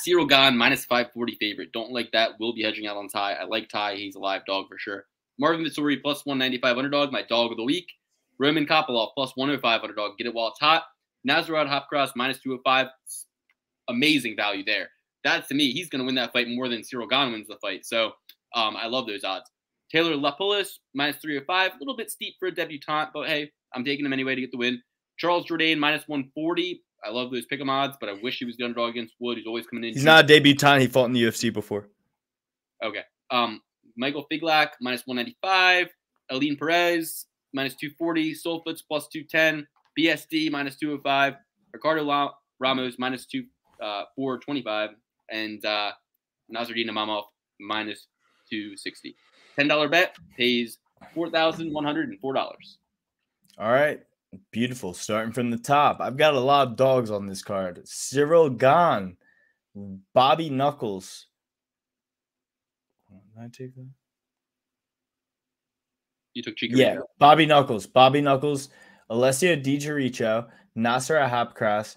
Cyril Gane minus 540 favorite. Don't like that. Will be hedging out on Ty. I like Ty. He's a live dog for sure. Marvin Vettori plus 195 underdog. My dog of the week. Roman Kopylov plus 105 underdog. Get it while it's hot. Nasrat Haqparast minus 205. Amazing value there. That's to me. He's going to win that fight more than Cyril Gane wins the fight. So um, I love those odds. Taylor Lapilus minus 305. A little bit steep for a debutante, but hey, I'm taking him anyway to get the win. Charles Jourdain minus 140. I love those pick'em odds, but I wish he was the underdog against Wood. He's always coming in. He's not a debutant. He fought in the UFC before. Okay. Um, Michael Figlak minus 195. Ailin Perez minus 240. Stoltzfus plus 210. BSD minus 205. Ricardo La- Ramos minus two uh 425. And uh Nassourdine Imavov minus 260. $10 bet pays $4,104. All right. Beautiful. Starting from the top. I've got a lot of dogs on this card. Cyril Gane, Bobby Knuckles. Did I take that? You took Chico. Yeah, Bobby Knuckles, Bobby Knuckles, Alessio Di Giorgio, Nasrat Haqparast,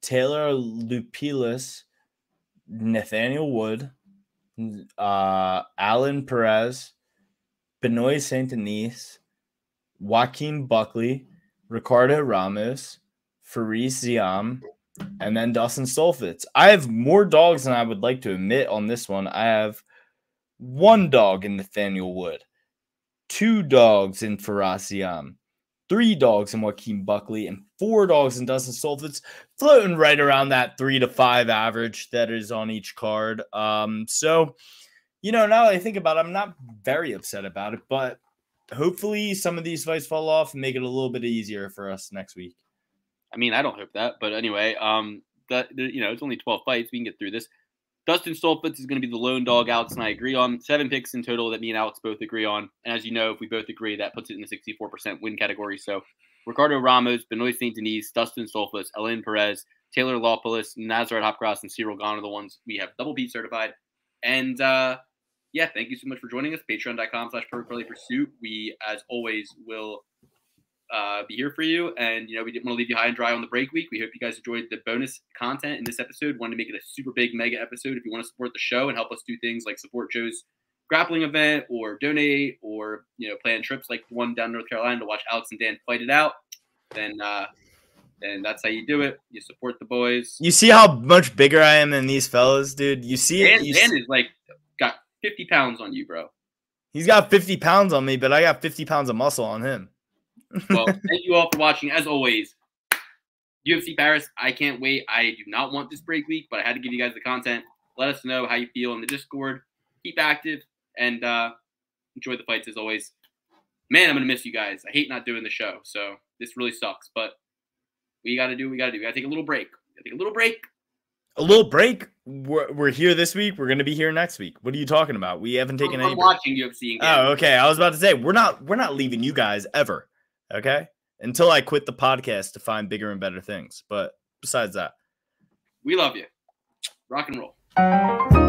Taylor Lapilus, Nathaniel Wood, uh, Ailin Perez, Benoit Saint Denis, Joaquin Buckley, Ricardo Ramos, Fares Ziam, and then Dustin Stoltzfus. I have more dogs than I would like to admit on this one. I have one dog in Nathaniel Wood two dogs in Fares Ziam, three dogs in Joaquin Buckley, and four dogs in Dustin Stoltzfus, floating right around that three to five average that is on each card. Um, so, you know, now that I think about it, I'm not very upset about it, but hopefully some of these fights fall off and make it a little bit easier for us next week. I mean, I don't hope that, but anyway, um, that you know, it's only 12 fights. We can get through this. Dustin Stoltzfus is going to be the lone dog Alex and I agree on. Seven picks in total that me and Alex both agree on. And as you know, if we both agree, that puts it in the 64% win category. So Ricardo Ramos, Benoit St. Denis, Dustin Stoltzfus, Ailin Perez, Taylor Lapilus, Nasrat Haqparast, and Cyril Gane are the ones we have double beat certified. And uh, yeah, thank you so much for joining us. Patreon.com slash pursuit. We, as always, will uh, be here for you. And, you know, we didn't want to leave you high and dry on the break week. We hope you guys enjoyed the bonus content in this episode. Wanted to make it a super big mega episode. If you want to support the show and help us do things like support Joe's grappling event or donate or, you know, plan trips like the one down North Carolina to watch Alex and Dan fight it out, then, uh, then that's how you do it. You support the boys. You see how much bigger I am than these fellas, dude. You see it. Dan, You Dan see- is like 50 pounds on you, bro. he's got 50 pounds on me, but I got 50 pounds of muscle on him. Well, [laughs] thank you all for watching. As always, UFC Paris, I can't wait. I do not want this break week, but I had to give you guys the content. Let us know how you feel in the Discord. Keep active and uh, enjoy the fights as always. Man, I'm gonna miss you guys. I hate not doing the show, so this really sucks. But we got to do. what We got to do. We got to take a little break. We Gotta take a little break. A little break. We're, we're here this week. We're gonna be here next week. What are you talking about? We haven't taken I'm, any. I'm watching UFC again. Oh, okay. I was about to say we're not we're not leaving you guys ever. Okay, until I quit the podcast to find bigger and better things. But besides that. We love you. Rock and roll.